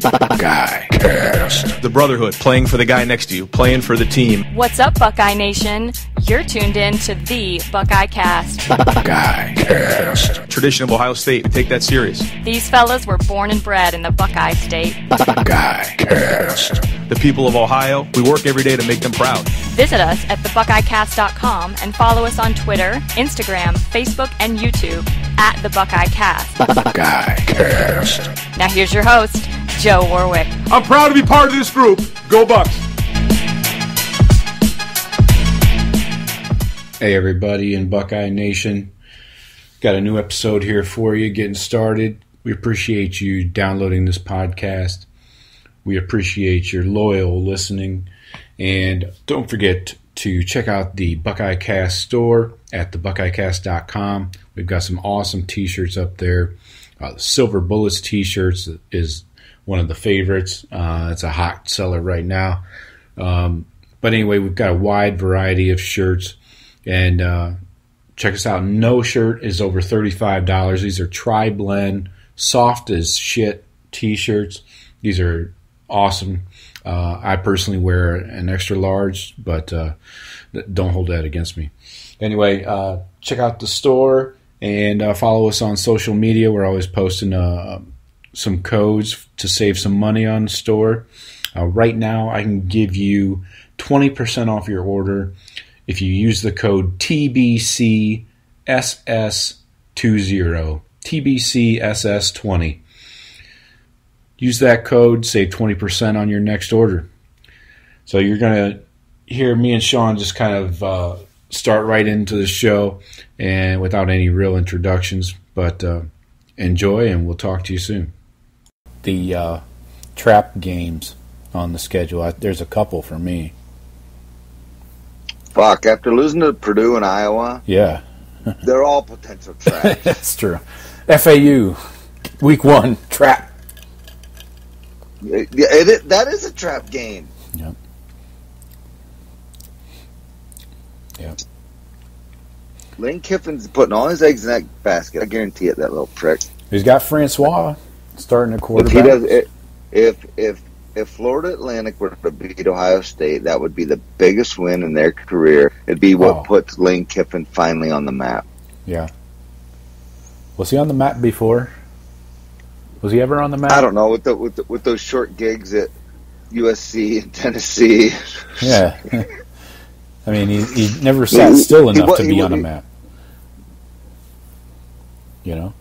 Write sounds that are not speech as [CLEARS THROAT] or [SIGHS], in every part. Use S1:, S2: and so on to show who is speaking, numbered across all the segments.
S1: Buckeye Cast.
S2: The brotherhood, playing for the guy next to you, playing for the team.
S3: What's up, Buckeye Nation? You're tuned in to the Buckeye Cast.
S1: Buckeye Cast.
S2: Tradition of Ohio State, we take that serious.
S3: These fellas were born and bred in the Buckeye State.
S1: Buckeye Cast.
S2: The people of Ohio, we work every day to make them proud.
S3: Visit us at thebuckeyecast.com and follow us on Twitter, Instagram, Facebook, and YouTube at the Buckeye Cast.
S1: Buckeye Cast.
S3: Now here's your host, Joe Warwick.
S2: I'm proud to be part of this group. Go Bucks!
S4: Hey, everybody in Buckeye Nation. Got a new episode here for you getting started. We appreciate you downloading this podcast. We appreciate your loyal listening. And don't forget to check out the Buckeye Cast store at thebuckeyecast.com. We've got some awesome t shirts up there. Uh, the Silver Bullets t shirts is one of the favorites. Uh, it's a hot seller right now. Um, but anyway, we've got a wide variety of shirts. And uh, check us out. No shirt is over $35. These are tri blend, soft as shit t shirts. These are awesome. Uh, I personally wear an extra large, but uh, don't hold that against me. Anyway, uh, check out the store and uh, follow us on social media. We're always posting uh, some codes to save some money on store. Uh, right now, I can give you 20% off your order if you use the code TBCSS20. TBCSS20. Use that code, save 20% on your next order. So you're going to hear me and Sean just kind of uh, start right into the show and without any real introductions, but uh, enjoy and we'll talk to you soon. The uh, trap games on the schedule, I, there's a couple for me.
S5: Fuck, after losing to Purdue and Iowa,
S4: Yeah, [LAUGHS]
S5: they're all potential traps. [LAUGHS]
S4: that's true. FAU, week one, trap.
S5: it, it, it- that is a trap game.
S4: Yep. Yep.
S5: Lane Kiffin's putting all his eggs in that basket. I guarantee it, that little prick.
S4: He's got Francois starting a
S5: If
S4: quarterback.
S5: he does it, if if if Florida Atlantic were to beat Ohio State, that would be the biggest win in their career. It'd be what puts Lane Kiffin finally on the map.
S4: Yeah. Was he on the map before? Was he ever on the map?
S5: I don't know with the, with the, with those short gigs at USC and [LAUGHS] Tennessee.
S4: Yeah. [LAUGHS] I mean, he, he never sat still
S5: He- he
S4: enough to be
S5: wa-
S4: on a map. You know?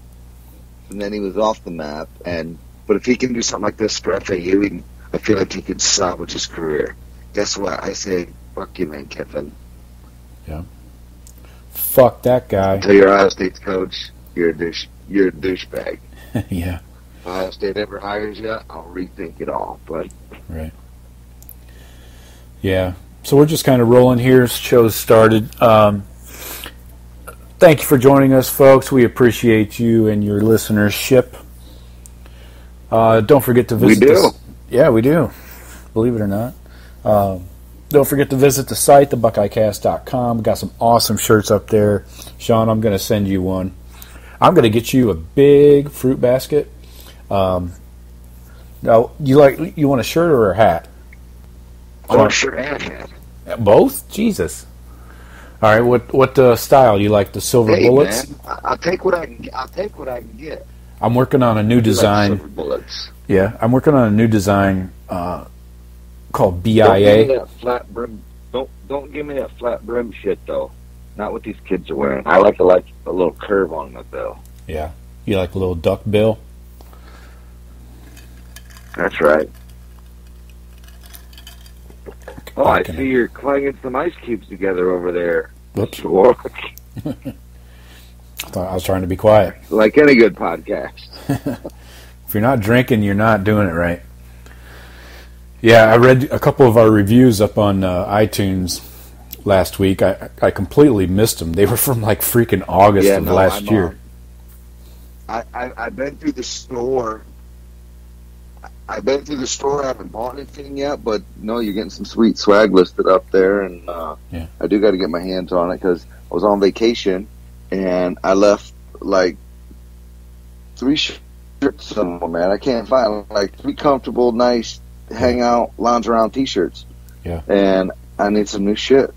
S5: And then he was off the map. And but if he can do something like this for FAU, he, I feel like he could salvage his career. Guess what? I say, fuck you, man, Kiffin. Yeah.
S4: Fuck that guy.
S5: Tell your Ohio State's coach, you're a douche, you're a douchebag. [LAUGHS]
S4: yeah,
S5: If Ohio State ever hires you, I'll rethink it all. But
S4: right. Yeah. So we're just kind of rolling here. Show's started. Um, thank you for joining us, folks. We appreciate you and your listenership. Uh, don't forget to visit.
S5: We do.
S4: the- yeah, we do. Believe it or not. Um, don't forget to visit the site, thebuckeyecast.com. We've got some awesome shirts up there. Sean, I'm going to send you one. I'm going to get you a big fruit basket. Um, now, you like you want a shirt or a hat?
S5: oh, sure, and hat.
S4: Both? Jesus. All right. What what uh, style you like? The silver
S5: hey,
S4: bullets?
S5: man, I- I'll take what I can. get. I'll take what I can get.
S4: I'm working on a new
S5: I like
S4: design.
S5: silver bullets.
S4: Yeah, I'm working on a new design uh, called
S6: Don't give me
S4: BIA.
S6: that flat brim. Don't don't give me that flat brim shit though. Not what these kids are wearing. I like to like a little curve on it bill.
S4: Yeah, you like a little duck bill?
S6: That's right. Oh, I see you're clanging some ice cubes together over there.
S4: Whoops. [LAUGHS] I thought I was trying to be quiet.
S6: like any good podcast. [LAUGHS]
S4: If you're not drinking, you're not doing it right. Yeah, I read a couple of our reviews up on uh, iTunes last week. I I completely missed them. They were from like freaking August
S5: Yeah,
S4: of
S5: no,
S4: last
S5: I'm,
S4: year.
S5: uh, I, I I've been through the store. I- I've been through the store. I haven't bought anything yet, but no, you're getting some sweet swag listed up there, and uh,
S4: Yeah.
S5: I do got to get my hands on it because I was on vacation and I left like three shirts somewhere, man. I can't find like three comfortable, nice, hang out, lounge around t-shirts.
S4: Yeah.
S5: And I need some new shit.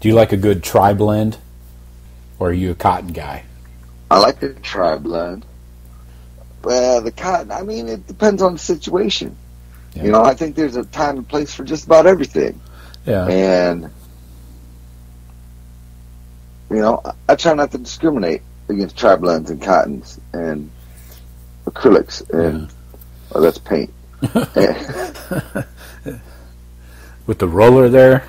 S4: Do you like a good tri blend, or are you a cotton guy?
S5: I like the tri blend. Well, the cotton. I mean, it depends on the situation.
S4: Yeah.
S5: You know, I think there's a time and place for just about everything.
S4: Yeah.
S5: And you know, I- try not to discriminate against tri blends and cottons and acrylics and oh, that's paint. [LAUGHS] [LAUGHS]
S4: with the roller there,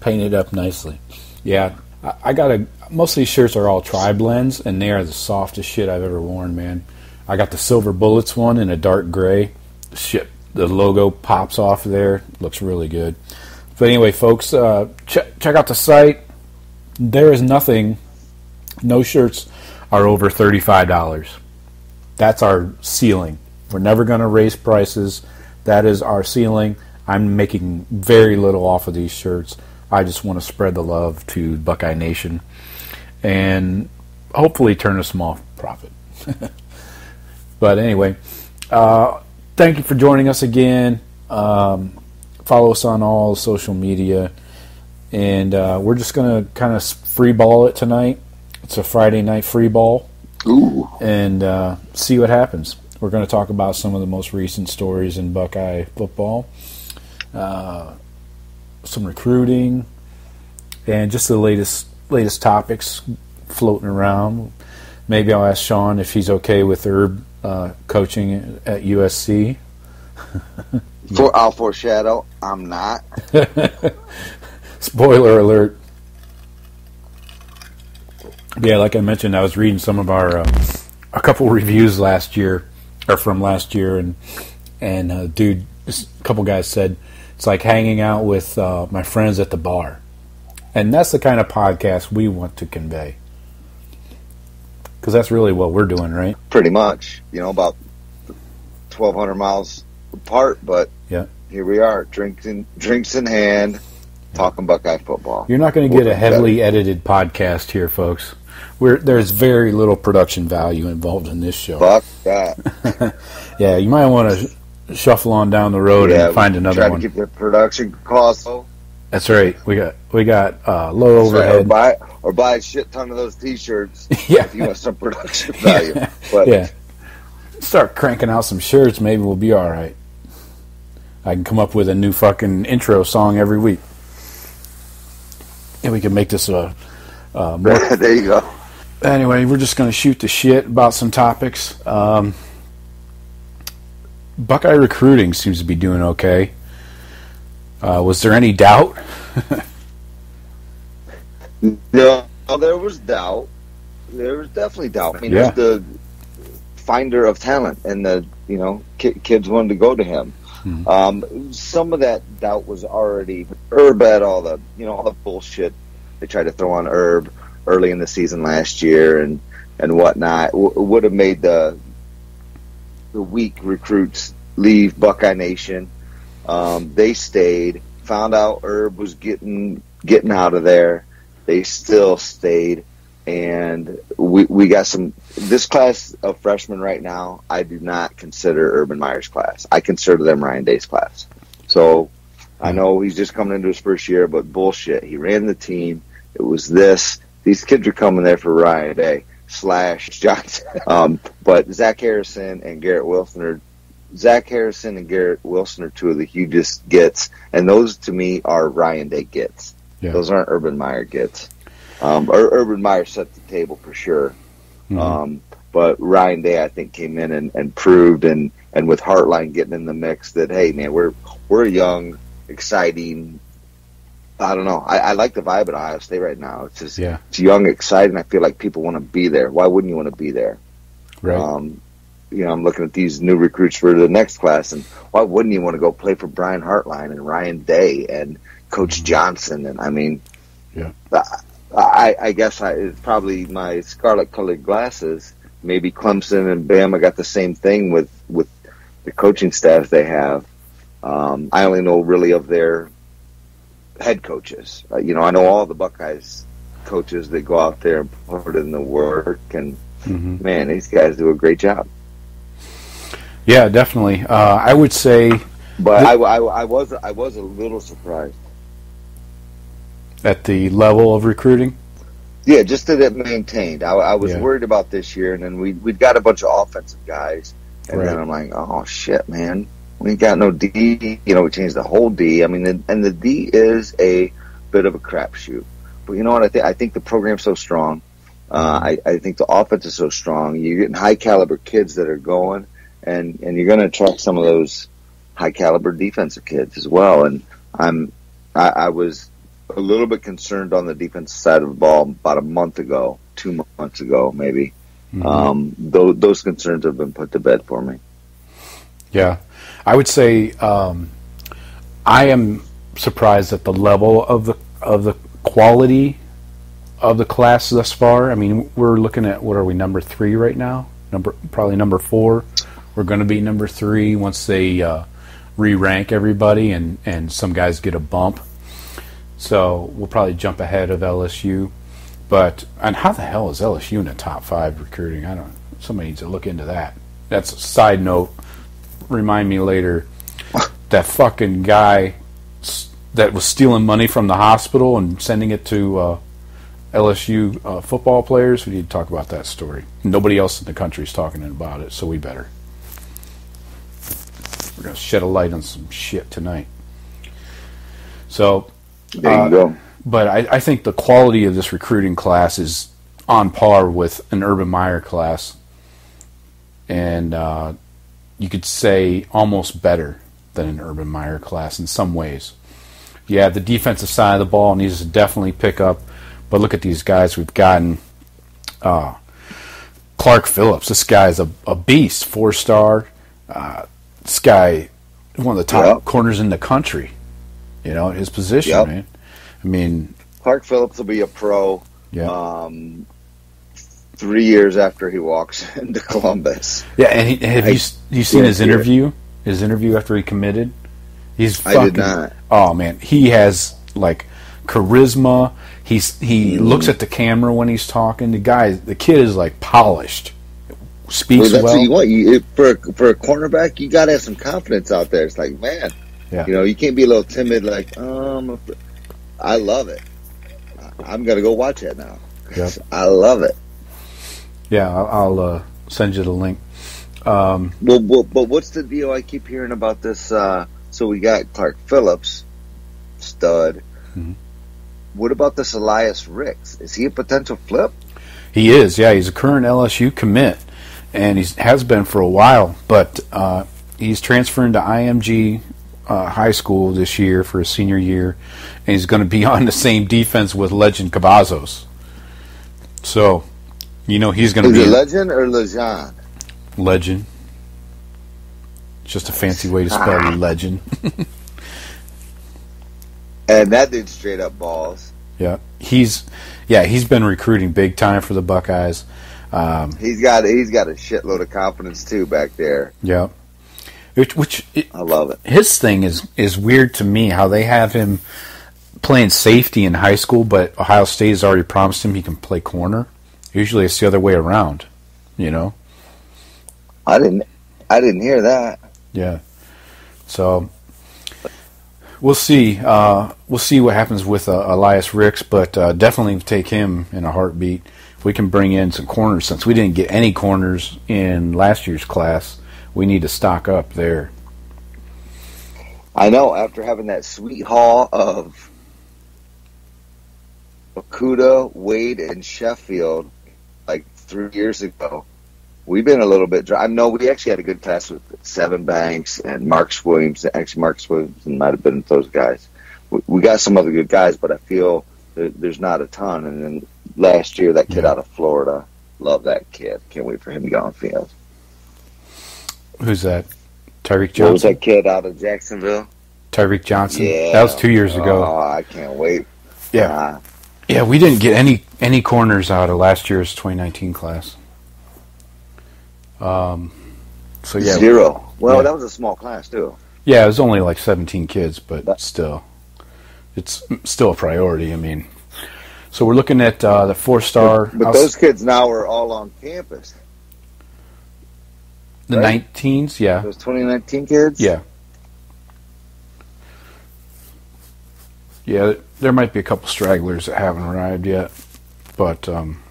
S4: painted up nicely. Yeah, I, I got a. Most of these shirts are all tri blends, and they are the softest shit I've ever worn, man. I got the silver bullets one in a dark gray. Shit, the logo pops off there. Looks really good. But anyway, folks, uh, check check out the site. There is nothing. No shirts are over thirty five dollars. That's our ceiling. We're never going to raise prices. That is our ceiling. I'm making very little off of these shirts. I just want to spread the love to Buckeye Nation and hopefully turn a small profit. [LAUGHS] but anyway, uh, thank you for joining us again. Um, follow us on all social media. And uh, we're just going to kind of free ball it tonight. It's a Friday night free ball
S5: Ooh,
S4: and uh, see what happens. We're going to talk about some of the most recent stories in Buckeye football, uh, some recruiting, and just the latest latest topics floating around. Maybe I'll ask Sean if he's okay with Urb uh, coaching at USC. [LAUGHS]
S5: for I'll foreshadow. I'm not. [LAUGHS]
S4: Spoiler alert. Yeah, like I mentioned, I was reading some of our uh, a couple reviews last year or from last year, and and uh, dude, a couple guys said it's like hanging out with uh, my friends at the bar, and that's the kind of podcast we want to convey because that's really what we're doing, right?
S5: Pretty much. You know, about 1,200 miles apart, but
S4: Yeah.
S5: here we are, drinks in drinks in hand, talking Buckeye football.
S4: You're not going to get a heavily edited podcast here, folks. We're, there's very little production value involved in this show.
S5: Fuck that. [LAUGHS]
S4: Yeah, you might want to shuffle on down the road
S5: yeah,
S4: and find another
S5: try
S4: one.
S5: to keep the production costs low.
S4: That's right. We got we got uh, low
S5: That's right, Or
S4: overhead.
S5: buy or buy a shit ton of those T-shirts [LAUGHS]
S4: yeah,
S5: if you want some production value. [LAUGHS] But
S4: yeah. Start cranking out some shirts. Maybe we'll be all right. I can come up with a new fucking intro song every week, and we can make this a. Uh, more [LAUGHS]
S5: there you go.
S4: anyway, we're just going to shoot the shit about some topics. Um, Buckeye recruiting seems to be doing okay. Uh, was there any doubt? [LAUGHS]
S5: No, there was doubt. There was definitely doubt. I mean,
S4: Yeah.
S5: the finder of talent, and the you know ki- kids wanted to go to him.
S4: Mhm.
S5: Um, some of that doubt was already Urb had all the you know all the bullshit they tried to throw on Urb early in the season last year and and whatnot w- would have made the the weak recruits leave Buckeye Nation. Um, they stayed. Found out Urb was getting getting out of there. They still stayed, and we we got some. This class of freshmen right now, I do not consider Urban Meyer's class. I consider them Ryan Day's class. So I know he's just coming into his first year, but bullshit. He ran the team. It was this. These kids are coming there for Ryan Day slash Johnson. [LAUGHS] Um, but Zach Harrison and Garrett Wilson are Zach Harrison and Garrett Wilson are two of the hugest gets, and those to me are Ryan Day gets.
S4: Yeah.
S5: Those aren't Urban Meyer gets. Um, Ur- Urban Meyer set the table for sure.
S4: Mhm.
S5: Um, but Ryan Day, I think, came in and, and proved, and, and with Hartline getting in the mix, that hey, man, we're we're young, exciting. I don't know. I, I like the vibe at Ohio State right now. It's just
S4: Yeah.
S5: it's young, exciting. I feel like people want to be there. Why wouldn't you want to be there?
S4: right.
S5: Um, you know, I'm looking at these new recruits for the next class, and why wouldn't you want to go play for Brian Hartline and Ryan Day and Coach Johnson? And I mean,
S4: Yeah.
S5: I, I guess I, it's probably my scarlet-colored glasses. Maybe Clemson and Bama got the same thing with with the coaching staff they have. Um, I only know really of their head coaches. Uh, you know, I know all the Buckeyes coaches that go out there and put in the work and
S4: Mhm.
S5: man, these guys do a great job.
S4: Yeah, definitely. Uh, I would say
S5: But I, I, I was I was a little surprised.
S4: at the level of recruiting.
S5: Yeah, just that it maintained. I, I was
S4: Yeah.
S5: worried about this year, and then we we got a bunch of offensive guys, and
S4: Right.
S5: then I'm like, oh shit, man, we ain't got no D. You know, we changed the whole D. I mean, and, and the D is a bit of a crapshoot. But you know what? I think I think the program's so strong. Uh, I, I think the offense is so strong. You're getting high caliber kids that are going, and and you're going to attract some of those high caliber defensive kids as well. And I'm I, I was a little bit concerned on the defensive side of the ball about a month ago, two months ago, maybe.
S4: Mhm.
S5: Um, those, those concerns have been put to bed for me.
S4: Yeah, I would say um, I am surprised at the level of the of the quality of the class thus far. I mean, we're looking at what are we number three right now? Number probably number four. We're going to be number three once they uh, re-rank everybody and and some guys get a bump. So we'll probably jump ahead of LSU. But and how the hell is LSU in the top five recruiting? I don't. Somebody needs to look into that. That's a side note remind me later that fucking guy that was stealing money from the hospital and sending it to uh, LSU uh, football players. We need to talk about that story. Nobody else in the country is talking about it, so we better. We're gonna shed a light on some shit tonight. So,
S5: There
S4: Uh,
S5: you go.
S4: but I, I think the quality of this recruiting class is on par with an Urban Meyer class, and uh, you could say almost better than an Urban Meyer class in some ways. Yeah, the defensive side of the ball needs to definitely pick up, but look at these guys we've gotten. Uh, Clark Phillips, this guy is a, a beast, four star. Uh, guy, one of the top
S5: Yep.
S4: corners in the country. You know, his position,
S5: Yep.
S4: man. I mean,
S5: Clark Phillips will be a pro
S4: yeah,
S5: um, three years after he walks [LAUGHS] into Columbus.
S4: yeah. And he, have
S5: I
S4: you you seen his
S5: hear it.
S4: interview? His interview after he committed. He's
S5: I
S4: fucking.
S5: did not.
S4: Oh man, he has like charisma. He's he
S5: Mm-hmm.
S4: looks at the camera when he's talking. The guy, the kid is like polished.
S5: Well,
S4: Speaks
S5: that's
S4: well.
S5: what you want. You, for a, for a cornerback, you got to have some confidence out there. It's like, man,
S4: Yeah.
S5: you know, you can't be a little timid. Like, um, I love it. I'm gonna go watch it now.
S4: Yep. [LAUGHS]
S5: I love it.
S4: Yeah, I'll, I'll uh, send you the link. Um,
S5: Well, well, but what's the deal? I keep hearing about this. Uh, so we got Clark Phillips, stud.
S4: Mhm.
S5: What about this Elias Ricks? Is he a potential flip?
S4: He is, yeah. He's a current LSU commit, and he has been for a while. But uh, he's transferring to IMG uh, High School this year for his senior year, and he's going to be [LAUGHS] on the same defense with Lejond Cavazos. So, you know, he's going to be
S5: Legend or Lejean?
S4: Legend. Just a fancy way to spell Legend. [LAUGHS]
S5: And that dude straight up balls.
S4: Yeah, he's yeah he's been recruiting big time for the Buckeyes. Um,
S5: He's got he's got a shitload of confidence too back there.
S4: yeah, which which it,
S5: I love it.
S4: his thing is is weird to me how they have him playing safety in high school, but Ohio State has already promised him he can play corner. Usually it's the other way around, you know.
S5: I didn't I didn't hear that.
S4: Yeah. So we'll see. Uh, we'll see what happens with uh, Elias Ricks, but uh, definitely take him in a heartbeat. We can bring in some corners, since we didn't get any corners in last year's class, we need to stock up there.
S5: I know after having that sweet haul of Okudah, Wade, and Sheffield like three years ago, we've been a little bit dry. I know we actually had a good class with Sevyn Banks and Marks Williams. Actually, Marks Williams might have been those guys. We, we got some other good guys, but I feel there's not a ton. And then last year, that kid
S4: Yeah.
S5: out of Florida, love that kid. Can't wait for him to get on field.
S4: Who's that? Tyreke
S5: What was that kid out of Jacksonville?
S4: Tyreke Johnson.
S5: Yeah,
S4: That was two years ago.
S5: Oh, I can't wait.
S4: Yeah.
S5: Uh,
S4: Yeah, we didn't get any any corners out of last year's 2019 class. Um, so yeah,
S5: Zero. Well,
S4: Yeah.
S5: that was a small class too.
S4: Yeah, it was only like 17 kids, but still, it's still a priority. I mean, So we're looking at uh, the four star.
S5: But those kids now are all on campus.
S4: the
S5: right?
S4: 19s, yeah,
S5: Those 2019 kids.
S4: yeah, yeah. There might be a couple stragglers that haven't arrived yet, but um,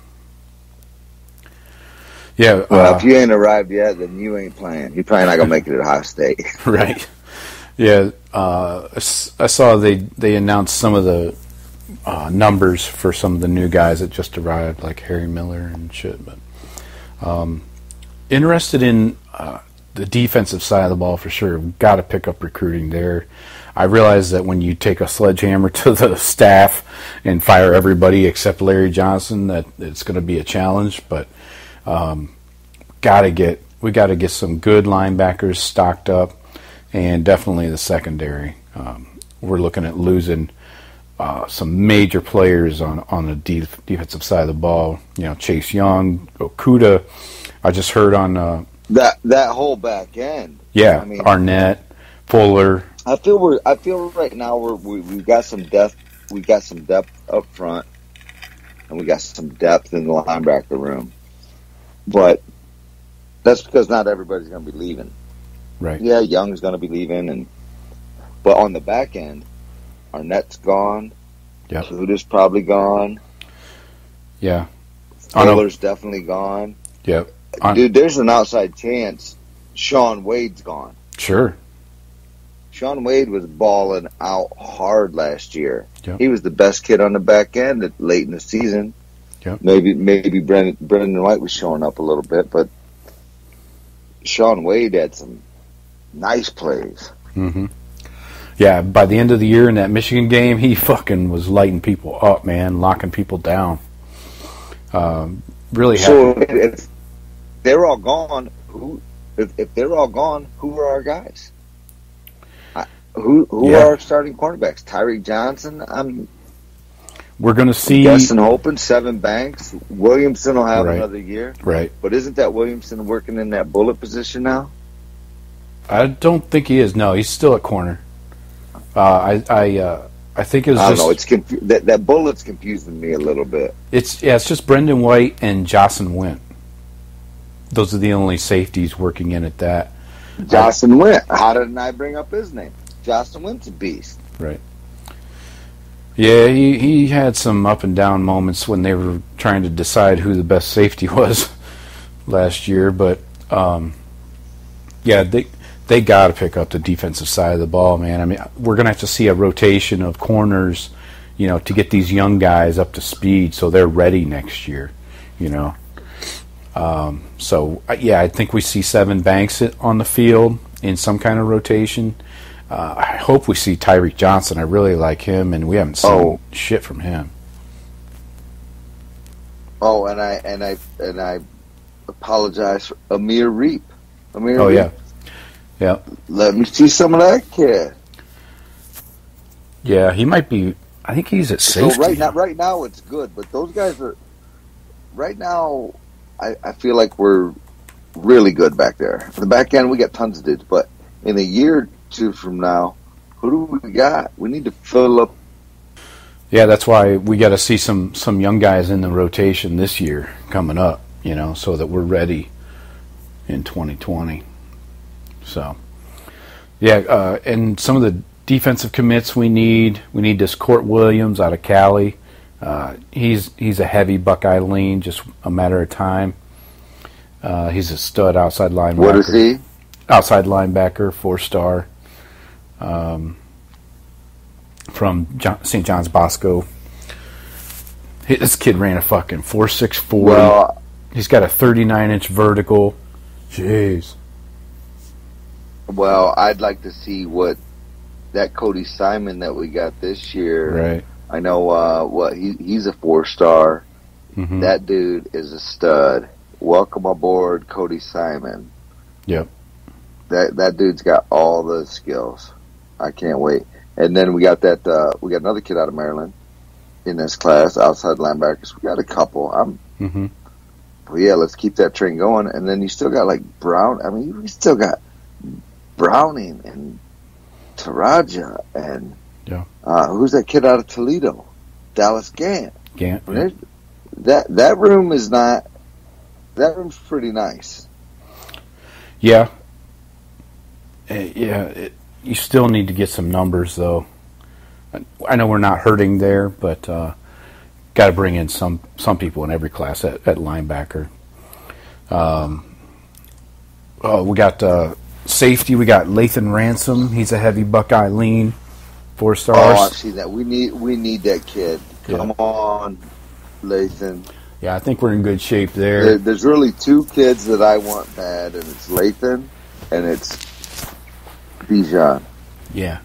S4: yeah,
S5: Well,
S4: uh,
S5: if you ain't arrived yet, then you ain't playing. You're probably not gonna make it at Ohio State. [LAUGHS]
S4: right. Yeah, uh, I saw they they announced some of the uh, numbers for some of the new guys that just arrived, like Harry Miller and shit. But um, interested in uh, the defensive side of the ball for sure. Got to pick up recruiting there. I realize that when you take a sledgehammer [LAUGHS] to the staff and fire everybody except Larry Johnson, that it's going to be a challenge. But um, got to get we got to get some good linebackers stocked up, and definitely the secondary. Um, we're looking at losing uh, some major players on on the def- defensive side of the ball. You know, Chase Young, Okudah. I just heard on uh,
S5: that that whole back end.
S4: yeah
S5: I mean-
S4: Arnette, Fuller.
S5: I feel we're. I feel right now we're we, we've got some depth. We got some depth up front, and we got some depth in the linebacker room. But that's because not everybody's going to be leaving.
S4: Right.
S5: Yeah, Young's going to be leaving, and but on the back end, Arnette's gone.
S4: Yep.
S5: Kuda's probably gone.
S4: Yeah.
S5: Fuller's definitely gone.
S4: Yep. On-
S5: Dude, there's an outside chance Shaun Wade's gone.
S4: Sure.
S5: Shaun Wade was balling out hard last year.
S4: Yep.
S5: He was the best kid on the back end late in the season.
S4: Yep.
S5: Maybe maybe Brendon, Brendon White was showing up a little bit, but Shaun Wade had some nice plays.
S4: hmm Yeah. By the end of the year in that Michigan game, he fucking was lighting people up, man, locking people down. Um, really happy.
S5: So if they're all gone, who? If, if they're all gone, who are our guys? I, who who
S4: Yeah.
S5: are our starting cornerbacks? Tyreke Johnson. I'm
S4: We're going to see.
S5: guessing, hoping Sevyn Banks. Williamson will have
S4: Right.
S5: another year.
S4: Right.
S5: But isn't that Williamson working in that bullet position now?
S4: I don't think he is. No, he's still at corner. Uh, I I uh, I think it was
S5: I don't
S4: just
S5: know. It's confu- that that bullet's confusing me a little bit.
S4: it's yeah, it's just Brendon White and Jahsen Wint. Those are the only safeties working in at that.
S5: Jahsen Wint. How didn't I bring up his name? Jahsen Wint's a beast.
S4: Right. Yeah, he he had some up and down moments when they were trying to decide who the best safety [LAUGHS] was last year, but um, yeah, they they got to pick up the defensive side of the ball, man. I mean, we're gonna have to see a rotation of corners, you know, to get these young guys up to speed so they're ready next year, you know. Um, so uh, yeah, I think we see Sevyn Banks on the field in some kind of rotation. Uh, I hope we see Tyreke Johnson. I really like him, and we haven't seen
S5: Oh.
S4: shit from him.
S5: Oh, and I and I and I apologize for Amir Riep. Amir
S4: Oh
S5: Riep.
S4: yeah, yeah,
S5: Let me see some of that kid.
S4: yeah. He might be. I think he's at
S5: So
S4: safety.
S5: right now, right now it's good, but those guys are. Right now, I, I feel like we're really good back there. For the back end, we got tons of dudes, but in a year or two from now, who do we got? We need to fill up.
S4: Yeah, that's why we got to see some some young guys in the rotation this year coming up. You know, so that we're ready in 2020. So, yeah, uh, and some of the defensive commits we need. We need this Kourt Williams out of Cali. Uh, he's he's a heavy Buckeye lean, just a matter of time. Uh, he's a stud outside linebacker.
S5: What is he?
S4: outside linebacker, four star, um, from John, St. John's Bosco. This kid ran a fucking four six four.
S5: Well,
S4: He's got a thirty nine inch vertical. Jeez.
S5: Well, I'd like to see what that Cody Simon that we got this year.
S4: Right.
S5: I know uh, what he, he's a four star.
S4: hmm
S5: That dude is a stud. Welcome aboard, Cody Simon.
S4: Yep.
S5: That that dude's got all the skills. I can't wait. And then we got that uh, we got another kid out of Maryland in this class, outside linebackers. We got a couple. I'm
S4: hmm
S5: well, yeah, let's keep that train going. And then you still got like Brown. I mean, we still got Browning and Teradja and
S4: Yeah.
S5: uh, who's that kid out of Toledo? Dallas Gant.
S4: Gant.
S5: There's- That that room is not. That room's pretty nice.
S4: Yeah. Uh, yeah, it, you still need to get some numbers, though. I- I know we're not hurting there, but uh, got to bring in some some people in every class at, at linebacker. Um, oh, we got uh, safety. We got Lathan Ransom. He's a heavy Buckeye lean, four
S5: Oh, I've
S4: stars.
S5: seen that. We need we need that kid.
S4: Yeah.
S5: Come on, Lathan.
S4: yeah, I think we're in good shape there.
S5: There, there's really two kids that I want bad, and it's Lathan and it's Bijan.
S4: Yeah.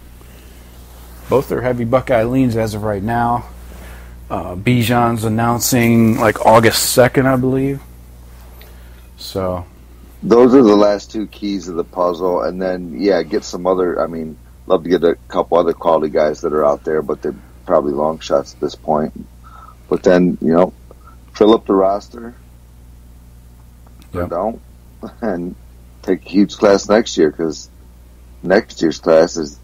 S4: Both are heavy Buckeye leans as of right now. Uh, Bijan's announcing like August 2nd, I believe. So,
S5: Those are the last two keys of the puzzle, and then yeah, get some other. I mean, love to get a couple other quality guys that are out there, but they're probably long shots at this point. But then you know, fill up the roster, or don't, [LAUGHS] and take a huge class next year because next year's class is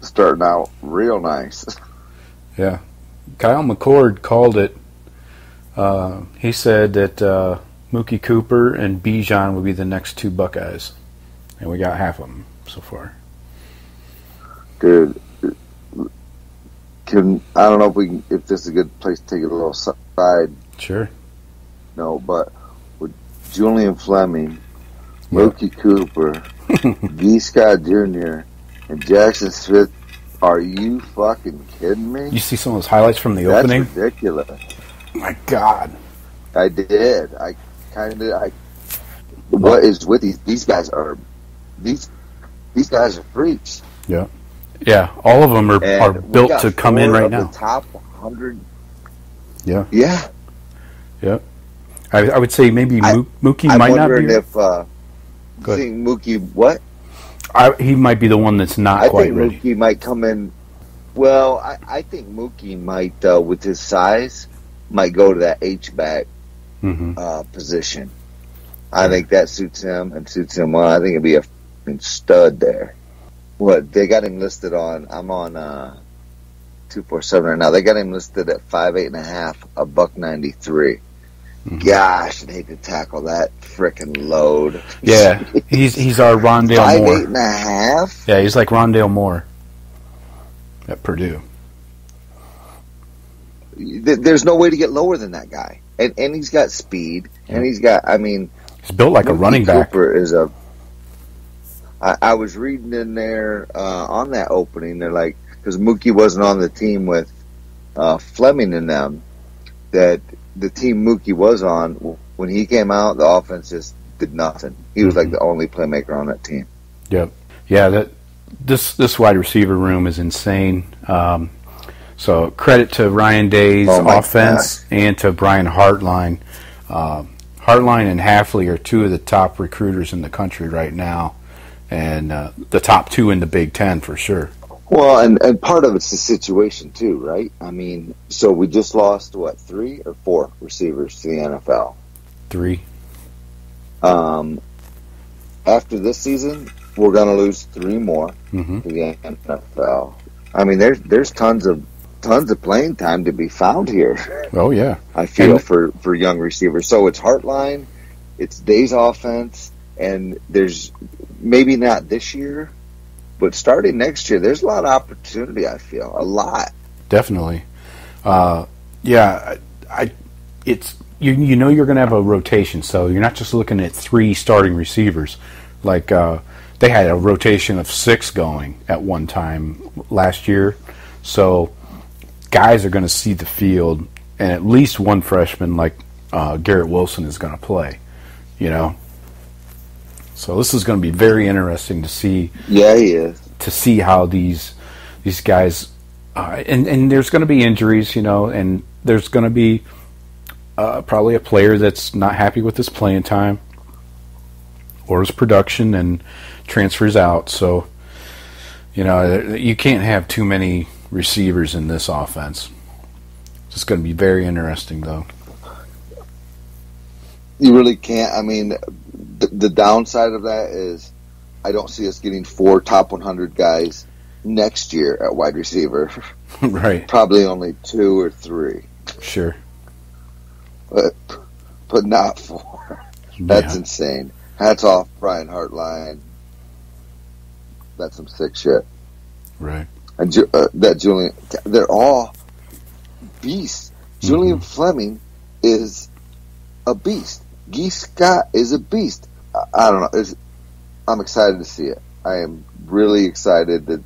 S5: starting out real nice. [LAUGHS]
S4: yeah. Kyle McCord called it. Uh, he said that uh, Mookie Cooper and Bijan will be the next two Buckeyes. And we got half of them so far.
S5: Dude, can I don't know if we can, if this is a good place to take it a little side
S4: Sure.
S5: No, but with Julian Fleming,
S4: Yeah.
S5: Mookie Cooper, [LAUGHS] Gee Scott Jr., and Jaxon Smith, are you fucking kidding me?
S4: You see some of those highlights from the
S5: That's
S4: opening?
S5: ridiculous.
S4: My God.
S5: I did. I kind of. like, What is with these? These guys are. These. These guys are freaks.
S4: Yeah. Yeah. All of them are,
S5: And
S4: are built to come in right now.
S5: Top hundred.
S4: Yeah.
S5: Yeah. Yeah.
S4: I, I would say maybe
S5: I-
S4: Mookie
S5: I'm
S4: might not
S5: wondering
S4: be.
S5: if. Uh,
S4: Go ahead.
S5: think Mookie what?
S4: I, he might be the one that's not
S5: I
S4: quite
S5: think
S4: ready.
S5: Mookie might come in. Well, I, I think Mookie might, uh, with his size, might go to that H back
S4: hmm
S5: uh, position. I think that suits him and suits him well. I think it'd be a stud there. What they got him listed on? I'm on uh, two four seven right now. They got him listed at five eight and a half, a buck ninety three.
S4: Mhm.
S5: Gosh, I'd hate to tackle that frickin' load.
S4: Yeah, he's he's our Rondale
S5: five
S4: Moore.
S5: eight and a half.
S4: Yeah, he's like Rondale Moore at Purdue.
S5: There's no way to get lower than that guy, and and he's got speed, and he's got. I mean,
S4: He's built like a
S5: Mookie
S4: running back.
S5: Cooper is a. I, I was reading in there uh, on that opening. They're like because Mookie wasn't on the team with uh, Fleming and them. That the team Mookie was on when he came out, the offense just did nothing. He was like
S4: Mhm.
S5: the only playmaker on that team.
S4: Yeah, that this this wide receiver room is insane. Um, so credit to Ryan Day's
S5: Oh
S4: offense and to Brian Hartline. Uh, Hartline and Hafley are two of the top recruiters in the country right now, and uh, the top two in the Big Ten for sure.
S5: Well, and and part of it's the situation too, right? I mean, so we just lost what three or four receivers to the NFL.
S4: Three.
S5: Um, after this season, we're going to lose three more
S4: hmm
S5: to the NFL. I mean, there's there's tons of tons of playing time to be found here. [LAUGHS]
S4: Oh yeah.
S5: I feel
S4: And-
S5: for for young receivers. So it's Hartline, it's Day's offense, and there's maybe not this year, but starting next year, there's a lot of opportunity. I feel a lot.
S4: Definitely. Uh, yeah, I, I, it's you. You know you're going to have a rotation, so you're not just looking at three starting receivers. Like uh, they had a rotation of six going at one time last year, so guys are going to see the field, and at least one freshman like uh, Garrett Wilson is going to play. You know. So this is going to be very interesting to see
S5: Yeah, he is.
S4: to see how these these guys uh, and and there's going to be injuries, you know, and there's going to be uh, probably a player that's not happy with his playing time or his production and transfers out. So you know you can't have too many receivers in this offense. It's going to be very interesting, though.
S5: You really can't. I mean, the, the downside of that is I don't see us getting four top 100 guys next year at wide receiver. [LAUGHS]
S4: right.
S5: Probably only two or three,
S4: Sure.
S5: but but not four. That's
S4: Yeah.
S5: insane. Hats off, Brian Hartline. That's some sick shit.
S4: Right.
S5: And Ju- uh, that Julian, they're all beasts. Julian
S4: Mm-hmm.
S5: Fleming is a beast. Gee Scott is a beast. I, I don't know. It's, I'm excited to see it. I am really excited that.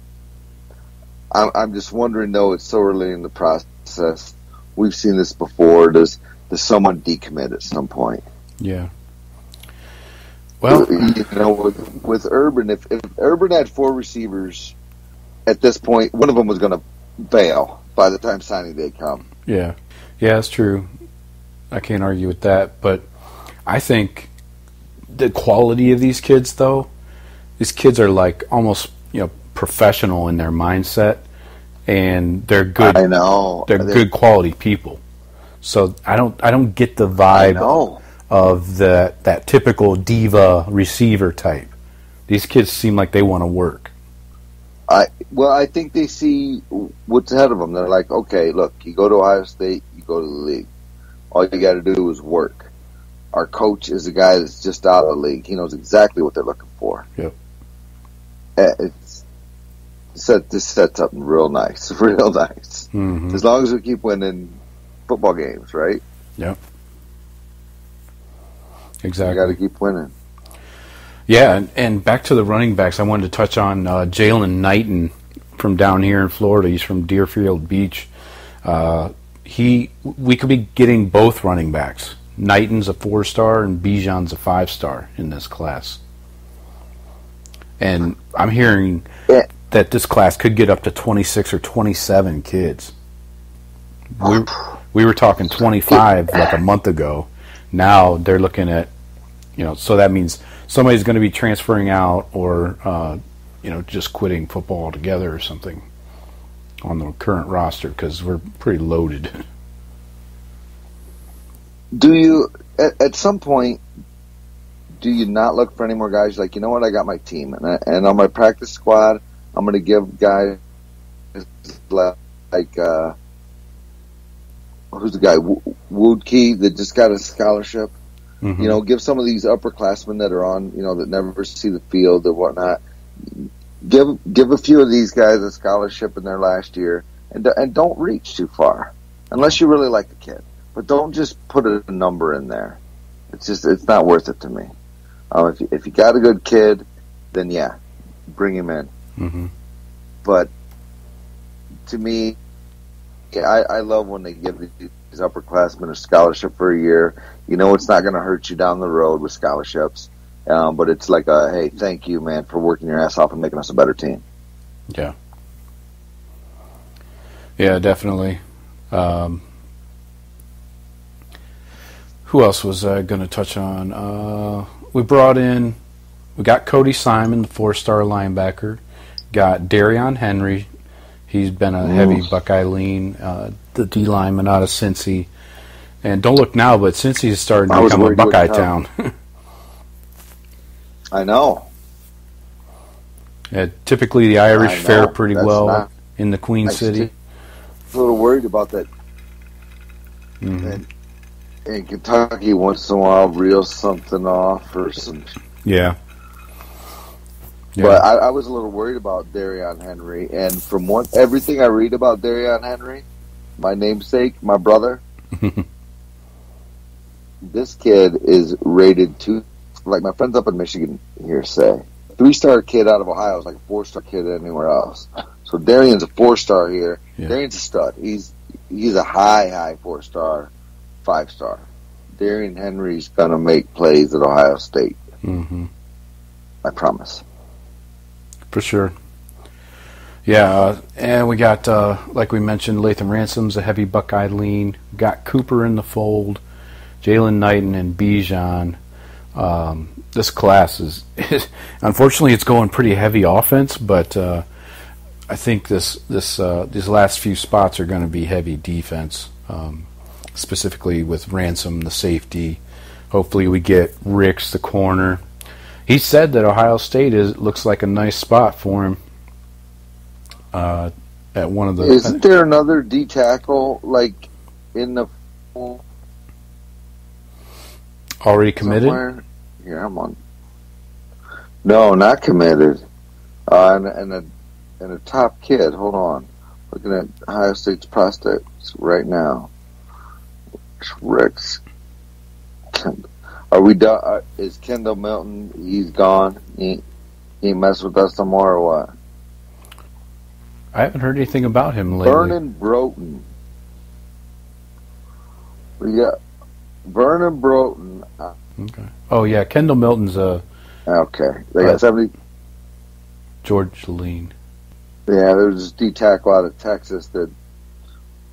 S5: I'm, I'm just wondering though. It's so early in the process. We've seen this before. Does does someone decommit at some point?
S4: Yeah. Well,
S5: you know, with, with Urban, if, if Urban had four receivers at this point, one of them was going to bail by the time signing day come.
S4: yeah. Yeah, that's true. I can't argue with that, but I think the quality of these kids though, these kids are like almost, you know, professional in their mindset and they're good
S5: I know
S4: they're good quality people. So I don't I don't get the vibe of the that typical diva receiver type. These kids seem like they want to work.
S5: I well, I think they see what's ahead of them. They're like, okay, look, you go to Ohio State, you go to the league. All you got to do is work. Our coach is a guy that's just out of the league. He knows exactly what they're looking for.
S4: Yep.
S5: It's set. This sets up real nice, [LAUGHS] real nice.
S4: Mm-hmm.
S5: As long as we keep winning football games, right?
S4: Yep. Exactly.
S5: got to keep winning.
S4: Yeah, and, and back to the running backs, I wanted to touch on uh, Jaylan Knighton from down here in Florida. He's from Deerfield Beach. Uh, he, we could be getting both running backs. Knighton's a four star and Bijan's a five star in this class. And I'm hearing
S5: Yeah.
S4: that this class could get up to 26 or 27 kids. We, we were talking 25 like a month ago. Now they're looking at, you know, so that means somebody's going to be transferring out or, uh, you know, just quitting football altogether or something on the current roster because we're pretty loaded.
S5: Do you at, at some point? Do you not look for any more guys? Like, you know what? I got my team, and I, and on my practice squad, I'm going to give guys like, uh, who's the guy Wo- Woodkey that just got a scholarship.
S4: Mhm.
S5: You know, give some of these upperclassmen that are on, you know, that never see the field or whatnot. Give give a few of these guys a scholarship in their last year, and and don't reach too far, unless you really like the kid. But don't just put a number in there. It's just it's not worth it to me. Um, if you, if you got a good kid, then yeah, bring him in.
S4: Mhm.
S5: But to me, yeah, I, I love when they give these upperclassmen a scholarship for a year. You know, it's not going to hurt you down the road with scholarships, um, but it's like a hey, thank you, man, for working your ass off and making us a better team.
S4: Yeah. Yeah, definitely. Um, who else was I going to touch on? Uh, we brought in, we got Cody Simon, the four-star linebacker. Got Darrion Henry. He's been a heavy Buckeye lean, uh, the D lineman out of Cincy. And don't look now, but Cincy is starting to become a Buckeye town. [LAUGHS]
S5: I know.
S4: Yeah, typically, the Irish fare pretty
S5: That's
S4: well
S5: not-
S4: in the Queen
S5: I
S4: City.
S5: a little worried about that.
S4: Mhm.
S5: And in Kentucky, once in a while, reel something off or some
S4: Yeah. Yeah.
S5: But I, I was a little worried about Darrion Henry, and from what everything I read about Darrion Henry, my namesake, my brother, [LAUGHS] this kid is rated two. Like my friends up in Michigan here say, three star kid out of Ohio is like a four star kid anywhere else. So Darrion's a four star here.
S4: Yeah.
S5: Darrion's a stud. He's he's a high high four star, five star. Darrion Henry's gonna make plays at Ohio State.
S4: hmm
S5: I promise.
S4: For sure. Yeah, uh, and we got, uh, like we mentioned, Lathan Ransom's a heavy Buckeye lean. Got Cooper in the fold, Jaylan Knighton and Bijan. Um, this class is, [LAUGHS] unfortunately, it's going pretty heavy offense, but uh, I think this this uh, these last few spots are going to be heavy defense, um, specifically with Ransom the safety. Hopefully, we get Ricks the corner. He said that Ohio State is looks like a nice spot for him. uh, at one of the.
S5: Isn't there another D tackle like in the
S4: already committed?
S5: somewhere? Here, I'm on. No, not committed. Uh, and, and a and a top kid. Hold on, looking at Ohio State's prospects right now. Rex. Are we done? Uh, is Kendall Milton? He's gone. He he mess with us no more or what?
S4: I haven't heard anything about him lately.
S5: Vernon Broughton. We got Vernon Broughton. Uh,
S4: Okay. Oh yeah, Kendall Milton's uh,
S5: Okay, they got seventy.
S4: George Lean.
S5: Yeah, there's this D tackle out of Texas that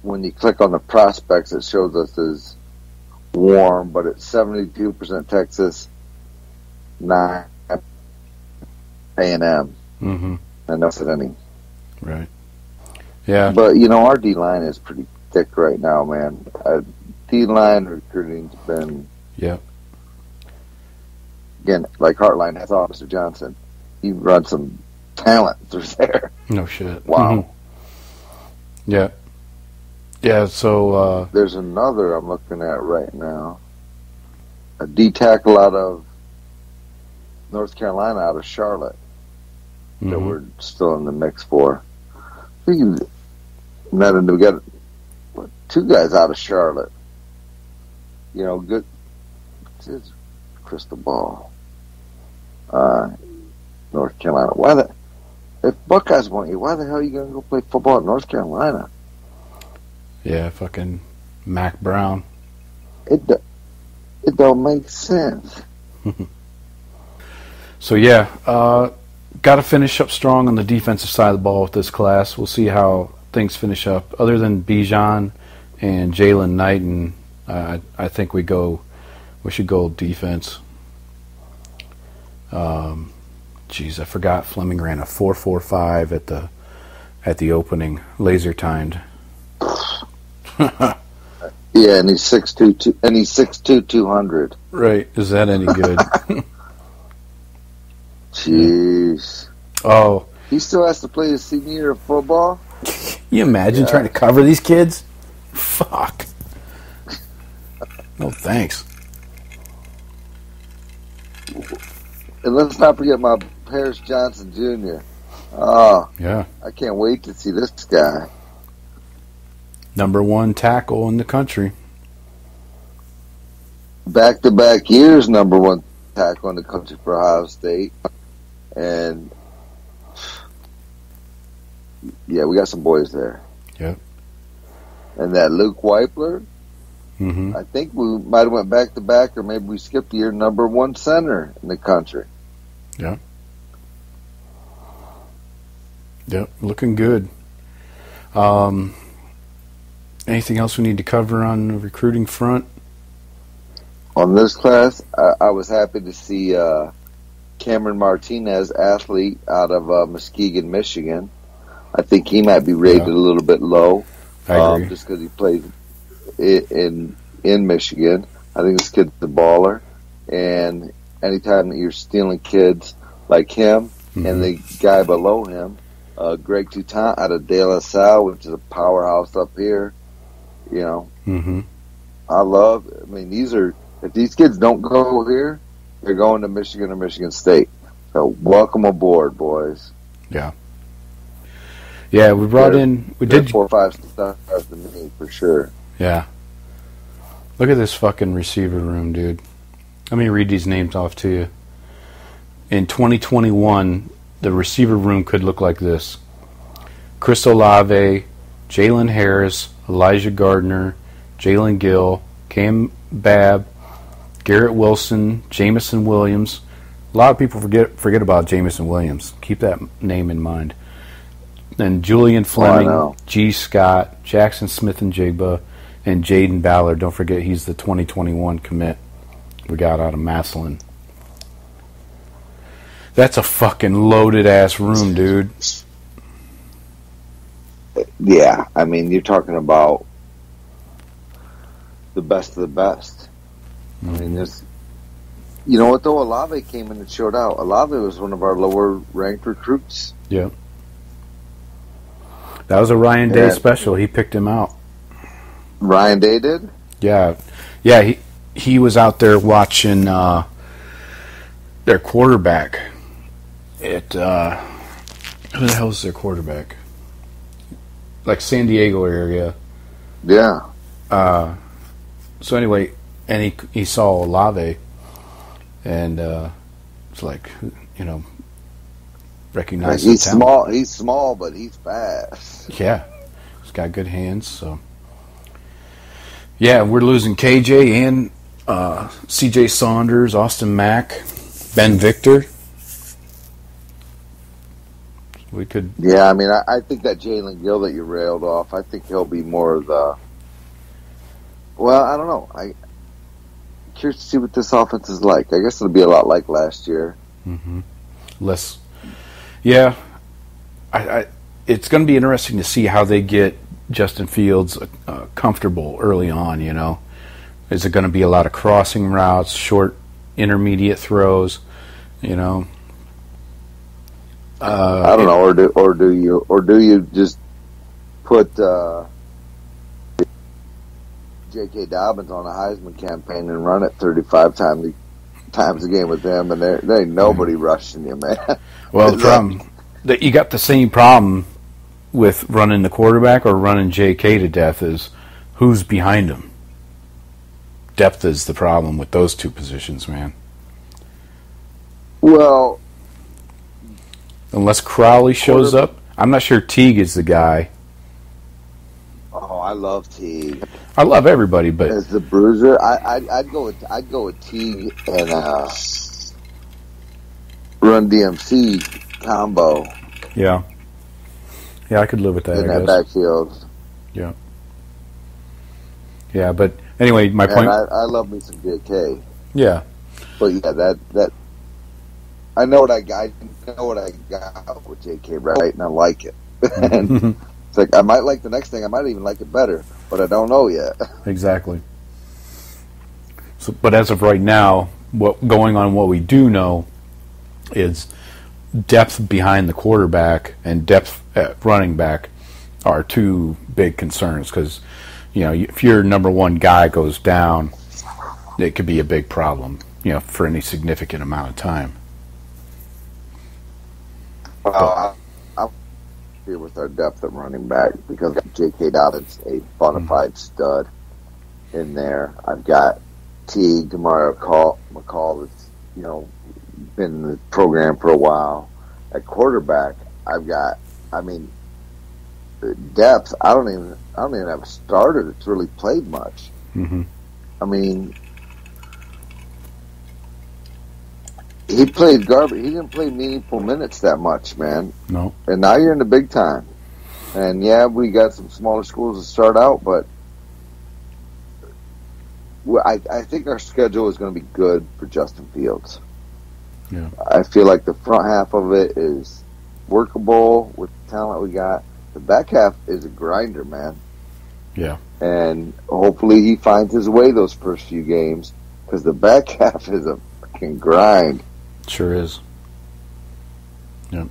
S5: when you click on the prospects, it shows us as warm, but it's 72% Texas, 9 A&M,
S4: Mm-hmm.
S5: and that's at any.
S4: Right. Yeah.
S5: But, you know, our D line is pretty thick right now, man. Uh, D line recruiting's been,
S4: Yeah.
S5: again, like Hartline has Officer Johnson. He runs some talent through [LAUGHS] there.
S4: No shit.
S5: Wow.
S4: Mhm. Yeah. Yeah. So uh,
S5: There's another I'm looking at right now. A D tackle out of North Carolina, out of Charlotte, that
S4: mhm.
S5: we're still in the mix for. I think we got what, two guys out of Charlotte. You know, good. His crystal ball? Uh, North Carolina. Why the? If Buckeyes want you, why the hell are you going to go play football at North Carolina?
S4: Yeah, fucking Mack Brown.
S5: It do- it don't make sense. [LAUGHS]
S4: So yeah, uh, got to finish up strong on the defensive side of the ball with this class. We'll see how things finish up. Other than Bijan and Jaylan Knighton, uh, I think we go. We should go defense. Um, geez, I forgot Fleming ran a four four five at the at the opening, laser timed. [LAUGHS]
S5: Yeah, and he's six two two, and he's six two two hundred.
S4: Right? Is that any good? [LAUGHS]
S5: Jeez,
S4: oh,
S5: he still has to play his senior year of football. [LAUGHS]
S4: you imagine
S5: Yeah.
S4: trying to cover these kids? Fuck. No thanks.
S5: And let's not forget my Paris Johnson Jr. Oh, ah.
S4: Yeah.
S5: I can't wait to see this guy.
S4: Number one tackle in the country.
S5: Back to back years, number one tackle in the country for Ohio State, and yeah, we got some boys there.
S4: Yep.
S5: And that Luke Wypler,
S4: Mm-hmm.
S5: I think we might have went back to back, or maybe we skipped a year. Number one center in the country. Yeah.
S4: Yep. Looking good. Um, anything else we need to cover on the recruiting front?
S5: on this class, I, I was happy to see uh, Cameron Martinez, athlete out of uh, Muskegon, Michigan. I think he might be rated
S4: Yeah.
S5: a little bit low, um, just because he played in in Michigan. I think this kid's a baller, and anytime that you're stealing kids like him
S4: Mhm.
S5: and the guy below him, uh, Greg Toutant out of De La Salle, which is a powerhouse up here, you know,
S4: mm-hmm.
S5: I love. I mean, these are if these kids don't go here, they're going to Michigan or Michigan State. So welcome aboard, boys.
S4: Yeah, Yeah, we brought
S5: They're-
S4: in. We did.
S5: four or five stars to me for sure.
S4: Yeah. Look at this fucking receiver room, dude. Let me read these names off to you. In 2021, the receiver room could look like this Chris Olave, Jalen Harris, Elijah Gardner, Jalen Gill, Cam Babb, Garrett Wilson, Jameson Williams. A lot of people forget forget about Jameson Williams. Keep that name in mind. And Julian oh, Fleming,
S5: know.
S4: Gee Scott, Jaxon Smith-Njigba, and Jayden Ballard. Don't forget he's the 2021 commit we got out of Massillon. That's a fucking loaded ass room, dude.
S5: Yeah, I mean, you're talking about the best of the best. I mean, this. You know what though? Olave came in and showed out. Olave was one of our lower ranked recruits.
S4: Yeah. That was a Ryan Day
S5: Yeah.
S4: special. He picked him out.
S5: Ryan Day did.
S4: Yeah, yeah. He he was out there watching uh, their quarterback. At uh, who the hell is their quarterback? Like San Diego area.
S5: Yeah.
S4: Uh, so anyway, and he he saw Olave, and uh, it's like you know, recognize
S5: he's small. He's small, but he's fast.
S4: Yeah, he's got good hands. So yeah, we're losing KJ and uh, CJ Saunders, Austin Mack, Ben Victor. We could,
S5: Yeah, I mean, I, I think that Jalen Gill that you railed off, I think he'll be more of the. Well, I don't know. I curious to see what this offense is like. I guess it'll be a lot like last year. Mm-hmm.
S4: Less. Yeah, I, I, it's going to be interesting to see how they get Justin Fields uh, comfortable early on. You know, is it going to be a lot of crossing routes, short, intermediate throws? You know, uh,
S5: I don't know, or do or do you or do you just put uh, J.K. Dobbins on a Heisman campaign and run it thirty five times times a game with them, and there there ain't nobody rushing you, man. [LAUGHS]
S4: Well, the problem that you got the same problem with running the quarterback or running J.K. to death is who's behind him. Depth is the problem with those two positions, man.
S5: well,
S4: Unless Crowley shows
S5: Quarter-
S4: up, I'm not sure Teague is the guy.
S5: oh, I love Teague.
S4: I love everybody, but
S5: as the bruiser. I, I'd, I'd go with I'd go with Teague and uh, Run DMC combo
S4: yeah, yeah, I could live with that.
S5: in
S4: I
S5: that
S4: guess.
S5: backfield.
S4: Yeah. Yeah, but anyway, my
S5: And
S4: point.
S5: I, I love me some JK,
S4: yeah,
S5: but yeah, that that I know what I got. I know what I got with JK right, and I like it. [LAUGHS] and mm-hmm. it's like I might like the next thing. I might even like it better, but I don't know yet. [LAUGHS]
S4: exactly. So, but as of right now, what going on? What we do know is depth behind the quarterback and depth at running back are two big concerns because you know if your number one guy goes down, it could be a big problem. You know, for any significant amount of time.
S5: Uh, I'm here with our depth at running back because J.K. Dobbins a bona fide stud in there. I've got Teague, Demario McCall, McCall that's you know been in the program for a while. At quarterback, I've got. I mean, depth. I don't even. I don't even have a starter that's really played much.
S4: hmm
S5: I mean, he played garbage. He didn't play meaningful minutes that much, man
S4: No.
S5: and now you're in the big time. And yeah, we got some smaller schools to start out, but I, I think our schedule is going to be good for Justin Fields.
S4: Yeah.
S5: I feel like the front half of it is workable with the talent we got. The back half is a grinder, man.
S4: Yeah.
S5: And hopefully he finds his way those first few games because the back [LAUGHS] half is a fucking grind.
S4: Sure is. Yep.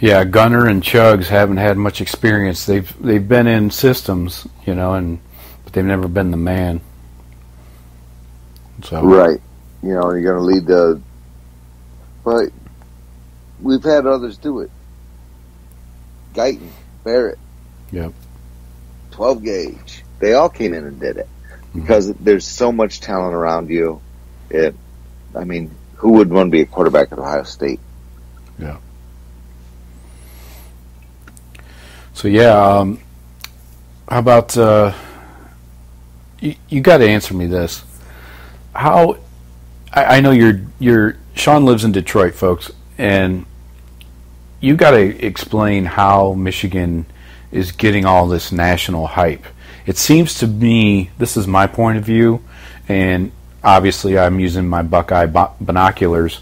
S4: Yeah, Gunnar and Chugs haven't had much experience. They've they've been in systems, you know, and but they've never been the man. So
S5: Right. You know, you're going to lead the. But we've had others do it. Guiton, Barrett.
S4: Yep.
S5: 12 gauge. They all came in and did it. Mm-hmm. Because there's so much talent around you. It, I mean, who would want to be a quarterback at Ohio State? Yeah.
S4: So yeah, um, how about uh, you? You got to answer me this. How? I, I know you're you're Shawn lives in Detroit, folks, and you got to explain how Michigan is getting all this national hype. It seems to me this is my point of view, and obviously I'm using my Buckeye binoculars,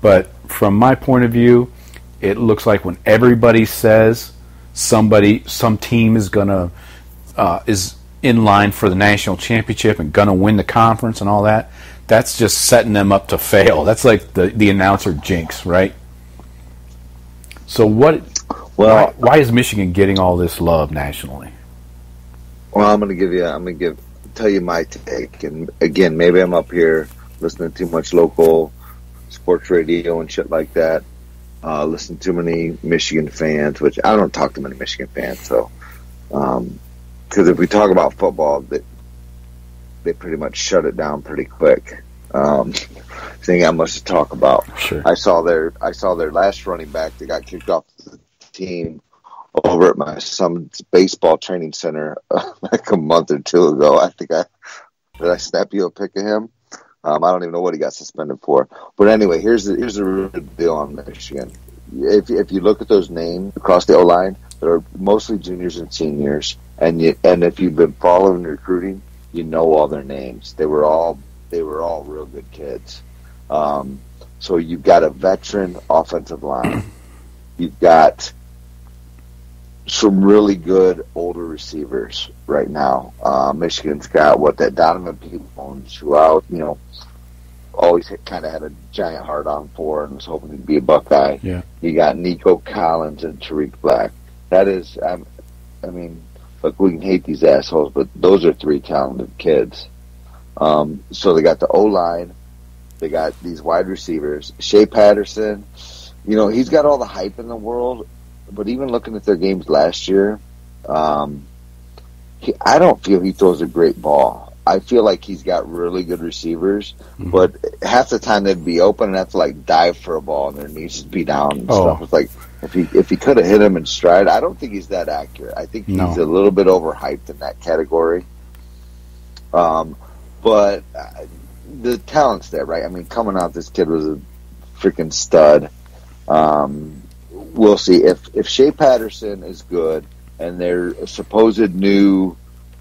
S4: but from my point of view, it looks like when everybody says somebody, some team is gonna uh, is in line for the national championship and gonna win the conference and all that. That's just setting them up to fail. That's like the the announcer jinx, right? So what?
S5: Well,
S4: why, why is Michigan getting all this love nationally?
S5: Well, I'm going to give you. I'm going to give tell you my take, and again, maybe I'm up here listening to too much local sports radio and shit like that. Uh, listen to too many Michigan fans, which I don't talk to many Michigan fans. So, because if we talk about football, they they pretty much shut it down pretty quick. Um, [LAUGHS] got much to talk about.
S4: Sure.
S5: I saw their I saw their last running back that got kicked off the team over at my son's baseball training center uh, [LAUGHS] like a month or two ago. I think I did I snap you a pic of him. Um, I don't even know what he got suspended for. But anyway, here's the here's the real deal on Michigan. If if you look at those names across the O line, they're mostly juniors and seniors, and you, and if you've been following recruiting, you know all their names. They were all they were all real good kids. Um, so you've got a veteran offensive line. You've got some really good older receivers right now. Uh, Michigan's got what that Donovan Peoples, who out, you know, always kind of had a giant heart on for and was hoping to be a Buckeye.
S4: Yeah.
S5: You got Nico Collins and Tarik Black. That is, um, I mean, look, we can hate these assholes, but those are three talented kids. Um, so they got the O line, they got these wide receivers. Shea Patterson, you know, he's got all the hype in the world, but even looking at their games last year, um, he, I don't feel he throws a great ball. I feel like he's got really good receivers,
S4: Mhm.
S5: but half the time they'd be open and have to like dive for a ball and their knees would be down and
S4: Oh.
S5: stuff. It's like if he if he could have hit him in stride, I don't think he's that accurate. I think he's
S4: No.
S5: a little bit overhyped in that category. Um, but uh, the talent's there, right? I mean, coming out, this kid was a freaking stud. Um, we'll see if if Shea Patterson is good and their supposed new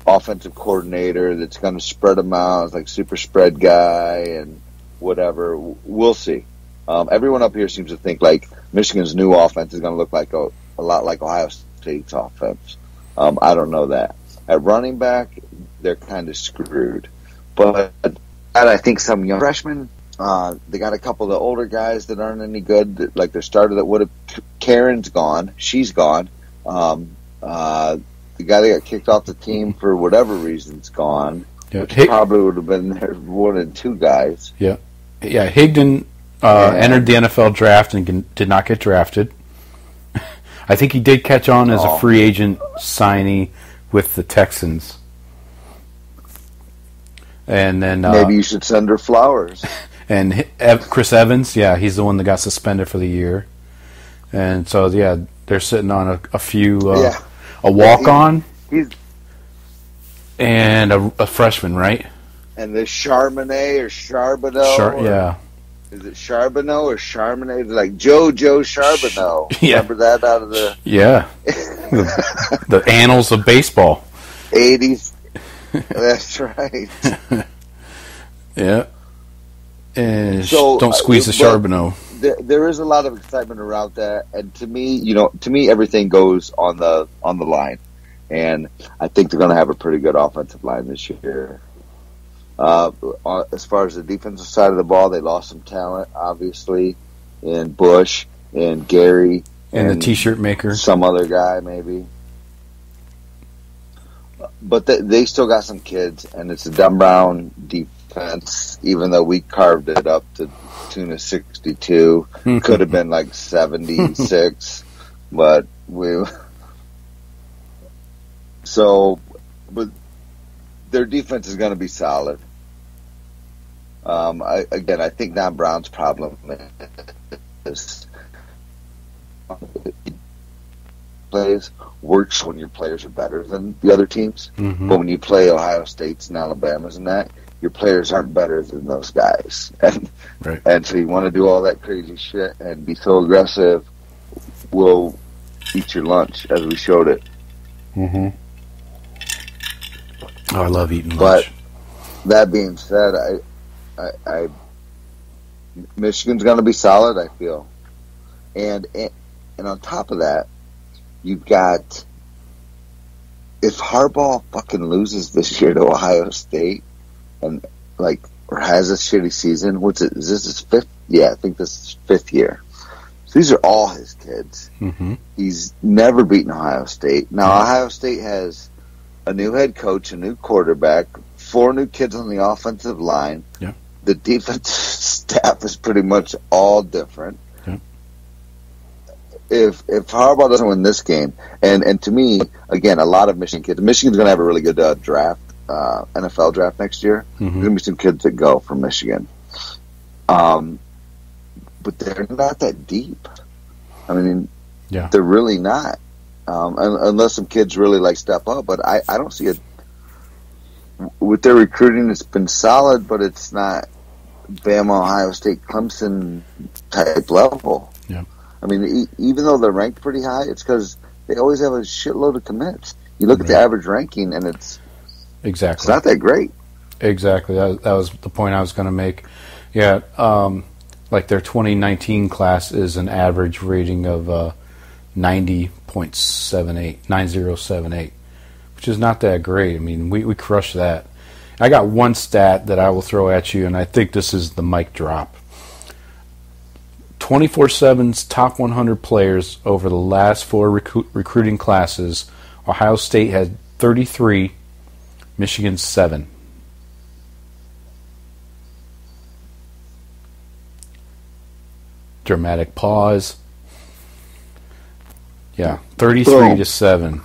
S5: offensive coordinator that's going to spread them out, like super spread guy and whatever. We'll see. Um, everyone up here seems to think like Michigan's new offense is going to look like a, a lot like Ohio State's offense. Um, I don't know that. At running back, they're kind of screwed. But I think some young freshmen, uh, they got a couple of the older guys that aren't any good. Like their starter that would have. Karen's gone. She's gone. Um, uh, the guy that got kicked off the team for whatever reason's gone.
S4: Yeah. Hig-
S5: probably would have been there one and two guys.
S4: yeah. Yeah. Higdon uh,
S5: Yeah.
S4: entered the NFL draft and did not get drafted. [LAUGHS] I think he did catch on as
S5: Oh.
S4: a free agent signee with the Texans. And then uh,
S5: Maybe you should send her flowers. [LAUGHS]
S4: and Chris Evans, yeah, he's the one that got suspended for the year. And so yeah, they're sitting on a, a few uh,
S5: Yeah.
S4: a walk on
S5: He's
S4: and a, a freshman, right?
S5: and the Charbonnet or Charbonneau.
S4: Char-
S5: or-
S4: yeah.
S5: Is it Charbonneau or Charbonnet? Like Joe Joe Charboneau. [LAUGHS]
S4: Yeah.
S5: Remember that out of the
S4: Yeah. the, [LAUGHS] the annals of baseball.
S5: eighties? That's right. [LAUGHS]
S4: Yeah. And sh-
S5: So,
S4: don't squeeze the
S5: uh,
S4: Charbonneau.
S5: There, there is a lot of excitement around that, and to me, you know, to me, everything goes on the on the line, and I think they're going to have a pretty good offensive line this year. Uh, as far as the defensive side of the ball, they lost some talent, obviously, in Bush and Gary
S4: And the T-shirt maker.
S5: some other guy maybe. But they, they still got some kids, and it's a Don Brown defense. Even though we carved it up to tune of sixty-two, [LAUGHS] could have been like seventy-six, [LAUGHS] but we. So, but their defense is going to be solid. Um, I, again, I think Don Brown's problem is plays works when your players are better than the other teams.
S4: Mhm.
S5: But when you play Ohio States and Alabama's and that, your players aren't better than those guys. [LAUGHS] And
S4: Right.
S5: and so you want to do all that crazy shit and be so aggressive, we'll eat your lunch as we showed it.
S4: Mm-hmm. Oh, I love eating
S5: But-
S4: lunch.
S5: That being said, I, I, I Michigan's going to be solid. I feel, and and on top of that, you've got if Harbaugh fucking loses this year to Ohio State, and like or has a shitty season. What's it? Is this his fifth? Yeah, I think this is fifth year. So these are all his kids.
S4: hmm
S5: He's never beaten Ohio State. Now Ohio State has a new head coach, a new quarterback, four new kids on the offensive line.
S4: Yeah.
S5: The defensive [LAUGHS] staff is pretty much all different.
S4: Yeah.
S5: If if Harbaugh doesn't win this game, and and to me, again, a lot of Michigan kids. Michigan's going to have a really good uh, draft, uh, NFL draft next year.
S4: hmm
S5: There's going to be some kids that go from Michigan. Um, but they're not that deep. I mean,
S4: Yeah.
S5: they're really not. Um, un- unless some kids really like step up, but I, I don't see it with their recruiting. It's been solid, but it's not Bama, Ohio State, Clemson type level.
S4: Yeah.
S5: I mean, e- even though they're ranked pretty high, it's because they always have a shitload of commits. You look at the average ranking, and it's it's
S4: Exactly.
S5: not that great.
S4: Exactly. That, that was the point I was going to make. Yeah. Um, like their 2019 class is an average rating of uh, 90.78, 9078, which is not that great. I mean, we, we crushed that. I got one stat that I will throw at you, and I think this is the mic drop. 24 7's top 100 players over the last four recru- recruiting classes. Ohio State had 33, Michigan 7. dramatic pause. Yeah, 33
S5: Boom.
S4: to 7.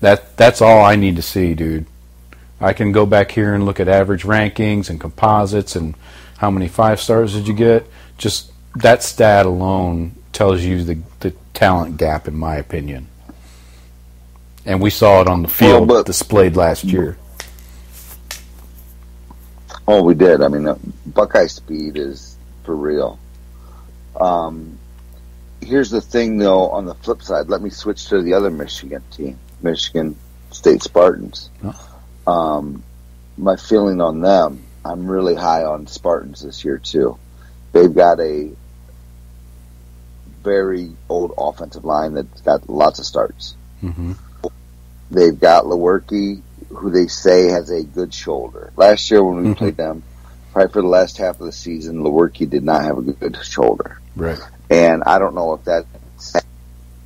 S4: That that's all I need to see, dude. I can go back here and look at average rankings and composites and how many five stars did you get? Just that stat alone tells you the the talent gap in my opinion. And we saw it on the field
S5: but-
S4: displayed last year.
S5: Oh, we did. I mean, uh, Buckeye speed is for real. Um, here's the thing, though. On the flip side, let me switch to the other Michigan team, Michigan State Spartans. Um, my feeling on them, I'm really high on Spartans this year too. They've got a very old offensive line that's got lots of starts.
S4: hmm
S5: They've got Lewerke, who they say has a good shoulder. Last year when we
S4: Mhm.
S5: played them, probably for the last half of the season, Lewerke did not have a good shoulder.
S4: Right.
S5: And I don't know if that.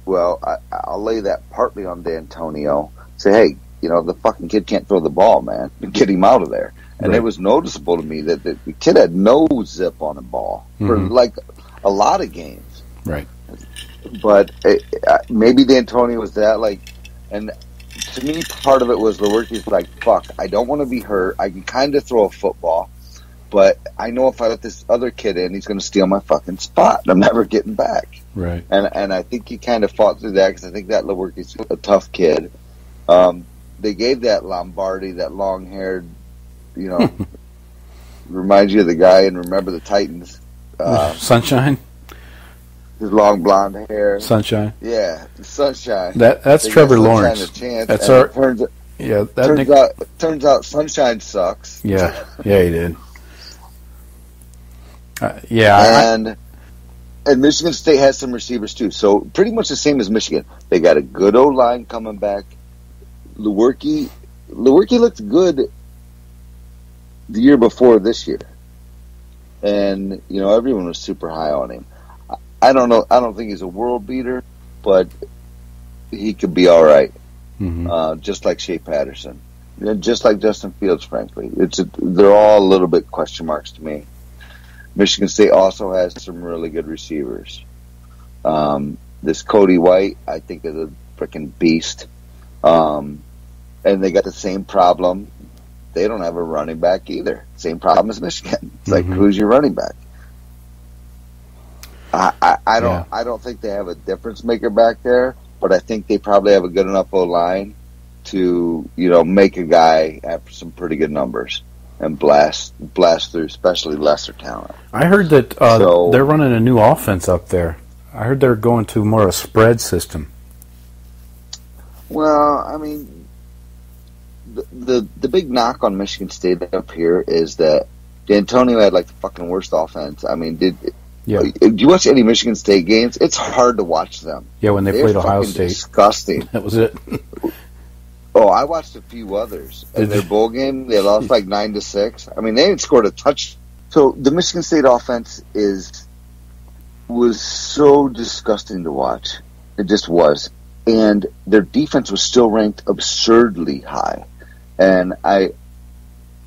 S5: well, I, I'll lay that partly on D'Antonio. Say, hey, you know, the fucking kid can't throw the ball, man. [LAUGHS] Get him out of there. And
S4: Right.
S5: it was noticeable to me that the, the kid had no zip on the ball for
S4: Mhm.
S5: like a lot of games
S4: Right.
S5: but it, uh, maybe D'Antonio was that like, and to me, part of it was Lewerke's like, fuck, I don't want to be hurt. I can kind of throw a football, but I know if I let this other kid in, he's going to steal my fucking spot. and I'm never getting back.
S4: Right.
S5: And and I think he kind of fought through that because I think that Lewerke's a tough kid. Um, they gave that Lombardi, that long haired, you know, [LAUGHS] reminds you of the guy and Remember the Titans. Uh,
S4: Sunshine.
S5: His long blonde hair.
S4: Sunshine.
S5: Yeah, Sunshine.
S4: That that's
S5: They
S4: Trevor Lawrence. That's our-
S5: turns,
S4: Yeah, that
S5: turns
S4: nick-
S5: out turns out Sunshine sucks.
S4: Yeah, yeah, he did. Uh, yeah, I-
S5: and and Michigan State has some receivers too. So pretty much the same as Michigan. They got a good O line coming back. Lewerke Lewerke looked good the year before this year, and you know everyone was super high on him. I- don't know. I don't think he's a world beater, but he could be all right.
S4: mhm.
S5: uh, just like Shea Patterson, and just like Justin Fields. Frankly, it's a, they're all a little bit question marks to me. Michigan State also has some really good receivers. Um, this Cody White, I think, is a freaking beast. Um, and they got the same problem. They don't have a running back either. Same problem as Michigan. It's like,
S4: Mhm.
S5: who's your running back? I, I, I don't
S4: Yeah.
S5: I don't think they have a difference maker back there, but I think they probably have a good enough O line to you know make a guy have some pretty good numbers and blast blast through, especially lesser talent.
S4: I heard that uh,
S5: So-
S4: they're running a new offense up there. I heard they're going to more of a spread system.
S5: Well, I mean, the the, the big knock on Michigan State up here is that D'Antonio had like the fucking worst offense. I mean, did
S4: Yeah,
S5: do you watch any Michigan State games? It's hard to watch them.
S4: yeah. When they
S5: They're
S4: played Ohio State,
S5: disgusting. [LAUGHS]
S4: that was it.
S5: Oh, I watched a few others. In their bowl game, they lost like nine to six. I mean, they had scored a touch. So the Michigan State offense is was so disgusting to watch. It just was. And their defense was still ranked absurdly high. And I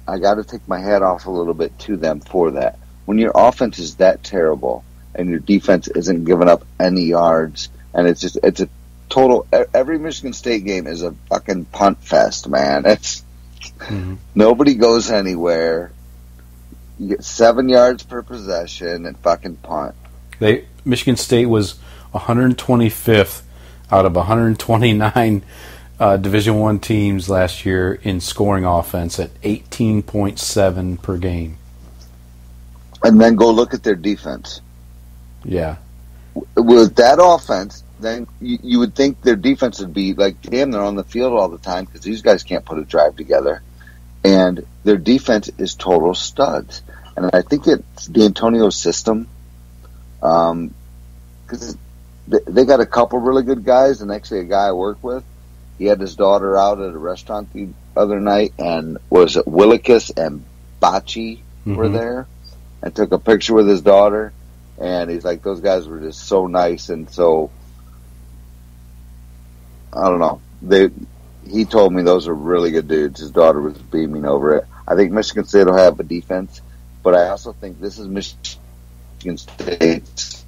S5: I got to take my hat off a little bit to them for that. When your offense is that terrible and your defense isn't giving up any yards and it's just it's a total every Michigan State game is a fucking punt fest, man. [LAUGHS] It's nobody goes anywhere. You get 7 yards per possession and fucking punt.
S4: They Michigan State was 125th out of 129 uh, Division One teams last year in scoring offense at 18.7 per game.
S5: And then go look at their defense.
S4: Yeah,
S5: with that offense, then you, you would think their defense would be like, damn, they're on the field all the time because these guys can't put a drive together. And their defense is total studs. And I think it's D'Antonio's system. Um, cause they, they got a couple really good guys and actually a guy I work with. He had his daughter out at a restaurant the other night and was it Willekes and Bachie were
S4: Mhm.
S5: there and took a picture with his daughter and he's like those guys were just so nice and so I don't know. They he told me those are really good dudes. His daughter was beaming over it. I think Michigan State will have a defense, but I also think this is Michigan State's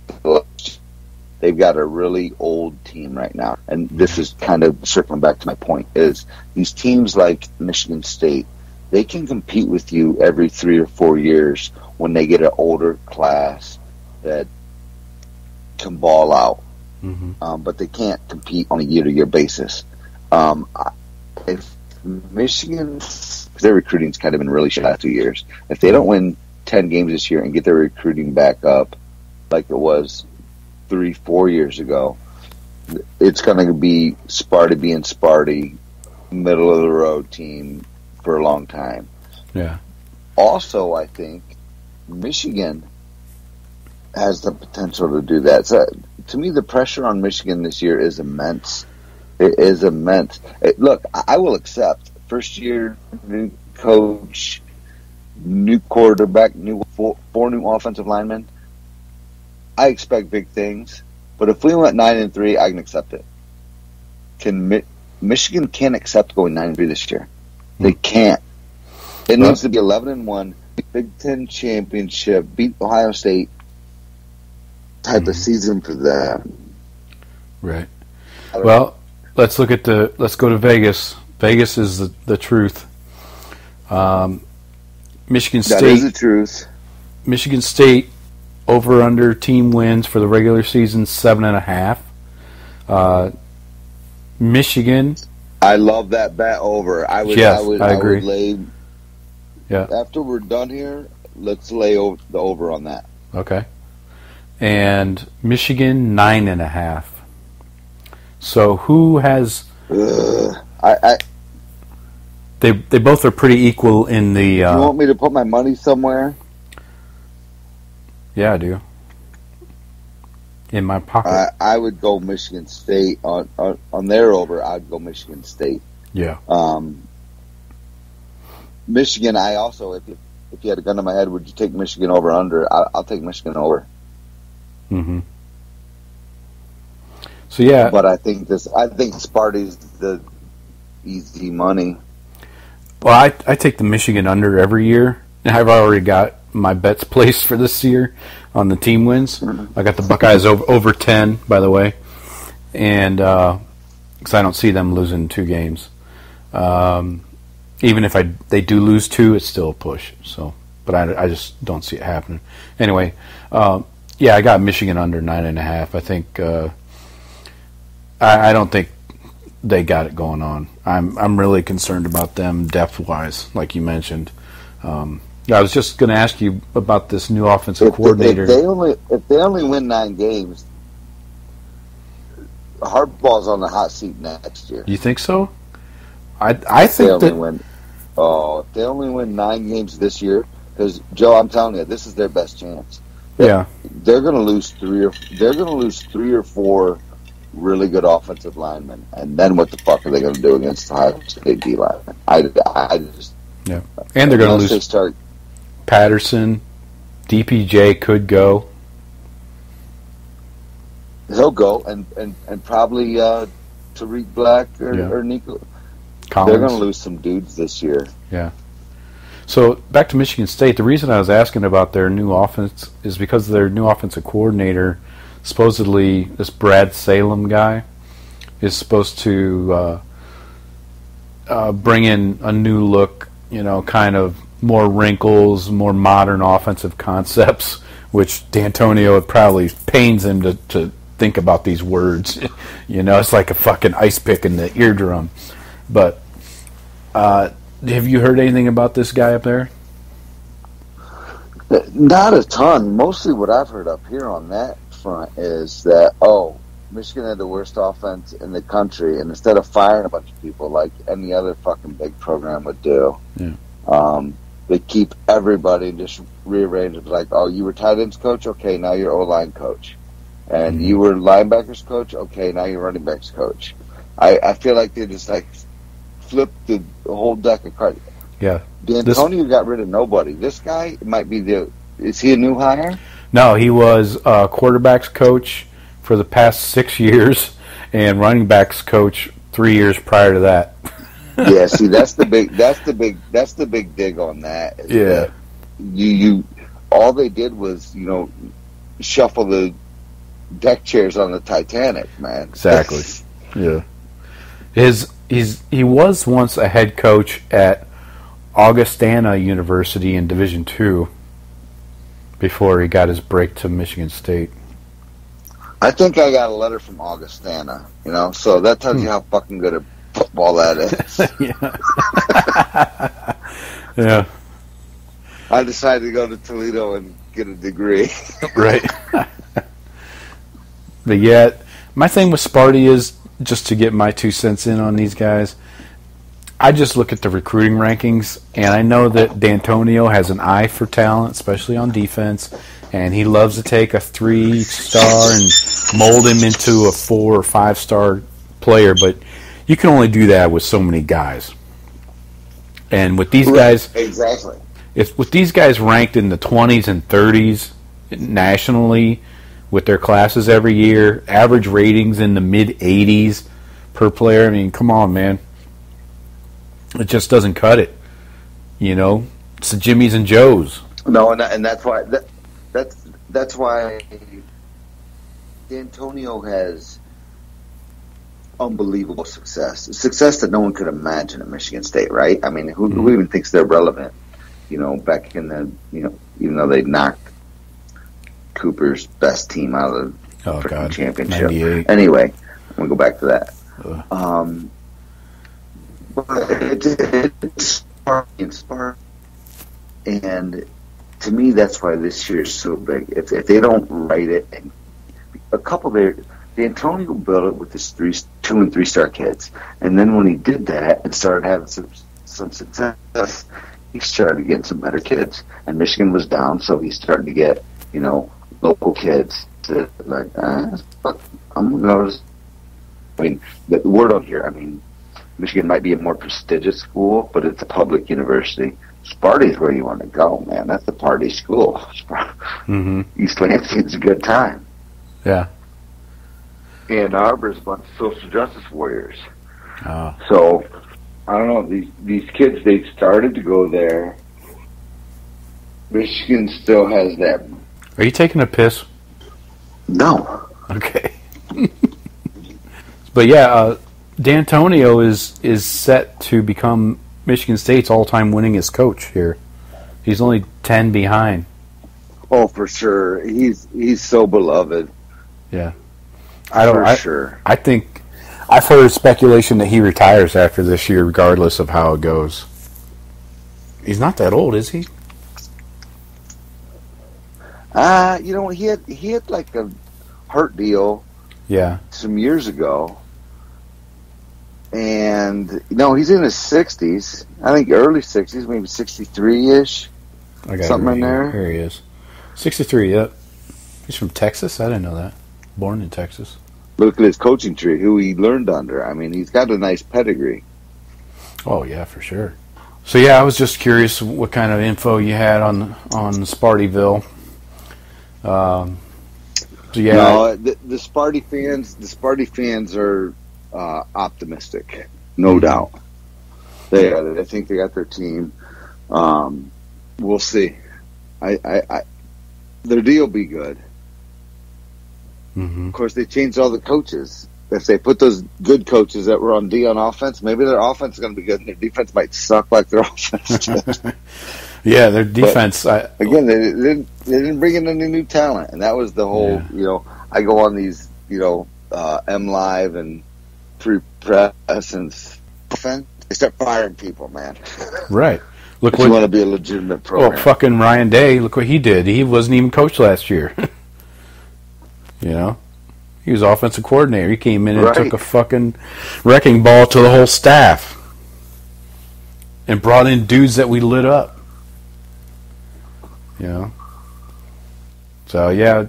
S5: they've got a really old team right now. And this is kind of circling back to my point is these teams like Michigan State, they can compete with you every three or four years when they get an older class that can ball out.
S4: Mhm.
S5: Um, but they can't compete on a year to year basis. Um, if Michigan, their recruiting's kind of been really shot two years. If they don't win 10 games this year and get their recruiting back up like it was three, four years ago, it's going to be Sparty being Sparty, middle of the road team for a long time.
S4: yeah.
S5: Also, I think Michigan has the potential to do that. So, to me, the pressure on Michigan this year is immense. It is immense. It, look, I will accept first year new coach, new quarterback, new four, four new offensive linemen. I expect big things, but if we went nine and three, I can accept it. Can Mi- Michigan can't accept going nine and three this year? They can't. It
S4: Well-
S5: needs to be eleven and one, Big Ten championship, beat Ohio State type of season for them.
S4: Right. Well, let's look at the. Let's go to Vegas. Vegas is the the truth. Um, Michigan State.
S5: is the truth.
S4: Michigan State over under team wins for the regular season seven and a half. Uh, Michigan,
S5: I love that bet over. I would.
S4: Yes,
S5: I would.
S4: I agree.
S5: would lay.
S4: Yeah.
S5: After we're done here, let's lay over the over on that.
S4: okay, and Michigan nine and a half. So who has?
S5: Ugh. I, I.
S4: They they both are pretty equal in the.
S5: you
S4: Uh,
S5: want me to put my money somewhere?
S4: yeah, I do. In my pocket.
S5: I, I would go Michigan State on, on on their over. I'd go Michigan State.
S4: yeah.
S5: Um, Michigan. I also, if you, if you had a gun to my head, would you take Michigan over under? I, I'll take Michigan over.
S4: Mm-hmm. So yeah,
S5: But I think this. I think Sparty's the easy money.
S4: Well, I, I take the Michigan under every year. I've already got my bets [LAUGHS] placed for this year on the team wins. I got the Buckeyes over, over 10, by the way. And because I don't see them losing two games. Um, even if I they do lose two, it's still a push. So, But I, I just don't see it happening. Anyway, uh, yeah, I got Michigan under nine and a half. I think uh, I, I don't think they got it going on. I'm I'm really concerned about them depth wise, like you mentioned. Um, I was just going to ask you about this new offensive
S5: If,
S4: coordinator.
S5: if they only if they only win nine games, Harbaugh's on the hot seat next year.
S4: you think so? I I
S5: If they
S4: think
S5: only
S4: that
S5: win. Oh, if they only win nine games this year, because Joe, I'm telling you, this is their best chance.
S4: yeah
S5: They're going to lose three or they're going to lose three or four really good offensive linemen, and then what the fuck are they going to do against the Ohio State D linemen? I, I just
S4: yeah, and they're going to lose. uh,
S5: start.
S4: Patterson, DPJ could go.
S5: he'll go, and and and probably uh, Tarik Black or,
S4: Yeah.
S5: or Nico.
S4: Collins.
S5: They're going to lose some dudes this year. Yeah.
S4: So back to Michigan State. The reason I was asking about their new offense is because their new offensive coordinator, supposedly this Brad Salem guy, is supposed to uh, uh, bring in a new look. You know, kind of more wrinkles, more modern offensive concepts, which D'Antonio it probably pains him to, to think about these words. [LAUGHS] you know, it's like a fucking ice pick in the eardrum. But uh, have you heard anything about this guy up there?
S5: Not a ton. Mostly what I've heard up here on that front is that oh, Michigan had the worst offense in the country, and instead of firing a bunch of people like any other fucking big program would do,
S4: Yeah.
S5: um, they keep everybody and just rearrange it. Like, oh, you were tight ends coach, okay, now you're O line coach, and
S4: Mhm.
S5: you were linebackers coach, okay, now you're running backs coach. I, I feel like they just like flipped the whole deck of cards.
S4: Yeah.
S5: D'Antonio got rid of nobody. This guy might be the. Is he a new hire?
S4: No, he was uh, quarterbacks coach for the past six [LAUGHS] years and running backs coach three years prior to that.
S5: Yeah. See, that's the big. That's the big. That's the big dig on that.
S4: Yeah.
S5: that You you. All they did was you know shuffle the deck chairs on the Titanic, man.
S4: Exactly. [LAUGHS] Yeah. His he's he was once a head coach at Augustana University in Division Two before he got his break to Michigan State.
S5: I think I got a letter from Augustana. You know, so that tells you hmm. how fucking good at football that is. [LAUGHS]
S4: yeah. [LAUGHS] yeah.
S5: I decided to go to Toledo and get a degree. [LAUGHS]
S4: Right. but yet, my thing with Sparty is just to get my two cents in on these guys. I just look at the recruiting rankings, and I know that D'Antonio has an eye for talent, especially on defense, and he loves to take a three star and mold him into a four or five star player. But you can only do that with so many guys. And with these guys,
S5: exactly.
S4: if with these guys ranked in the 20s and 30s nationally with their classes every year, average ratings in the mid 80s per player, I mean, come on, man. It just doesn't cut it. You know, it's the Jimmys and Joes.
S5: No, and that, and that's why that, that's that's why D'Antonio has unbelievable success, success that no one could imagine at Michigan State. Right? I mean, who, who even thinks they're relevant? You know, back in the you know, even though they knocked Cooper's best team out of the
S4: Oh, God.
S5: championship.
S4: 98.
S5: Anyway, I'm gonna go back to that. Um, but it, it, it's spark and spark, and to me, that's why this year is so big. If, if they don't write it, and a couple there, D'Antonio built it with his three, two and three star kids, and then when he did that and started having some some success, he started getting some better kids. And Michigan was down, so he started to get you know local kids to like, ah, I'm gonna go. to I mean, the the word on here. I mean, Michigan might be a more prestigious school, but it's a public university. Sparty's where you want to go, man. That's the party school. [LAUGHS]
S4: Mm-hmm.
S5: East Lansing's a good time.
S4: Yeah.
S6: Ann Arbor's a bunch of social justice warriors.
S4: Uh,
S6: So I don't know these these kids. They started to go there.
S5: Michigan still has that.
S4: are you taking a piss?
S5: No,
S4: Okay. but yeah, uh, D'Antonio is is set to become Michigan State's all-time winningest coach here. He's only ten behind.
S5: oh for sure. He's he's so beloved.
S4: I don't.
S5: for
S4: I,
S5: sure.
S4: I think I've heard speculation that he retires after this year, regardless of how it goes. He's not that old, is he?
S5: Uh, you know he had he had like a hurt deal
S4: Yeah.
S5: some years ago. And no, he's in his sixties. I think early sixties, maybe sixty three ish.
S4: I
S5: Something in
S4: here.
S5: there?
S4: Here he is. Sixty-three. Yep. He's from Texas. I didn't know that. Born in Texas.
S5: Look at his coaching tree, who he learned under. I mean, he's got a nice pedigree.
S4: Oh yeah, for sure. So yeah, I was just curious what kind of info you had on on Spartyville. Um, So yeah,
S5: No, the, the Sparty fans, the Sparty fans are uh, optimistic, no doubt. They are. I think they got their team. Um, we'll see. I, I, I, their deal be good.
S4: Hmm
S5: Of course, they changed all the coaches. If they put those good coaches that were on D on offense, maybe their offense is going to be good, and their defense might suck like their [LAUGHS] offense [LAUGHS]
S4: yeah, their defense. I,
S5: Again, they didn't they didn't bring in any new talent, and that was the whole.
S4: Yeah.
S5: You know, I go on these, you know, uh, M Live and Free Press and offense. They start firing people, man. [LAUGHS]
S4: right. Look
S5: If you want to be a legitimate
S4: pro.
S5: Oh,
S4: fucking Ryan Day! Look what he did. He wasn't even coached last year. You know, he was offensive coordinator. He came in and
S5: Right.
S4: took a fucking wrecking ball to the whole staff, and brought in dudes that we lit up. You know. So yeah,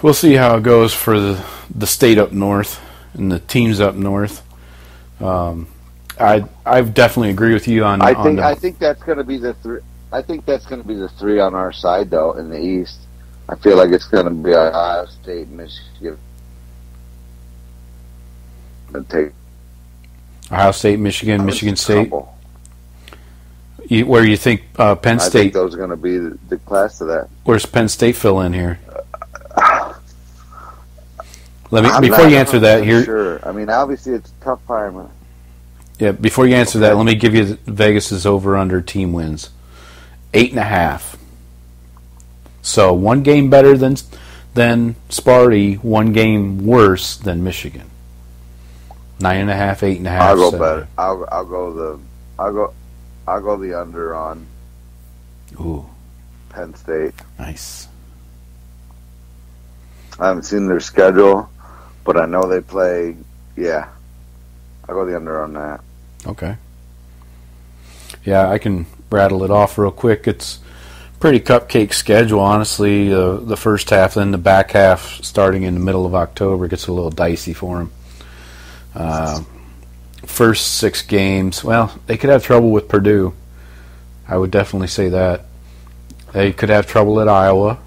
S4: we'll see how it goes for the the state up north and the teams up north. Um, I I definitely agree with you on.
S5: I
S4: on
S5: think
S4: the,
S5: I think that's going to be the three. I think that's going to be the three on our side, though, in the East. I feel like it's going to be Ohio State, Michigan, and take
S4: Ohio State, Michigan, Michigan State. You, where you think uh, Penn
S5: I think
S4: State?
S5: those are going to be the, the class of that.
S4: Where's Penn State fill in here? [SIGHS] Let me
S5: I'm
S4: before you answer that here.
S5: Sure. I mean, obviously it's a tough environment.
S4: Yeah, before you answer that, let me give you Vegas's over under team wins, eight and a half. So one game better than than Sparty, one game worse than Michigan. Nine and a half, eight and a half.
S5: I'll go
S4: seven.
S5: better. I'll I'll go the I'll go I'll go the under on
S4: Ooh,
S5: Penn State.
S4: nice.
S5: I haven't seen their schedule, but I know they play. Yeah, I'll go the under on that.
S4: Okay. Yeah, I can rattle it off real quick. It's pretty cupcake schedule, honestly. Uh, the first half, then the back half, starting in the middle of October, gets a little dicey for them. Uh, first six games, well, they could have trouble with Purdue. I would definitely say that. They could have trouble at Iowa.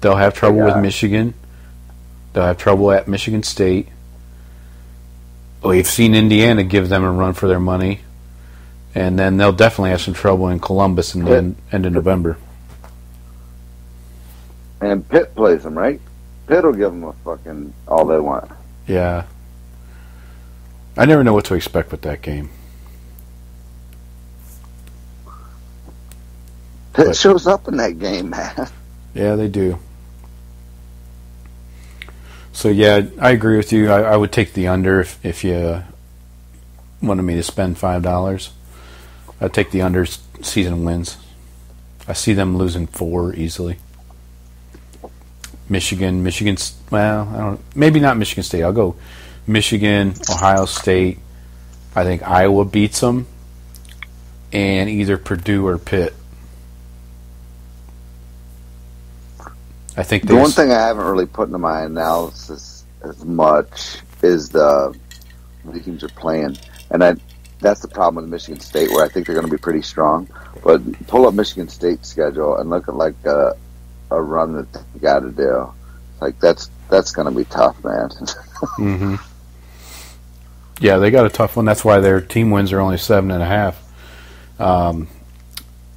S4: They'll have trouble with Michigan. They'll have trouble at Michigan State. We've seen Indiana give them a run for their money, and then they'll definitely have some trouble in Columbus in the end, end of November.
S5: And Pitt plays them right. Pitt will give them a fucking all they want.
S4: Yeah, I never know what to expect with that game.
S5: Pitt
S4: But-
S5: shows up in that game, man. [LAUGHS]
S4: Yeah, they do. So yeah, I agree with you. I, I would take the under if if you wanted me to spend five dollars. I'd take the under season wins. I see them losing four easily. Michigan, Michigan's well, I don't maybe not Michigan State. I'll go Michigan, Ohio State. I think Iowa beats them, and either Purdue or Pitt. I think
S5: The one thing I haven't really put into my analysis as much is the the teams are playing, and I that's the problem with Michigan State, where I think they're going to be pretty strong. But pull up Michigan State's schedule and look at like a, a run that they got to do. Like that's that's going to be tough, man. [LAUGHS]
S4: hmm Yeah, they got a tough one. That's why their team wins are only seven and a half. Um,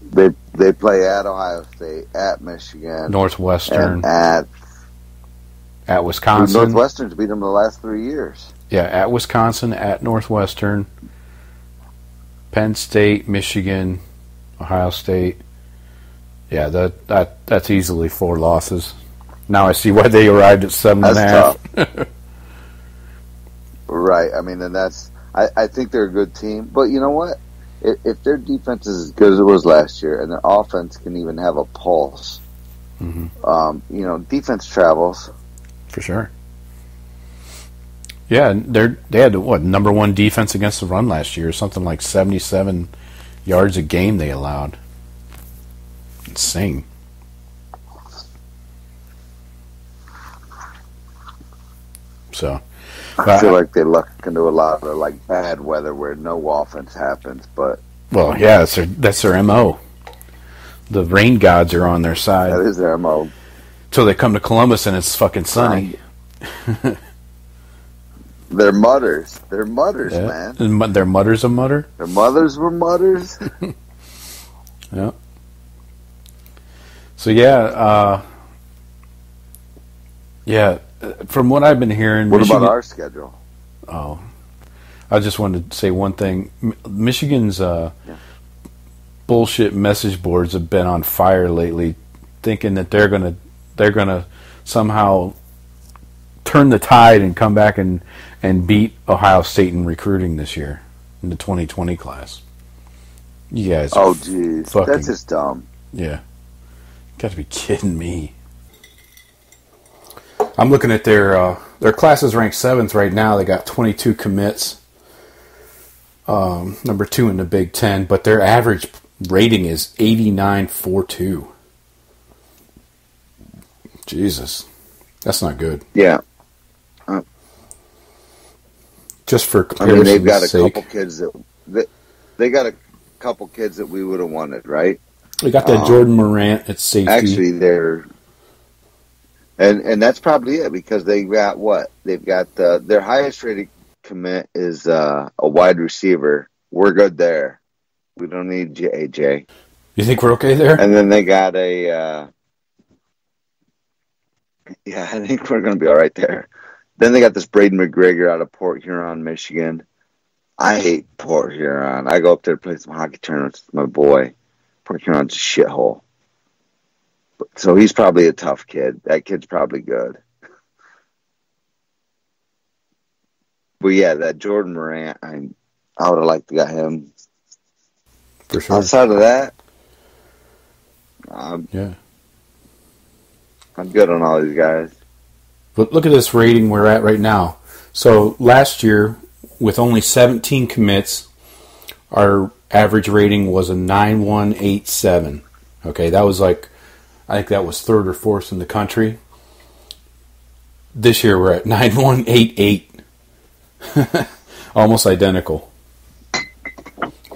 S5: they they play at Ohio State, at Michigan,
S4: Northwestern
S5: at
S4: at Wisconsin.
S5: Northwestern's beat them the last three years.
S4: Yeah, at Wisconsin, at Northwestern, Penn State, Michigan, Ohio State. Yeah, that that that's easily four losses. Now I see why they arrived at seven and a
S5: That's
S4: half. [LAUGHS]
S5: Right. I mean, and that's I, I think they're a good team, but you know what? If, if their defense is as good as it was last year, and their offense can even have a pulse,
S4: Mhm.
S5: um, you know, defense travels.
S4: For sure. Yeah, they're they had what number one defense against the run last year, something like seventy seven yards a game they allowed. Insane. So,
S5: I feel like they luck into a lot of like bad weather where no offense happens, but
S4: well, yeah, that's their that's their mo. The rain gods are on their side.
S5: is their mo.
S4: Till they come to Columbus and it's fucking sunny. [LAUGHS]
S5: They're mutters. They're mutters,
S4: Yeah.
S5: man.
S4: And their mutters a mutter.
S5: Their mothers were mutters. [LAUGHS]
S4: Yeah. So yeah, uh, yeah. From what I've been hearing,
S5: what
S4: Michigan,
S5: about our schedule?
S4: Oh, I just wanted to say one thing. Michigan's uh, bullshit message boards have been on fire lately, thinking that they're gonna they're gonna somehow turn the tide and come back and and beat Ohio State in recruiting this year in the 2020 class. You guys,
S5: Oh, jeez,
S4: fucking-
S5: that's just dumb.
S4: yeah. Got to be kidding me. I'm looking at their uh, their class is ranked seventh right now. They got 22 commits. Um, number two in the Big Ten, but their average rating is 89.42. Jesus, that's not good.
S5: Yeah,
S4: Just for
S5: I mean they've got a
S4: sake,
S5: couple kids that they, they got a couple kids that we would have wanted, right?
S4: we got that
S5: um,
S4: Jordan Morant at safety.
S5: Actually, they're and and that's probably it because they got what they've got. Uh, their highest rated commit is uh, a wide receiver. We're good there. We don't need JJ.
S4: you think we're okay there?
S5: And then they got a. Uh, yeah, [LAUGHS] I think we're going to be all right there. Then they got this Braiden McGregor out of Port Huron, Michigan. I hate Port Huron. I go up there to play some hockey tournaments with my boy. Port Huron's a shithole. So he's probably a tough kid. That kid's probably good. But yeah, that Jordan Morant, I, I would have liked to got him.
S4: For sure.
S5: Outside of that, I'm,
S4: Yeah.
S5: I'm good on all these guys.
S4: But look at this rating we're at right now. So last year, with only 17 commits, our average rating was a 9187. Okay, that was like, I think that was third or fourth in the country. This year we're at [LAUGHS] 9188. [LAUGHS] Almost identical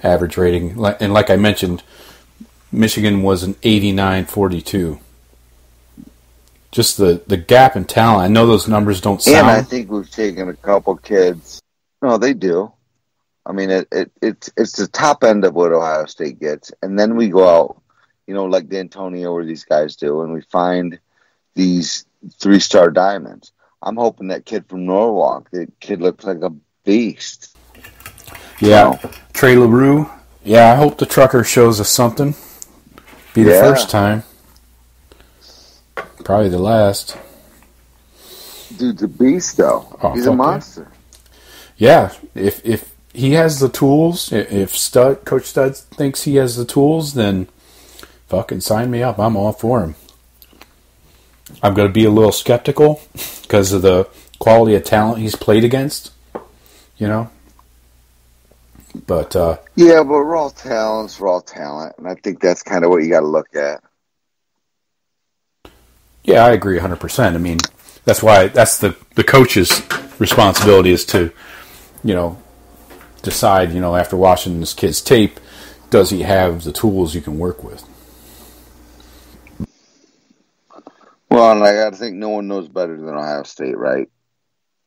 S4: average rating. And like I mentioned, Michigan was an 8942 just the the gap in talent. I know those numbers don't sound.
S5: And I think we've taken a couple kids. No, they do. I mean, it, it it's it's the top end of what Ohio State gets, and then we go out, you know, like D'Antonio or these guys do, and we find these three star diamonds. I'm hoping that kid from Norwalk, that kid looks like a beast.
S4: yeah, Trey Leroux. Yeah, I hope the trucker shows us something. Be the
S5: Yeah.
S4: first time. Probably the last.
S5: Dude's a beast, though.
S4: Oh,
S5: He's a monster.
S4: Yeah, if if he has the tools, if Stud Coach Stud thinks he has the tools, then fucking sign me up. I'm all for him. I'm going to be a little skeptical [LAUGHS] because of the quality of talent he's played against. You know, but uh,
S5: Yeah, but raw talent's raw talent, and I think that's kind of what you got to look at.
S4: Yeah, I agree 100%. I mean, that's why that's the the coach's responsibility is to, you know, decide, you know, after watching this kid's tape, does he have the tools you can work with?
S5: Well, and I think no one knows better than Ohio State, right?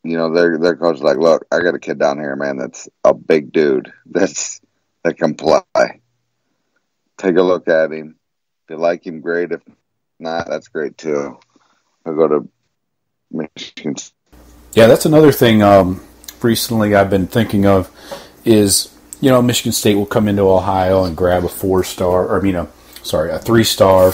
S5: You know, their their coach like, look, I got a kid down here, man, that's a big dude. [LAUGHS] That's that can play. Take a look at him. If you like him, great. If not, that's great too. I'll go to Michigan.
S4: Yeah, that's another thing um, recently I've been thinking of is, you know, Michigan State will come into Ohio and grab a four star, or, mean, a, sorry, a three star,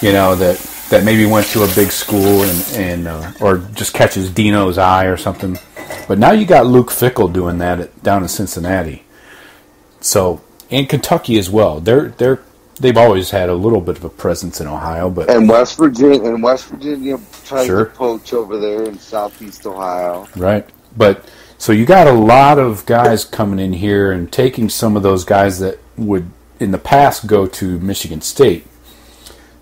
S4: you know, that, that maybe went to a big school and, and uh, or just catches Dino's eye or something. But now you got Luke Fickell doing that at, down in Cincinnati. So, and Kentucky as well. They're, they're, they've always had a little bit of a presence in Ohio, but
S5: And West Virginia, and West Virginia tries
S4: Sure.
S5: to poach over there in Southeast Ohio.
S4: Right. But so you got a lot of guys coming in here and taking some of those guys that would in the past go to Michigan State.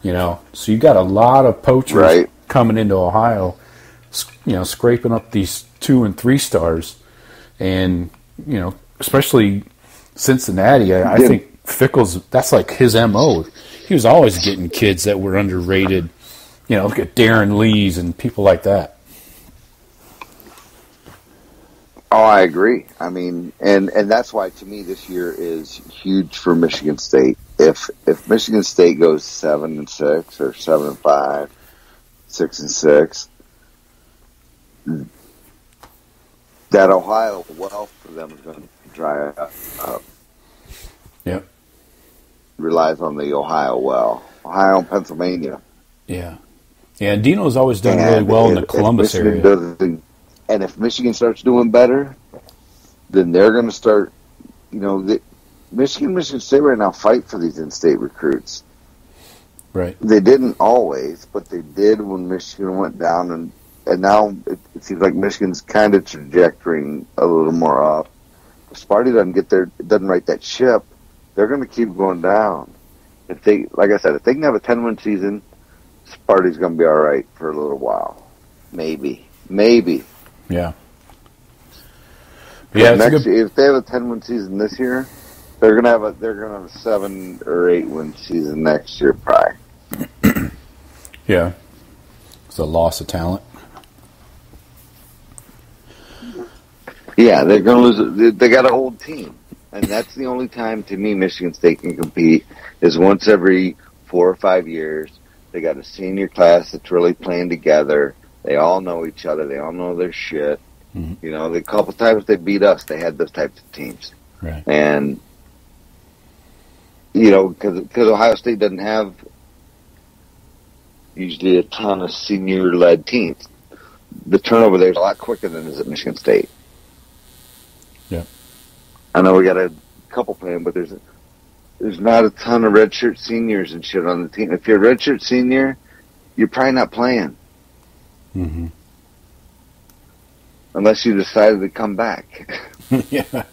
S4: You know, so you got a lot of poachers
S5: Right.
S4: coming into Ohio, you know, scraping up these two and three stars, and you know, especially Cincinnati. I, I think Fickell's that's like his mo. He was always getting kids that were underrated You know, look at Darron Lees and people like that.
S5: Oh, I agree. I mean, and and that's why to me this year is huge for Michigan State. If if Michigan State goes seven and six or seven and five, six and six, that Ohio well for them is going to dry up.
S4: Yep.
S5: Relies on the Ohio well, Ohio and Pennsylvania.
S4: Yeah. Yeah, Dino's always done really
S5: And
S4: well in the
S5: if- if
S4: Columbus area.
S5: and if Michigan starts doing better, then they're going to start. You know, the, Michigan, Michigan State right now fight for these in-state recruits.
S4: Right.
S5: They didn't always, but they did when Michigan went down, and and now it, it seems like Michigan's kind of trajectorying a little more up. If Sparty doesn't get there, doesn't right that ship, they're going to keep going down. If they, like I said, if they can have a ten-win season, Sparty's going to be all right for a little while, maybe, maybe.
S4: Yeah. Yeah,
S5: next
S4: good,
S5: if they have a ten-win season this year, they're going to have a they're going to have a seven or eight-win season next year, probably. [CLEARS THROAT]
S4: yeah. It's a loss of talent.
S5: Yeah, they're going to lose. They, they got an old team, and that's the only time to me Michigan State can compete is once every four or five years. They got a senior class that's really playing together. They all know each other. They all know their shit.
S4: Mhm.
S5: You know, the couple times they beat us, they had those types of teams,
S4: Right.
S5: and you know, because Ohio State doesn't have usually a ton of senior-led teams. The turnover there is a lot quicker than it is at Michigan State.
S4: Yeah.
S5: I know we got a couple playing, but there's there's not a ton of redshirt seniors and shit on the team. If you're a redshirt senior, you're probably not playing
S4: hmm
S5: unless you decided to come back. [LAUGHS] [LAUGHS]
S4: yeah.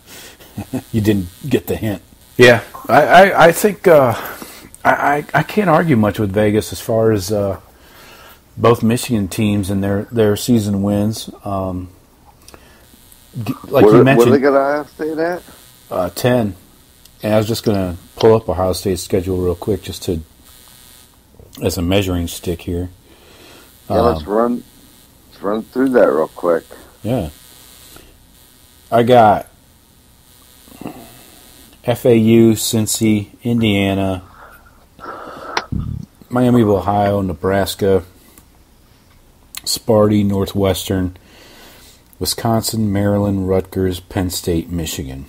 S4: you didn't get the hint. Yeah, I, I, I think uh, I, I I can't argue much with Vegas as far as uh, both Michigan teams and their, their season wins. Um, g- like
S5: what,
S4: you
S5: what
S4: mentioned,
S5: they got Ohio State at?
S4: uh, 10. And I was just going to pull up Ohio State's schedule real quick just to as a measuring stick here.
S5: Yeah, let's
S4: Um,
S5: run let's run through that real quick.
S4: Yeah. I got FAU, Cincy, Indiana, Miami of Ohio, Nebraska, Sparty, Northwestern, Wisconsin, Maryland, Rutgers, Penn State, Michigan.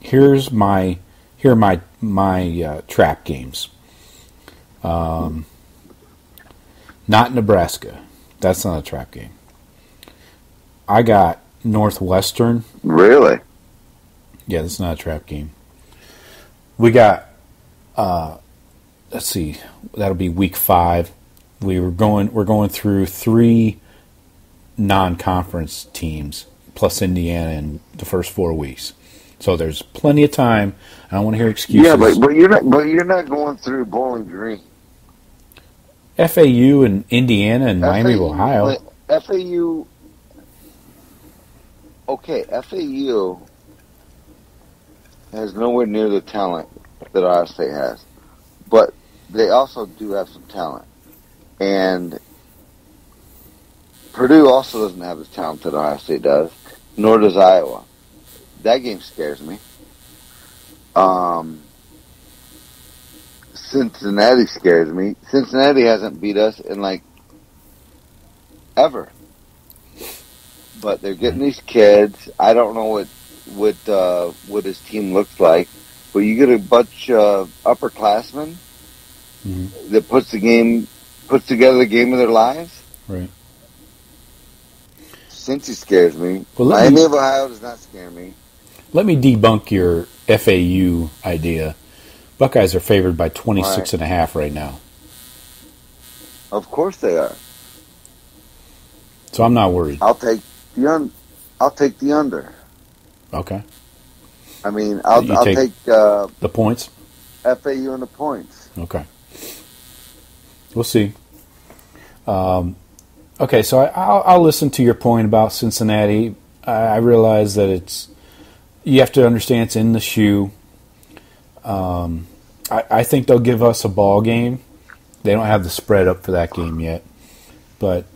S4: Here's my here are my my uh, trap games. Um, not Nebraska. That's not a trap game. I got Northwestern.
S5: Really?
S4: Yeah, that's not a trap game. We got, uh, let's see, that'll be week five. We were going, we're going through three non-conference teams plus Indiana in the first four weeks. So there's plenty of time. I don't want to hear excuses.
S5: Yeah, but but you're not but you're not going through Bowling Green.
S4: FAU and Indiana and Miami
S5: FAU
S4: Ohio.
S5: FAU. Okay, FAU has nowhere near the talent that Ohio State has, but they also do have some talent, and Purdue also doesn't have the talent that Ohio State does, nor does Iowa. That game scares me. Um, Cincinnati scares me. Cincinnati hasn't beat us in like ever. But they're getting these kids. I don't know what what uh, what his team looks like, but you get a bunch of upperclassmen
S4: Mhm.
S5: that puts the game puts together the game of their lives.
S4: Right.
S5: Cincy scares me.
S4: Well, let
S5: Miami
S4: me-
S5: of Ohio does not scare me.
S4: Let me debunk your FAU idea. Buckeyes are favored by 26 and a half right now.
S5: Of course they are.
S4: So I'm not worried.
S5: I'll take the un- I'll take the under.
S4: Okay.
S5: I mean, I'll,
S4: You
S5: I'll
S4: take-
S5: take, uh,
S4: The points?
S5: FAU and the points.
S4: Okay. We'll see. Um, okay, so I, I'll, I'll listen to your point about Cincinnati. I, I realize that it's you have to understand it's in the shoe. Um, I, I think they'll give us a ball game. They don't have the spread up for that game yet. but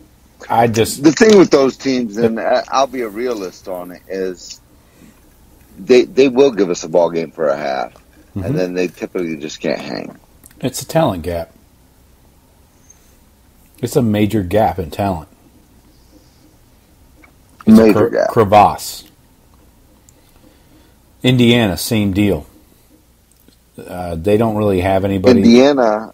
S4: I just
S5: The thing with those teams, and I'll be a realist on it, is they they will give us a ball game for a half,
S4: Mhm.
S5: and then they typically just can't hang.
S4: it's a talent gap. It's a major gap in talent. It's a
S5: Major
S4: cre-
S5: gap.
S4: crevasse. Indiana, same deal. Uh, they don't really have anybody.
S5: Indiana.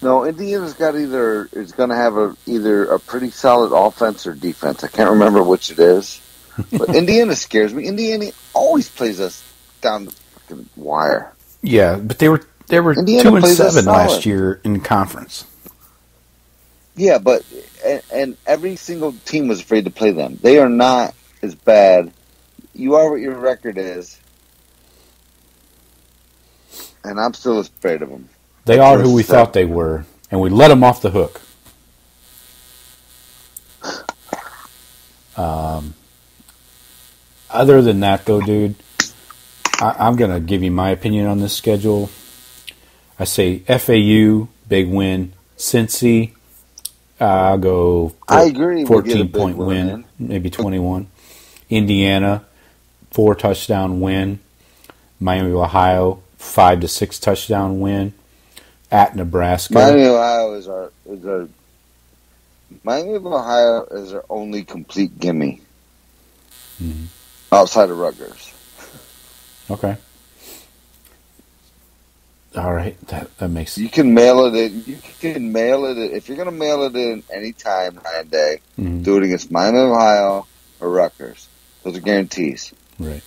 S5: No, Indiana's got either is going to have a either a pretty solid offense or defense. I can't remember which it is, [LAUGHS] but Indiana scares me. Indiana always plays us down the fucking wire.
S4: Yeah, but they were they were
S5: Indiana
S4: two and seven last year in conference.
S5: Yeah, but and, and every single team was afraid to play them. They are not as bad. You are what your record is, and I'm still afraid of them.
S4: They are who we
S5: Yes, uh,
S4: thought they were, and we let them off the hook. Um, other than that, though, dude, I, I'm gonna give you my opinion on this schedule. I say FAU big win, Cincy. Uh, I'll go.
S5: I agree. we get
S4: Fourteen point win,
S5: man.
S4: maybe twenty one. Indiana, four touchdown win. Miami, Ohio, five to six touchdown win. At Nebraska,
S5: Miami Ohio is our is our Miami of Ohio is our only complete gimme
S4: Mhm.
S5: outside of Rutgers.
S4: Okay. All right, that that makes
S5: You can mail it in. You can mail it in, if you're going to mail it in any time, nine day.
S4: mhm,
S5: Do it against Miami Ohio or Rutgers. Those are guarantees.
S4: right.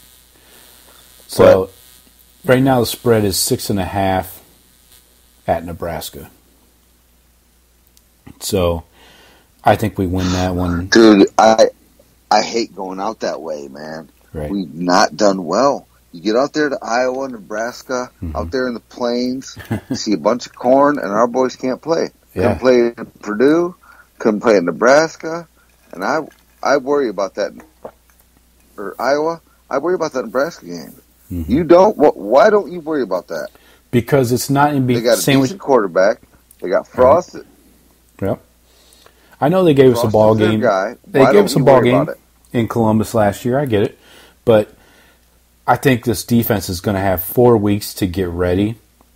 S4: So, right now the spread is six and a half at Nebraska. So, I think we win that one. [SIGHS]
S5: Dude, I I hate going out that way, man.
S4: Right.
S5: We've not done well. You get out there to Iowa, Nebraska,
S4: Mhm.
S5: out there in the plains, you [LAUGHS] see a bunch of corn, and our boys can't play.
S4: Yeah.
S5: Couldn't play in Purdue, couldn't play in Nebraska, and I I worry about that. Or Iowa, I worry about that Nebraska game.
S4: Mhm.
S5: You don't? Wh- Why don't you worry about that?
S4: because it's not in
S5: They
S4: be
S5: got a
S4: sandwich.
S5: decent quarterback. They got Frost.
S4: Yep. I know they gave us a ball game. They gave us a ball game in Columbus last year. I get it, but I think this defense is going to have four weeks to get ready.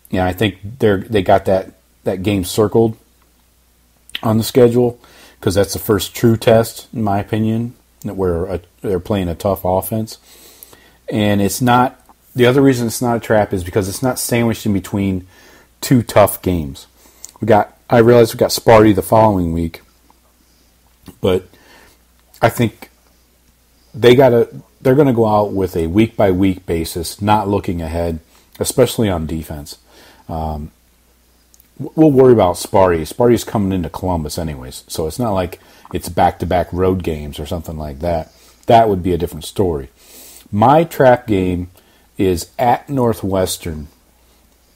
S4: Yeah, I think they're they got that that game circled on the schedule because that's the first true test, in my opinion, that where a, uh, they're playing a tough offense, and it's not. The other reason it's not a trap is because it's not sandwiched in between two tough games. We got. I realize we got Sparty the following week, but I think they got to they're going to go out with a week by week basis, not looking ahead, especially on defense. Um, we'll worry about Sparty. Sparty's coming into Columbus anyways, so it's not like it's back to back road games or something like that. That would be a different story. My trap game is at Northwestern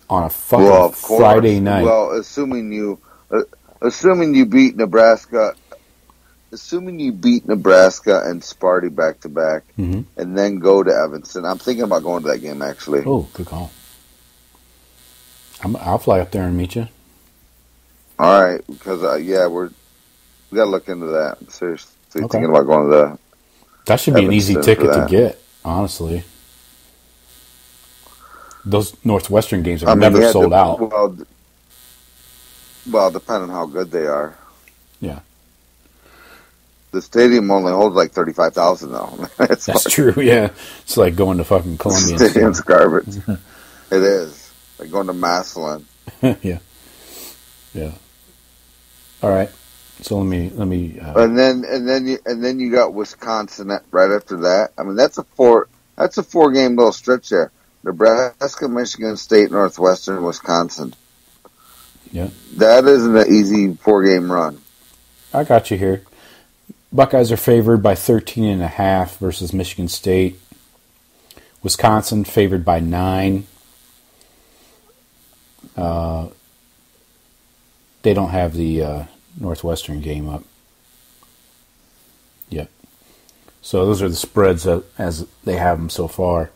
S4: on a fucking
S5: Well.
S4: Friday night.
S5: Well, assuming you, uh, assuming you beat Nebraska, assuming you beat Nebraska and Sparty back to back,
S4: Mhm.
S5: and then go to Evanston. I'm thinking about going to that game actually.
S4: oh, good call. I'm, I'll fly up there and meet you.
S5: All right, because uh, yeah, we're we got to look into that. Seriously,
S4: Okay.
S5: thinking about going to the.
S4: That should be an easy ticket to get, honestly. Those Northwestern games are
S5: I mean,
S4: never sold
S5: the-
S4: out.
S5: Well, well, depending on how good they are.
S4: Yeah.
S5: The stadium only holds like thirty five thousand though. [LAUGHS] it's
S4: That's
S5: like-
S4: true, yeah. It's like going to fucking Columbia.
S5: stadium's garbage. [LAUGHS] it is like going to Massillon. [LAUGHS]
S4: yeah. Yeah. All right. So let me let me uh,
S5: and then and then you and then you got Wisconsin right after that. I mean, that's a four that's a four game little stretch there. Nebraska, Michigan State, Northwestern, Wisconsin.
S4: Yeah.
S5: that isn't an easy four game run.
S4: I got you here. Buckeyes are favored by 13 and a half versus Michigan State. Wisconsin favored by 9. Uh, they don't have the uh, Northwestern game up yet. So those are the spreads as they have them so far.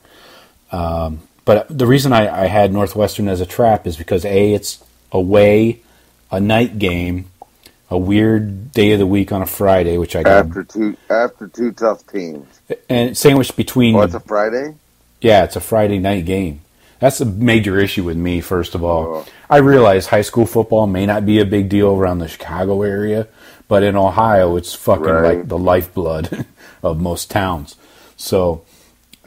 S4: Um, but the reason I, I had Northwestern as a trap is because A, it's away a night game, a weird day of the week on a Friday, which I got,
S5: After two after two tough teams.
S4: and sandwiched between.
S5: Oh, it's a Friday.
S4: Yeah, it's a Friday night game. That's a major issue with me, first of all.
S5: Oh.
S4: I realize high school football may not be a big deal around the Chicago area, but in Ohio, it's fucking
S5: Right.
S4: like the lifeblood [LAUGHS] of most towns. So,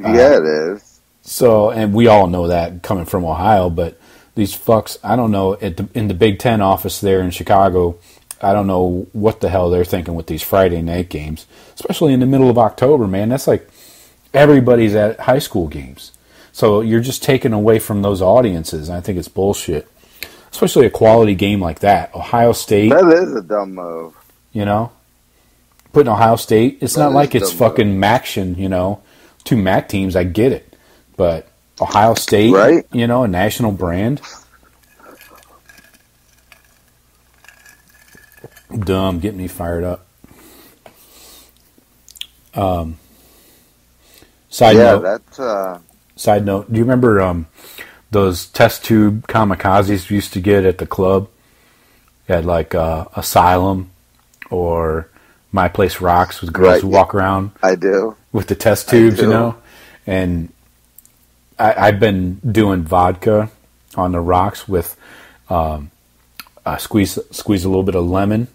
S4: uh,
S5: yeah, it is.
S4: so, and we all know that coming from Ohio, but these fucks, I don't know, at the, in the Big Ten office there in Chicago, I don't know what the hell they're thinking with these Friday night games, especially in the middle of October, man. That's like everybody's at high school games. So you're just taking away from those audiences. I think it's bullshit. Especially a quality game like that. Ohio State,
S5: That is a dumb move.
S4: you know? Putting Ohio State, it's
S5: That
S4: not like it's fucking MACtion, you know? Two MAC teams, I get it. But Ohio State,
S5: Right.
S4: you know, a national brand. Dumb, getting me fired up. Um, side
S5: yeah,
S4: note,
S5: that's uh,
S4: Side note: Do you remember um, those test tube kamikazes we used to get at the club? You had like uh, Asylum or My Place Rocks with girls
S5: Right.
S4: who walk around
S5: I do.
S4: with the test tubes, you know. And I, I've been doing vodka on the rocks with um, squeeze squeeze a little bit of lemon.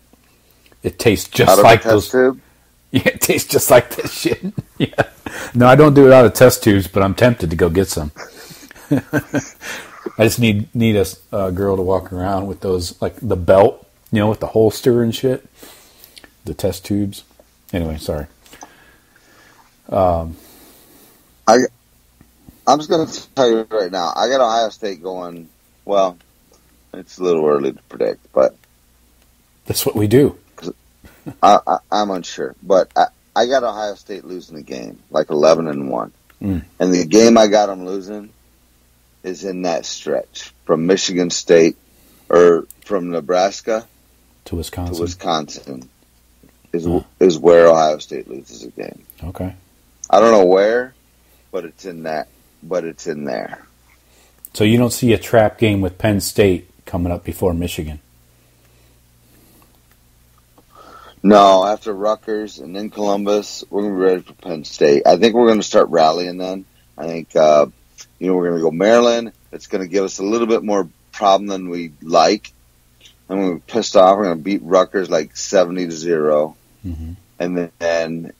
S4: It tastes just like
S5: a
S4: those.
S5: tube. [LAUGHS]
S4: Yeah, it tastes just like this shit. [LAUGHS] yeah. No, I don't do it out of test tubes, but I'm tempted to go get some. [LAUGHS] I just need need a a girl to walk around with those, like the belt, you know, with the holster and shit. The test tubes. Anyway, sorry.
S5: Um, I I'm just going to tell you right now. I got Ohio State going. Well, it's a little early to predict, but
S4: That's what we do. [LAUGHS]
S5: I, I, I'm unsure. But I, I got Ohio State losing the game, like 11 and one.
S4: Mm.
S5: And the game I got them losing is in that stretch from Michigan State or from Nebraska
S4: To Wisconsin.
S5: to Wisconsin. Is is where Ohio State loses a game.
S4: Okay.
S5: I don't know where, but it's in that. But it's in there.
S4: So you don't see a trap game with Penn State coming up before Michigan.
S5: No, after Rutgers and then Columbus, we're gonna be ready for Penn State. I think we're gonna start rallying then. I think uh, you know we're gonna go Maryland. It's gonna give us a little bit more problem than we like. I'm gonna be pissed off. We're gonna beat Rutgers like seventy to 0
S4: Mhm.
S5: and then, then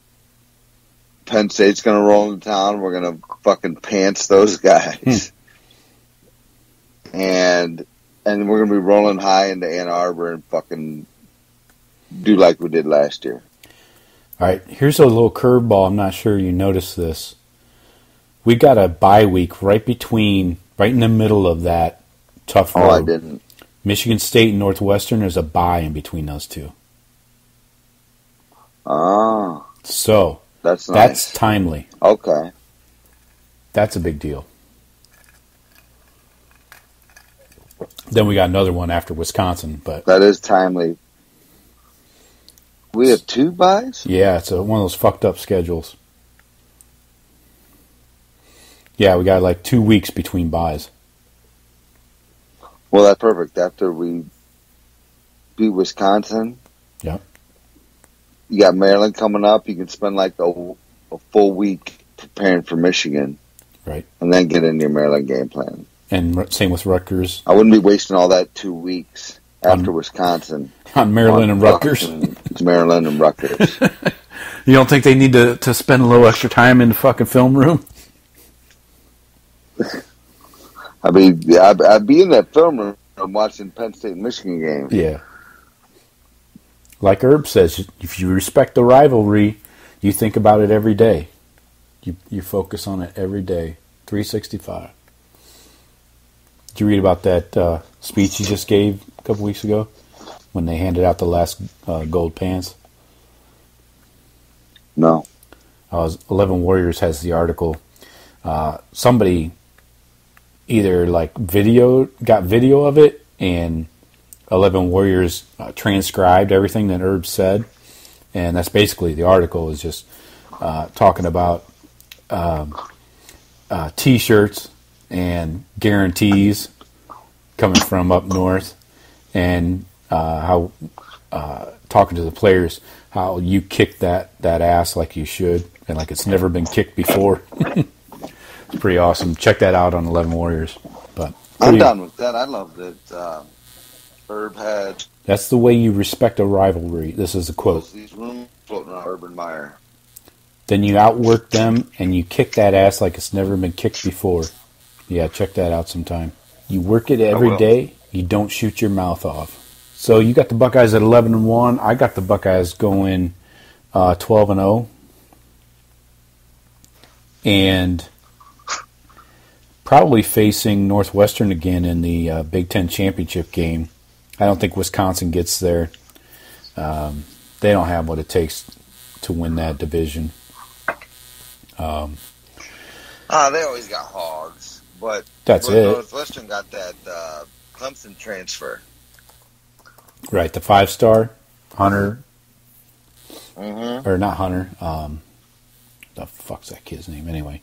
S5: Penn State's gonna roll into town. We're gonna fucking pants those guys, and and we're gonna be rolling high into Ann Arbor and fucking do like we did last year.
S4: All right, here's a little curveball. I'm not sure you noticed this. We got a bye week right between, right in the middle of that tough road.
S5: Oh, I didn't.
S4: Michigan State and Northwestern. There's a bye in between those two,
S5: Ah,
S4: so
S5: that's nice.
S4: that's timely.
S5: okay.
S4: That's a big deal. Then we got another one after Wisconsin, but
S5: That is timely. We have two buys.
S4: yeah, it's a, one of those fucked up schedules. Yeah, we got like two weeks between buys.
S5: Well, that's perfect. After we beat Wisconsin,
S4: yeah,
S5: you got Maryland coming up. You can spend like a, a full week preparing for Michigan,
S4: Right.
S5: and then get into your Maryland game plan.
S4: And same with Rutgers
S5: I wouldn't be wasting all that two weeks after
S4: Um,
S5: Wisconsin. [LAUGHS]
S4: on Maryland and Rutgers.
S5: fucking [LAUGHS] Maryland and Rutgers. [LAUGHS]
S4: You don't think they need to, to spend a little extra time in the fucking film room?
S5: I mean, I'd, I'd be in that film room watching Penn State Michigan game.
S4: Yeah. Like Herb says, if you respect the rivalry, you think about it every day. You you focus on it every day, 365. Did you read about that uh, speech he just gave a couple weeks ago when they handed out the last uh, gold pants?
S5: No.
S4: uh, Eleven Warriors has the article. Uh, somebody either like video got video of it, and Eleven Warriors uh, transcribed everything that Herb said, and that's basically the article is just uh, talking about um, uh, T-shirts and guarantees coming from up north, and how uh, talking to the players how you kicked that that ass like you should and like it's never been kicked before. [LAUGHS] it's pretty awesome. Check that out on Eleven Warriors. But
S5: I'm done with that. I love that uh, Herb had
S4: That's the way you respect a rivalry. This is a quote.
S5: these rumors floating around Urban Meyer.
S4: Then you outwork them and you kick that ass like it's never been kicked before. Yeah, check that out sometime. You work it every day. You don't shoot your mouth off. So you got the Buckeyes at eleven and one. I got the Buckeyes going uh, twelve and zero, and probably facing Northwestern again in the uh, Big Ten championship game. I don't think Wisconsin gets there. Um, they don't have what it takes to win that division. Um,
S5: Ah, they always got hogs, but
S4: That's it.
S5: Northwestern got that uh, Clemson transfer.
S4: Right, the five star Hunter
S5: Mm-hmm.
S4: or not Hunter. Um, the fuck's that kid's name anyway?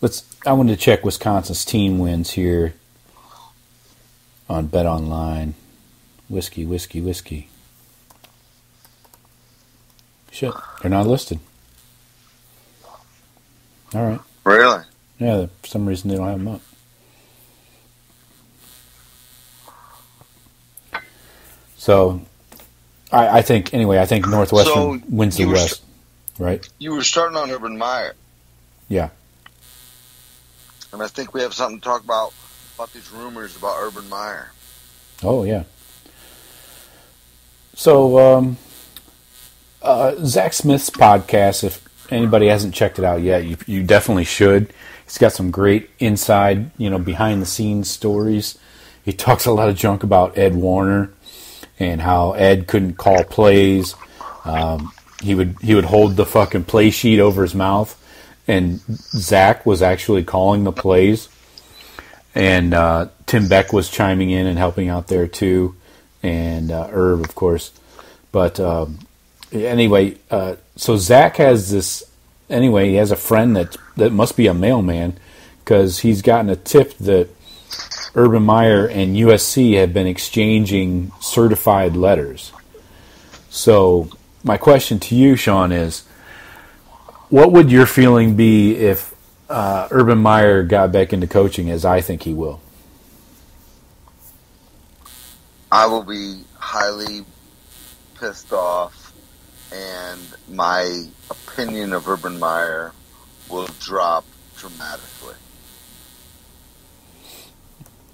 S4: Let's. I wanted to check Wisconsin's team wins here on Bet Online. Whiskey, whiskey, whiskey. Shit, they're not listed. All right.
S5: Really?
S4: Yeah, for some reason they don't have them up. So, I, I think anyway. I think Northwestern
S5: So,
S4: wins the West, right?
S5: You were starting on Urban Meyer,
S4: Yeah.
S5: and I think we have something to talk about about these rumors about Urban Meyer.
S4: Oh yeah. So, um, uh, Zach Smith's podcast. If anybody hasn't checked it out yet, you you definitely should. He's got some great inside, you know, behind the scenes stories. He talks a lot of junk about Ed Warinner and how Ed couldn't call plays. Um, he would he would hold the fucking play sheet over his mouth, and Zach was actually calling the plays, and uh, Tim Beck was chiming in and helping out there too, and uh, Herb, of course. But um, anyway, uh, so Zach has this. Anyway, he has a friend that that must be a mailman because he's gotten a tip that Urban Meyer and USC have been exchanging certified letters. So, my question to you, Shawn, is what would your feeling be if uh, Urban Meyer got back into coaching, as I think he will?
S5: I will be highly pissed off, and my opinion of Urban Meyer will drop dramatically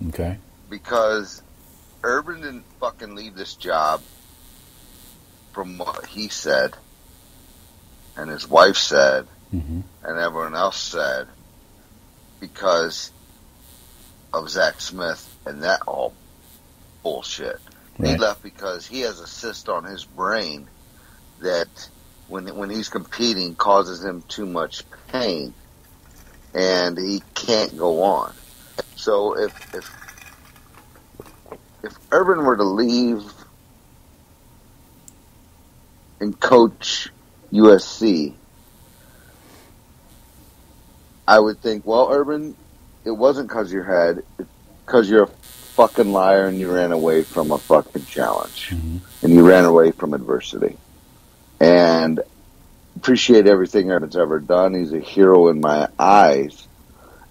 S4: Okay.
S5: because Urban didn't fucking leave this job from what he said, and his wife said,
S4: hmm
S5: and everyone else said because of Zach Smith and that all bullshit. He left because he has a cyst on his brain that when when he's competing causes him too much pain and he can't go on. So if if if Urban were to leave and coach USC, I would think, well, Urban, it wasn't because you had, because you're a fucking liar and you ran away from a fucking challenge
S4: Mhm.
S5: and you ran away from adversity. And appreciate everything Urban's ever done. He's a hero in my eyes.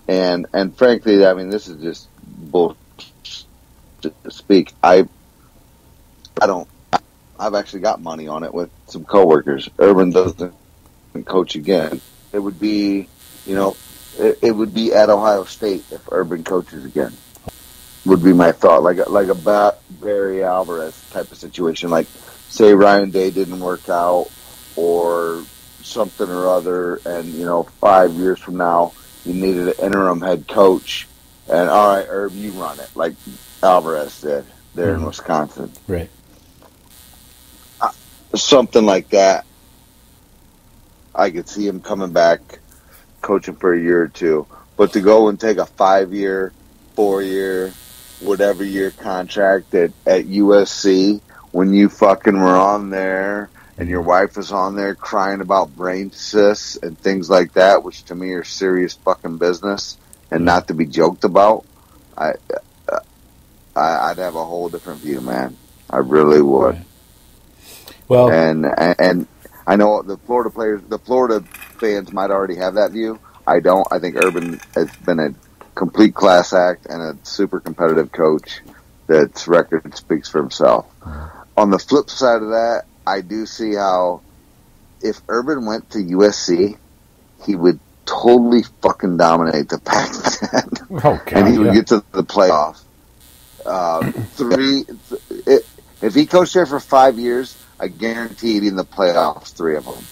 S5: And and frankly, I mean, this is just bullshit to speak. I I don't. I've actually got money on it with some coworkers. Urban doesn't coach again. It would be, you know, it, it would be at Ohio State if Urban coaches again. Would be my thought, like like a ba- Barry Alvarez type of situation. Like, say Ryan Day didn't work out, or something or other, and you know, five years from now, you needed an interim head coach, and all right, Herb, you run it, like Alvarez did there in
S4: Mhm.
S5: Wisconsin
S4: Right.
S5: something like that. I could see him coming back, coaching for a year or two. But to go and take a five year, four year, whatever year contract at, at USC when you fucking were on there and your wife is on there crying about brain cysts and things like that, which to me are serious fucking business and not to be joked about, I, I I'd have a whole different view, man. I really would.
S4: Well,
S5: And and I know the Florida players, the Florida fans might already have that view. I don't. I think Urban has been a complete class act and a super competitive coach. That's record speaks for himself. Uh-huh. On the flip side of that, I do see how if Urban went to USC, he would totally fucking dominate the [LAUGHS] Pac-10
S4: oh god,
S5: and he would
S4: yeah.
S5: get to the playoff. Um, [LAUGHS] three, it, if he coached there for five years, I guarantee he'd be in the playoffs. Three of them.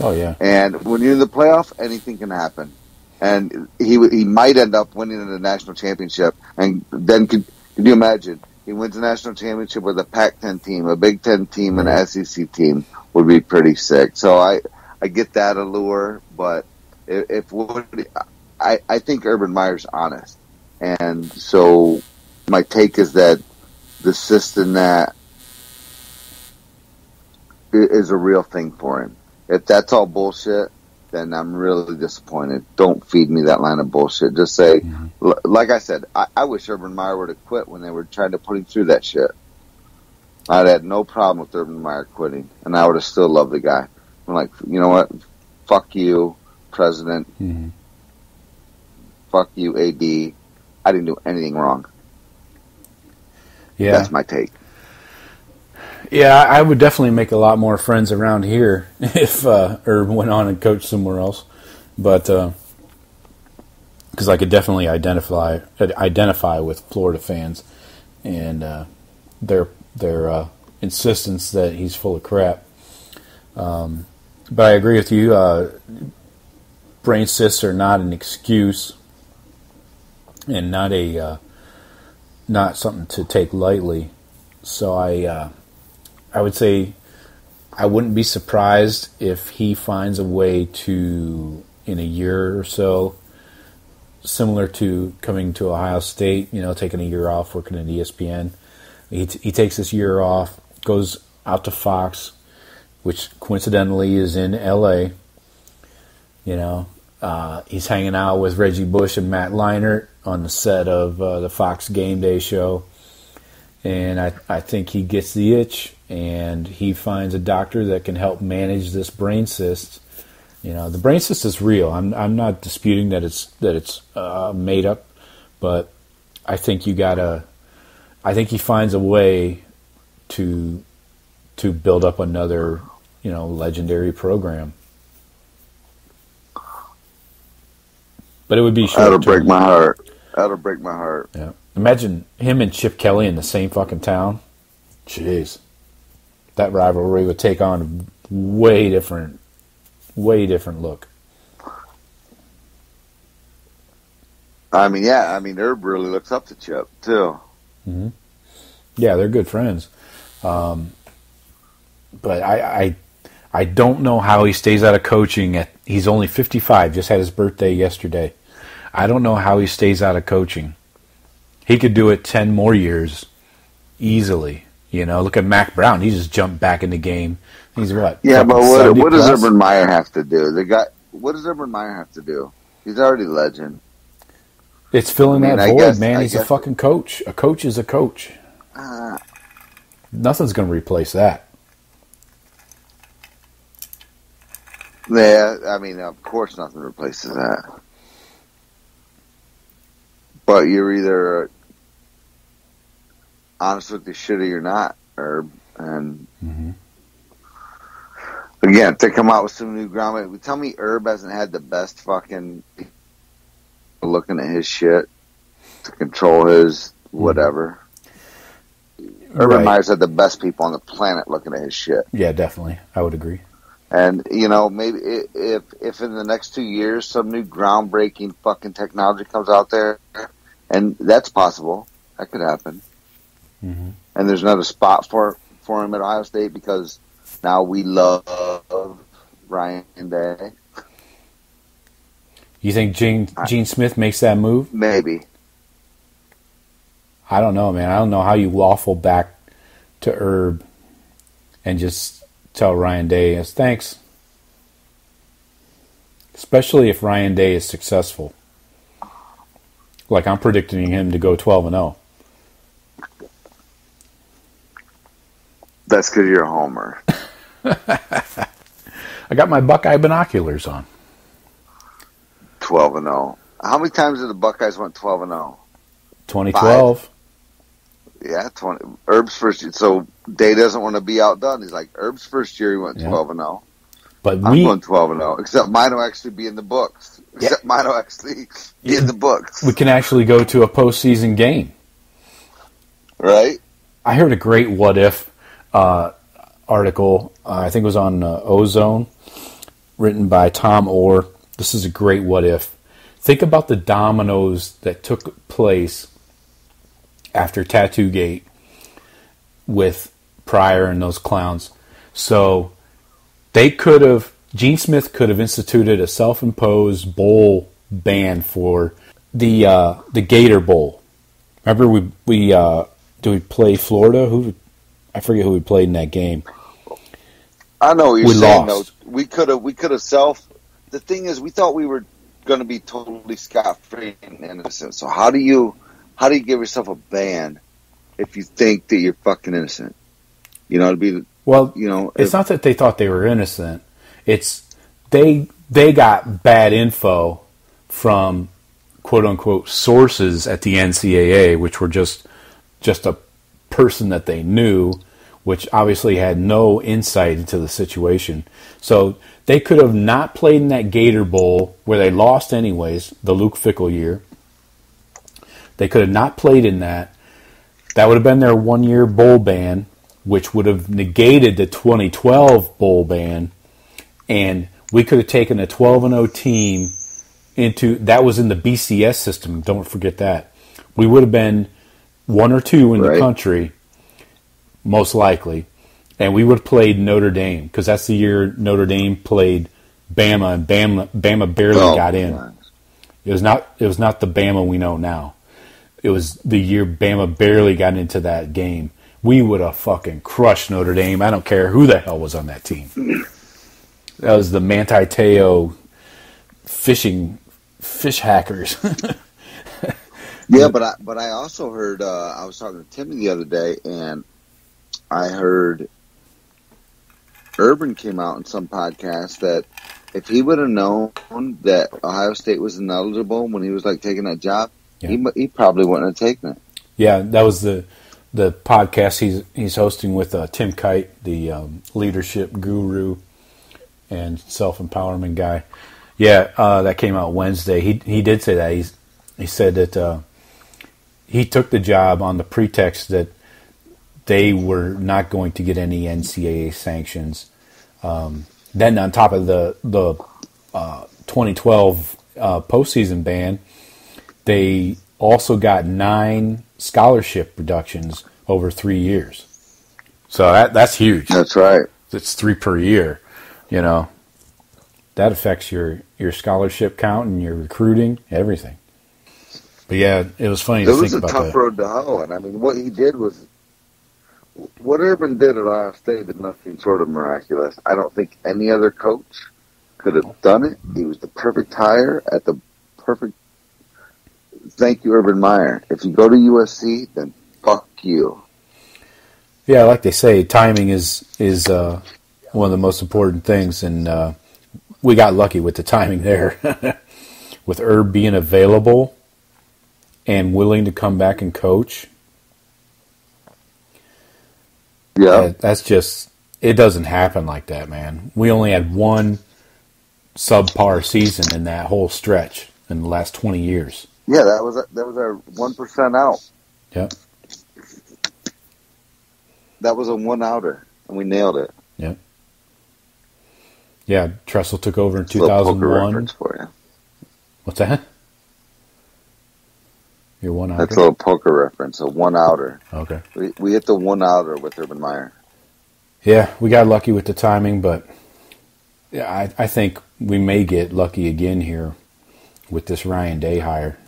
S4: oh yeah,
S5: And when you're in the playoff, anything can happen. And he he might end up winning the national championship. And then could, could you imagine? He wins the national championship with a Pac-10 team, a Big Ten team, and an SEC team would be pretty sick. So I I get that allure, but if, if Woody, I I think Urban Meyer's honest, and so my take is that the system that is a real thing for him. If that's all bullshit, then I'm really disappointed. Don't feed me that line of bullshit. Just say, l- like I said, I, I wish Urban Meyer would have quit when they were trying to put him through that shit. I'd had no problem with Urban Meyer quitting, and I would have still loved the guy. I'm like, you know what? Fuck you, President.
S4: Mhm.
S5: Fuck you, AD. I didn't do anything wrong.
S4: yeah.
S5: That's my take.
S4: Yeah, I would definitely make a lot more friends around here [LAUGHS] if uh, Urb went on and coached somewhere else. But because I could definitely identify identify with Florida fans and uh, their their uh, insistence that he's full of crap. Um, but I agree with you. Uh, brain cysts are not an excuse, and not a uh, not something to take lightly. So I. I would say I wouldn't be surprised if he finds a way to, in a year or so, similar to coming to Ohio State, you know, taking a year off, working at ESPN. He, t- he takes this year off, goes out to Fox, which coincidentally is in LA. You know, uh, he's hanging out with Reggie Bush and Matt Leinart on the set of uh, the Fox Game Day show and I, I think he gets the itch and he finds a doctor that can help manage this brain cyst. You know, the brain cyst is real. I'm I'm not disputing that it's that it's uh, made up, but I think you gotta. I think he finds a way to to build up another you know legendary program. But it would be short.
S5: That'll break my heart. That'll break my heart.
S4: Yeah. Imagine him and Chip Kelly in the same fucking town. Jeez. That rivalry would take on a way different way different look.
S5: I mean, yeah. I mean, Urb really looks up to Chip too.
S4: Yeah, they're good friends. Um, but I, I I don't know how he stays out of coaching at he's only 55, just had his birthday yesterday. I don't know how he stays out of coaching. He could do it 10 more years easily. You know, look at Mack Brown. He just jumped back in the game. He's what?
S5: Yeah, but what, what does? Urban Meyer have to do? The guy. What does Urban Meyer have to do? He's already legend.
S4: It's filling
S5: I mean,
S4: that
S5: I
S4: void,
S5: guess-
S4: man.
S5: I
S4: He's a fucking coach. A coach is a coach.
S5: Uh,
S4: Nothing's going to replace that.
S5: yeah, I mean, of course, nothing replaces that. But you're either honest with the shit or you're not, Urb. And
S4: Mhm.
S5: again, to come out with some new ground, tell me Urb hasn't had the best fucking looking at his shit to control his whatever. Urban
S4: Right.
S5: Meyer's had the best people on the planet looking at his shit.
S4: Yeah, definitely. I would agree.
S5: And you know, maybe if if in the next two years some new groundbreaking fucking technology comes out there, and that's possible, that could happen.
S4: Mhm.
S5: And there's another spot for for him at Ohio State because now we love Ryan Day.
S4: You think Gene, Gene Smith makes that move?
S5: Maybe
S4: I don't know, man. I don't know how you waffle back to Urb and just tell Ryan Day, yes, thanks. Especially if Ryan Day is successful. Like I'm predicting him to go 12 and oh. 0.
S5: That's because you're a homer. [LAUGHS]
S4: I got my Buckeye binoculars on.
S5: Twelve and zero. How many times did the Buckeyes went twelve and oh? zero?
S4: 2012.
S5: Yeah, twenty. Urb's first. year. So Day doesn't want to be outdone. He's like Urb's first year. He went
S4: Yeah.
S5: twelve and zero.
S4: But
S5: I'm
S4: we
S5: going twelve and zero. Except mine will actually be in the books. Except mine will actually be in the books.
S4: we can actually go to a postseason game.
S5: Right?
S4: I heard a great what if uh, article. Uh, I think it was on uh, Ozone, written by Tom Orr. This is a great what if. Think about the dominoes that took place after Tattoo Gate with Pryor and those clowns. So they could have Gene Smith could have instituted a self-imposed bowl ban for the uh, the Gator Bowl. Remember we we uh, do we play Florida? Who I forget who we played in that game.
S5: I know what you're
S4: We
S5: saying.
S4: lost.
S5: Though we could have we could have self. The thing is, we thought we were going to be totally scot free and innocent. So how do you how do you give yourself a ban if you think that you're fucking innocent? You know, to be
S4: Well,
S5: you know,
S4: it's
S5: if-
S4: not that they thought they were innocent. It's they they got bad info from quote unquote sources at the NCAA, which were just just a person that they knew, which obviously had no insight into the situation. So they could have not played in that Gator Bowl where they lost anyways, the Luke Fickell year. They could have not played in that. That would have been their one year bowl ban, which would have negated the 2012 bowl ban. And we could have taken a 12 and 0 team into that was in the BCS system. Don't forget that. We would have been one or two in the country, most likely. And we would have played Notre Dame because that's the year Notre Dame played Bama, and Bama, Bama barely
S5: Oh,
S4: got in.
S5: my.
S4: It was not. It was not the Bama we know now. It was the year Bama barely got into that game. We would have fucking crushed Notre Dame. I don't care who the hell was on that team. That was the Manti Te'o fishing fish hackers. [LAUGHS]
S5: Yeah, but I but I also heard uh, I was talking to Timmy the other day, and I heard Urban came out in some podcast that if he would have known that Ohio State was ineligible when he was like taking that job,
S4: Yeah.
S5: he he probably wouldn't have taken it.
S4: yeah, that was the the podcast he's he's hosting with uh, Tim Kight, the um, leadership guru and self empowerment guy. Yeah, uh, that came out Wednesday. He he did say that. He's he said that uh, he took the job on the pretext that they were not going to get any NCAA sanctions. Um, then on top of the the uh, 2012 uh, postseason ban, they also got nine scholarship reductions over three years. So that that's huge.
S5: That's right.
S4: It's three per year. You know, that affects your your scholarship count and your recruiting, everything. But yeah, it was funny
S5: It
S4: to
S5: was
S4: think
S5: a
S4: about
S5: tough
S4: that.
S5: road to hoe, and I mean, what he did was what Urban did at Ohio State is nothing short of miraculous. I don't think any other coach could have done it. He was the perfect hire at the perfect. Thank you, Urban Meyer. If you go to USC, then fuck you.
S4: Yeah, like they say, timing is is uh, one of the most important things, and uh, we got lucky with the timing there, [LAUGHS] with Urb being available and willing to come back and coach.
S5: Yeah,
S4: That- that's just it doesn't happen like that, man. We only had one subpar season in that whole stretch in the last twenty years.
S5: yeah. That was that was our one percent out.
S4: Yep.
S5: That was a one outer, and we nailed it.
S4: Yeah, Tressel took over in
S5: 2001. a
S4: two
S5: little
S4: thousand
S5: poker
S4: one.
S5: reference for you.
S4: What's that? Your one
S5: That's a little poker reference. A one outer.
S4: Okay.
S5: We we hit the one outer with Urban Meyer.
S4: Yeah, we got lucky with the timing, but yeah, I, I think we may get lucky again here with this Ryan Day hire.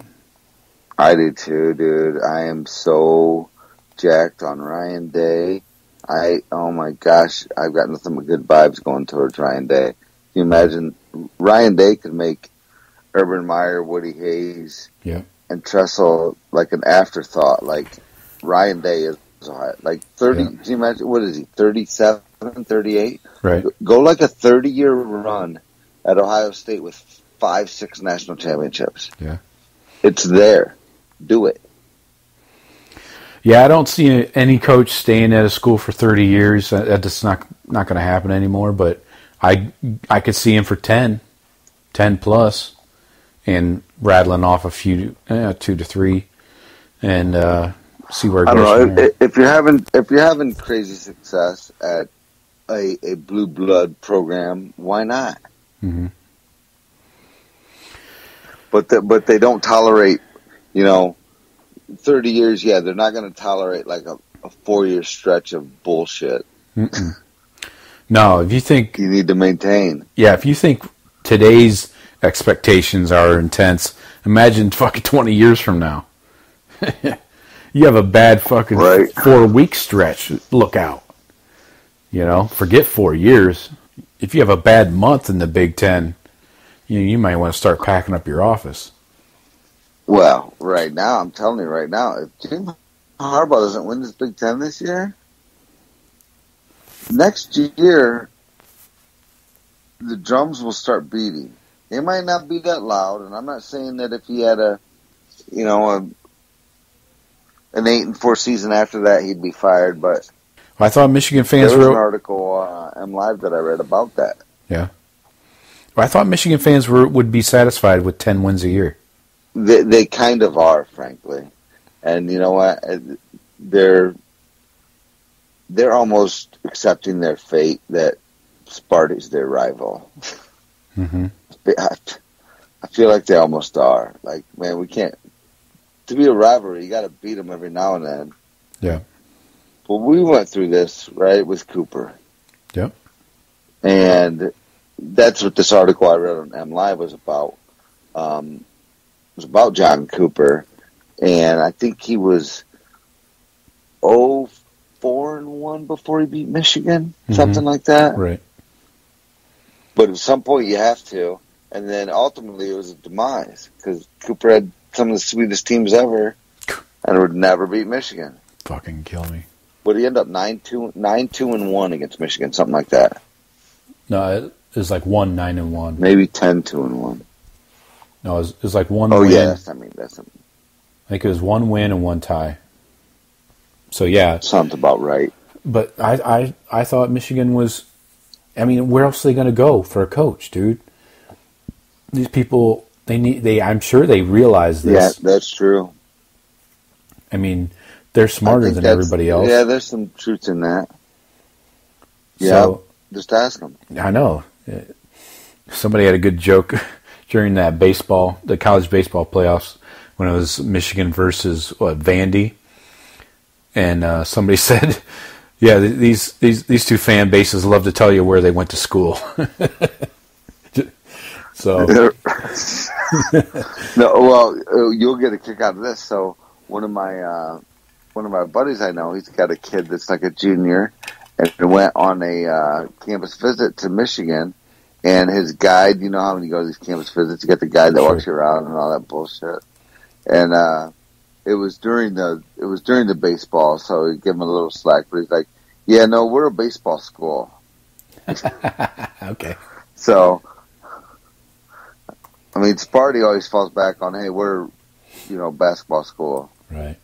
S5: I do too, dude. I am so jacked on Ryan Day. I oh my gosh, I've got nothing but good vibes going towards Ryan Day. Can you imagine Ryan Day could make Urban Meyer, Woody Hayes,
S4: Yeah.
S5: And Tressel like an afterthought. Like Ryan Day is. Like 30,
S4: Yeah.
S5: can you imagine, what is he, 37, 38?
S4: Right.
S5: Go like a 30 year run at Ohio State with five, six national championships.
S4: Yeah.
S5: It's there. Do it.
S4: Yeah, I don't see any coach staying at a school for 30 years. That- That's not not going to happen anymore. But I I could see him for 10, 10 plus, and rattling off a few, eh, two to three, and uh, see where it
S5: I
S4: goes.
S5: don't know if, if you're having if you're having crazy success at a, a blue blood program, why not?
S4: Mhm.
S5: But the, but they don't tolerate, you know, thirty years. Yeah, they're not going to tolerate like a, a four year stretch of bullshit.
S4: No, if you think
S5: You need to maintain.
S4: Yeah, if you think today's expectations are intense, imagine fucking 20 years from now. [LAUGHS] you have a bad fucking
S5: Right.
S4: four week stretch. Look out. You know, forget four years. If you have a bad month in the Big Ten, you you might want to start packing up your office.
S5: Well, right now, I'm telling you right now, if Jim Harbaugh doesn't win this Big Ten this year, next year the drums will start beating. It might not be that loud, and I'm not saying that if he had a, you know, a, an eight and four season after that, he'd be fired. But
S4: I thought Michigan
S5: there
S4: fans
S5: was an article uh, M Live that I read about that. Yeah.
S4: I thought Michigan fans were would be satisfied with 10 wins a year.
S5: They, they kind of are, frankly, and you know what? Uh, They're they're almost accepting their fate that Sparty's their rival.
S4: hmm
S5: I I feel like they almost are. Like, man, we can't. To be a rivalry, you got to beat them every now and then.
S4: Yeah.
S5: But we went through this right with Cooper.
S4: Yeah.
S5: And that's what this article I read on M Live was about. Um, it was about John Cooper, and I think he was oh four and one before he beat Michigan,
S4: Mhm.
S5: something like that.
S4: Right.
S5: But at some point you have to, and then ultimately it was a demise because Cooper had some of the sweetest teams ever, and would never beat Michigan.
S4: Fucking kill me.
S5: Would he end up nine two nine two and one against Michigan, something like that?
S4: No, it was like one nine and one.
S5: Maybe 10 2 and one.
S4: No, it was, it was like one
S5: Oh
S4: win.
S5: yeah, that's I mean that's
S4: I think it was one win and one tie. So yeah,
S5: sounds about right.
S4: but I I I thought Michigan was. I mean, where else are they going to go for a coach, dude? These people, they need they. I'm sure they realize this.
S5: Yeah, that's true.
S4: I mean, they're smarter than everybody else.
S5: Yeah, there's some truth in that. Yeah,
S4: So
S5: just ask them.
S4: I know. Somebody had a good joke [LAUGHS] during that baseball, the college baseball playoffs, when it was Michigan versus what Vandy, and uh, somebody [LAUGHS] said, "Yeah, these these these two fan bases love to tell you where they went to school." [LAUGHS] so [LAUGHS]
S5: no, well, uh, you'll get a kick out of this. So one of my uh, one of my buddies I know, he's got a kid that's like a junior, and went on a uh, campus visit to Michigan. And his guide, you know how when you go to these campus visits, you get the guide that
S4: Sure.
S5: walks you around and all that bullshit. And uh, it was during the it was during the baseball, so he gave him a little slack. But he's like, "Yeah, no, we're a baseball school." [LAUGHS]
S4: okay,
S5: So, I mean, Sparty always falls back on, hey, we're, you know, basketball school.
S4: right,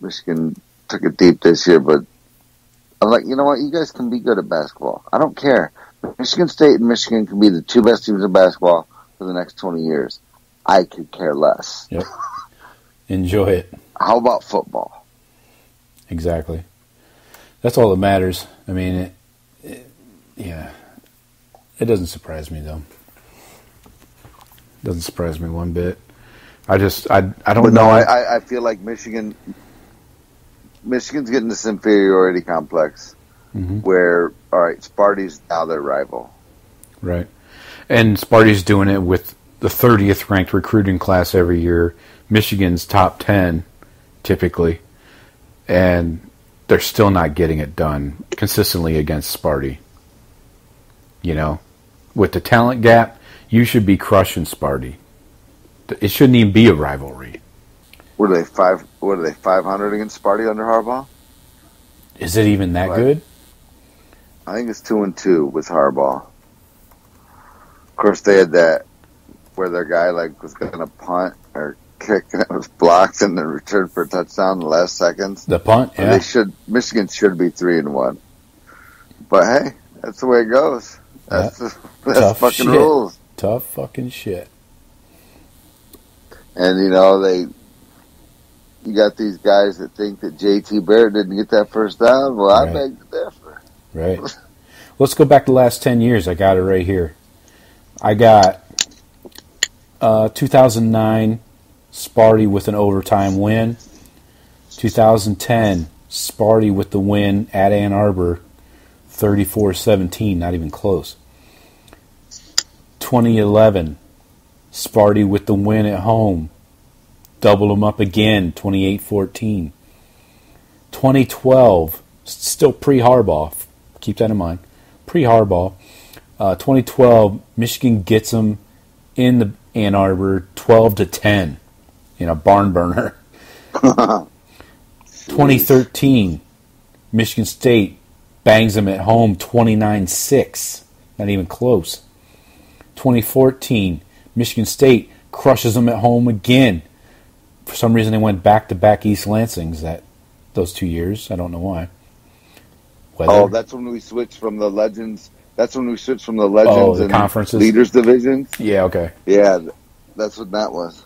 S5: Michigan took it deep this year, but I'm like, you know what? You guys can be good at basketball. I don't care. Michigan State and Michigan can be the two best teams in basketball for the next 20 years. I could care less. Yep.
S4: enjoy it.
S5: How about football?
S4: Exactly. That's all that matters. I mean, it, it, yeah, it doesn't surprise me though. Doesn't surprise me one bit. I just I I don't
S5: But
S4: know.
S5: no, I, I, feel like Michigan, Michigan's getting this inferiority complex
S4: Mhm.
S5: where, all right, Sparty's now their rival.
S4: Right. And Sparty's doing it with the 30th ranked recruiting class every year. Michigan's top 10 typically. And they're still not getting it done consistently against Sparty. You know, with the talent gap, you should be crushing Sparty. It shouldn't even be a rivalry.
S5: Are they five? What are they five hundred against Sparty under Harbaugh?
S4: Is it even that good?
S5: I think it's two and two with Harbaugh. Of course, they had that where their guy like was going to punt or kick and it was blocked and then returned for a touchdown in the last seconds.
S4: The punt, yeah.
S5: They should Michigan should be three and one. But hey, that's the way it goes. That's the, [LAUGHS] that's
S4: Tough
S5: fucking
S4: shit.
S5: rules.
S4: Tough fucking shit.
S5: And you know they, you got these guys that think that JT Barrett didn't get that first down. Well, I
S4: Right.
S5: beg to differ.
S4: Right. Let's go back the last 10 years. I got it right here. I got uh, 2009 Sparty with an overtime win. 2010 Sparty with the win at Ann Arbor 34 17, not even close. 2011 Sparty with the win at home. Double them up again 28 14. 2012 still pre Harbaugh. Keep that in mind. Pre Harbaugh. Uh, 2012, Michigan gets them in the Ann Arbor 12 to 10 in a barn burner. [LAUGHS] 2013, Michigan State bangs them at home 29 6. Not even close. 2014, Michigan State crushes them at home again. For some reason, they went back to back East Lansing's that those two years. I don't know why. Weather.
S5: Oh, that's when we switched from the legends. That's when we switched from the legends
S4: Oh, the
S5: and
S4: conferences?
S5: leaders divisions.
S4: yeah, okay.
S5: Yeah, that's what that was.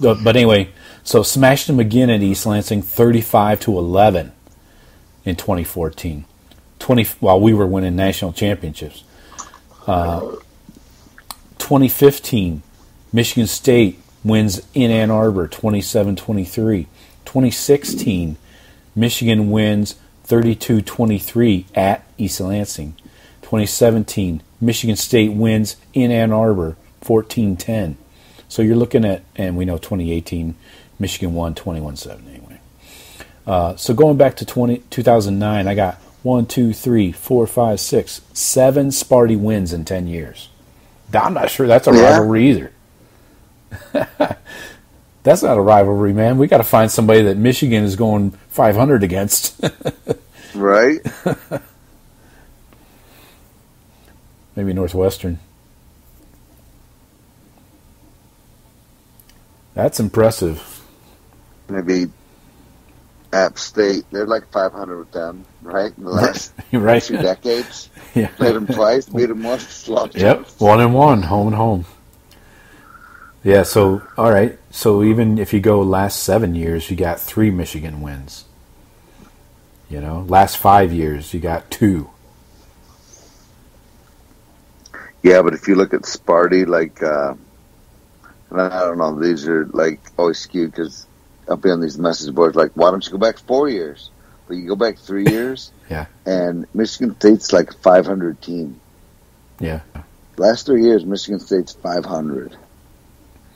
S4: But, anyway, so smashed them again at East Lansing, thirty-five to eleven, in 2014. Twenty while we were winning national championships. Uh, 2015, Michigan State wins in Ann Arbor, 27-23. 2016, Michigan wins 32-23 at East Lansing. 2017, Michigan State wins in Ann Arbor, 14-10. So you're looking at, and we know 2018, Michigan won 21-7 anyway. Uh, so going back to 20, 2009, I got one, two, three, four, five, six, seven Sparty wins in 10 years. I'm not sure that's a
S5: Yeah.
S4: rivalry either. [LAUGHS] that's not a rivalry, man. We got to find somebody that Michigan is going 500 against. [LAUGHS]
S5: Right?
S4: Maybe Northwestern. That's impressive.
S5: Maybe App State. They're like 500 with them, right? In the last [LAUGHS]
S4: right?
S5: two decades. [LAUGHS]
S4: Yeah.
S5: Played them twice, beat them once, lost
S4: Yep, one and one, home and home. Yeah, so all right, so even if you go last seven years, you got three Michigan wins. You know, last five years, you got two.
S5: Yeah, but if you look at Sparty, like, uh, and I don't know, these are like always skewed because I'll be on these message boards like, why don't you go back four years? But you go back three years, [LAUGHS]
S4: Yeah.
S5: and Michigan State's like a 500 team.
S4: Yeah.
S5: Last three years, Michigan State's 500.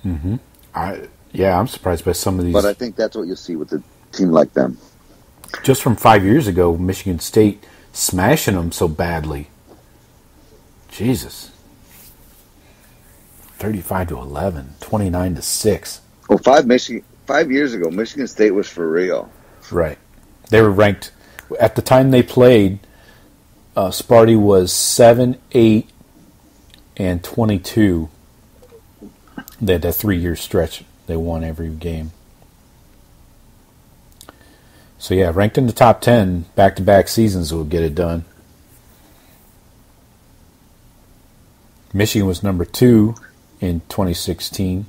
S4: Mm-hmm. I yeah, I'm surprised by some of these.
S5: But I think that's what you'll see with a team like them.
S4: Just from five years ago, Michigan State smashing them so badly. Jesus. 35 to 11, 29 to 6.
S5: Well, five Michigan, five years ago, Michigan State was for real.
S4: Right. They were ranked at the time they played. Uh, Sparty was seven, eight, and twenty-two. They had that three-year stretch. They won every game. So yeah, ranked in the top ten, back-to-back seasons will get it done. Michigan was number two in 2016.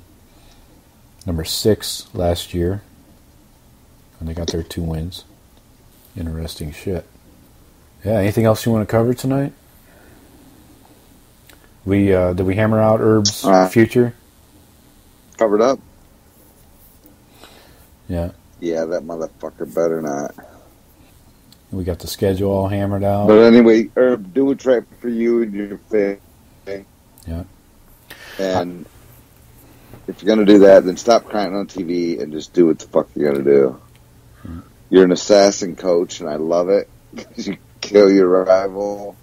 S4: Number six last year and they got their two wins. Interesting shit. Yeah. Anything else you want to cover tonight? We uh, did we hammer out Urb's
S5: Uh,
S4: future?
S5: Covered up?
S4: Yeah.
S5: Yeah, that motherfucker better not.
S4: We got the schedule all hammered out.
S5: But anyway, Urb, do what's right for you and your family.
S4: Yeah.
S5: And if you're gonna do that, then stop crying on TV and just do what the fuck you're gonna do. You're an assassin coach, and I love it. you kill your rival,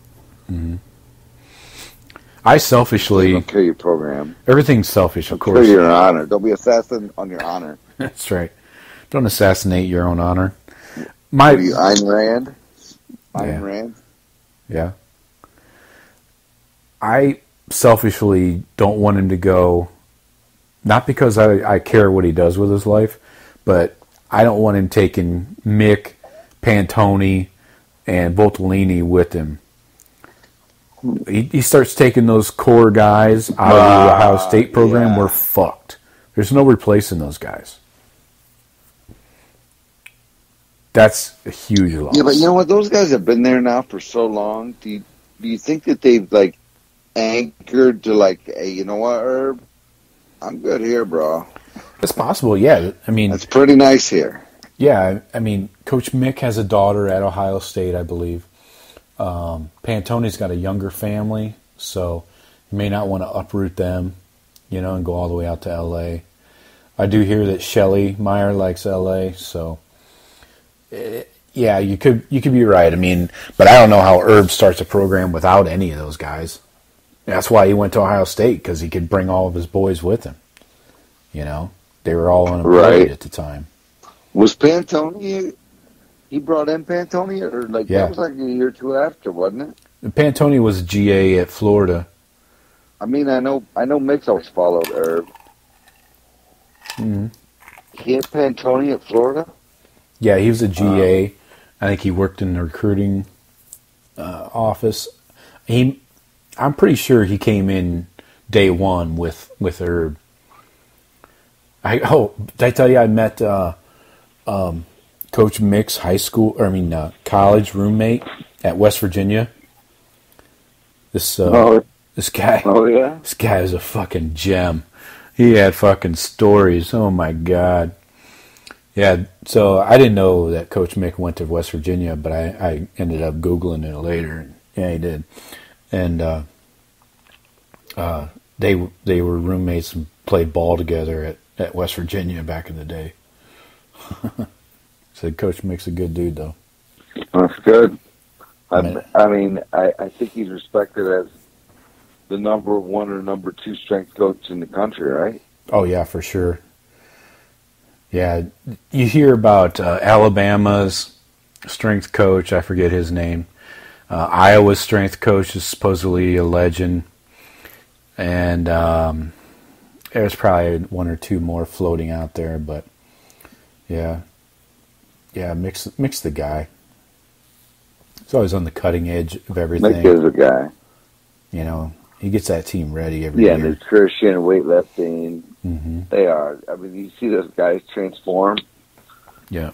S4: mm-hmm.
S5: I
S4: selfishly,
S5: don't kill your program.
S4: everything's selfish, of
S5: Kill
S4: course.
S5: your honor. Don't be assassin on your honor. [LAUGHS]
S4: That's right. Don't assassinate your own honor. My
S5: Are you Ayn Rand? Ayn
S4: Yeah.
S5: Rand.
S4: Yeah. I selfishly don't want him to go, not because I, I care what he does with his life, but I don't want him taking Mick, Pantoni, and Voltolini with him. He, he starts taking those core guys out of the Ohio ah, State program,
S5: yeah.
S4: we're fucked. There's no replacing those guys. That's a huge loss.
S5: Yeah, but you know what? Those guys have been there now for so long. Do you, do you think that they've like anchored to like, hey, you know what, Urb? I'm good here, bro.
S4: it's possible, yeah. I mean,
S5: It's pretty nice here.
S4: Yeah, I mean, Coach Mick has a daughter at Ohio State, I believe. Um, Pantoni's got a younger family, so you may not want to uproot them, you know, and go all the way out to L.A. I do hear that Shelly Meyer likes L.A., so eh, yeah, you could you could be right. I mean, but I don't know how Urb starts a program without any of those guys. That's why he went to Ohio State because he could bring all of his boys with him. You know, they were all unemployed
S5: Right.
S4: at the time.
S5: Was Pantoni? He brought in Pantoni, or like
S4: Yeah.
S5: that was like a year or two after, wasn't it?
S4: Pantoni was a GA at Florida.
S5: I mean, I know, I know, Mick's always followed Urb.
S4: Mhm.
S5: He had Pantoni at Florida.
S4: Yeah, he was a GA. I think he worked in the recruiting uh, office. He, I'm pretty sure he came in day one with with Urb. I oh, did I tell you I met uh, um, Coach Mick's high school, or I mean uh, college roommate at West Virginia. This uh,
S5: Oh,
S4: this guy.
S5: oh yeah. [LAUGHS]
S4: This guy is a fucking gem. He had fucking stories. Oh my god. Yeah, so I didn't know that Coach Mick went to West Virginia, but I, I ended up googling it later. Yeah, he did, and uh, uh, they they were roommates and played ball together at, at West Virginia back in the day. [LAUGHS] Said Coach Mick's a good dude though.
S6: That's good. I,
S4: Man.
S6: I mean, I, I think he's respected as the number one or number two strength coach in the country, right?
S4: Oh yeah, for sure. Yeah, you hear about uh, Alabama's strength coach. I forget his name. Uh, Iowa's strength coach is supposedly a legend, and um, there's probably one or two more floating out there. But yeah, yeah, Mick's Mick's the guy. He's always on the cutting edge of
S6: Mick
S4: everything.
S6: is a guy.
S4: You know, he gets that team ready every
S6: Yeah,
S4: year.
S6: nutrition, weightlifting,
S4: hmm
S6: they are. I mean, you see those guys transform.
S4: Yeah.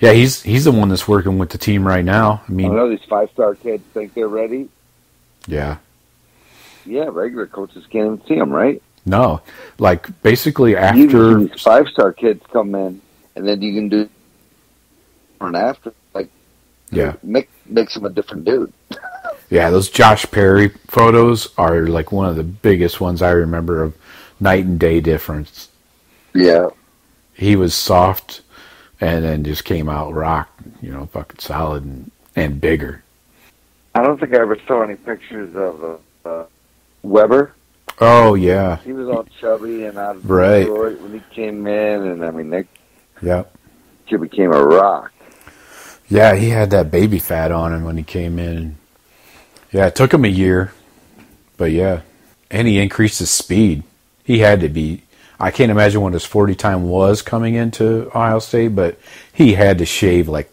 S4: Yeah, he's he's the one that's working with the team right now. I
S6: I
S4: mean,
S6: know these five star kids think they're ready.
S4: yeah.
S6: Yeah, regular coaches can't even see them, right?
S4: No, like basically after
S6: can see these five star kids come in, and then you can do and after. Like,
S4: yeah,
S6: Mick makes him a different dude. [LAUGHS]
S4: yeah, those Josh Perry photos are like one of the biggest ones I remember of night and day difference.
S6: Yeah,
S4: He was soft and then just came out rock, you know, fucking solid and, and bigger.
S6: I don't think I ever saw any pictures of uh, uh, Weber.
S4: Oh yeah,
S6: He was all chubby and out of
S4: Right.
S6: Detroit when he came in, and I mean, that
S4: yeah,
S6: He became a rock.
S4: yeah. He had that baby fat on him when he came in. Yeah, it took him a year, but yeah, and he increased his speed. He had to be. I can't imagine what his forty time was coming into Ohio State, but he had to shave like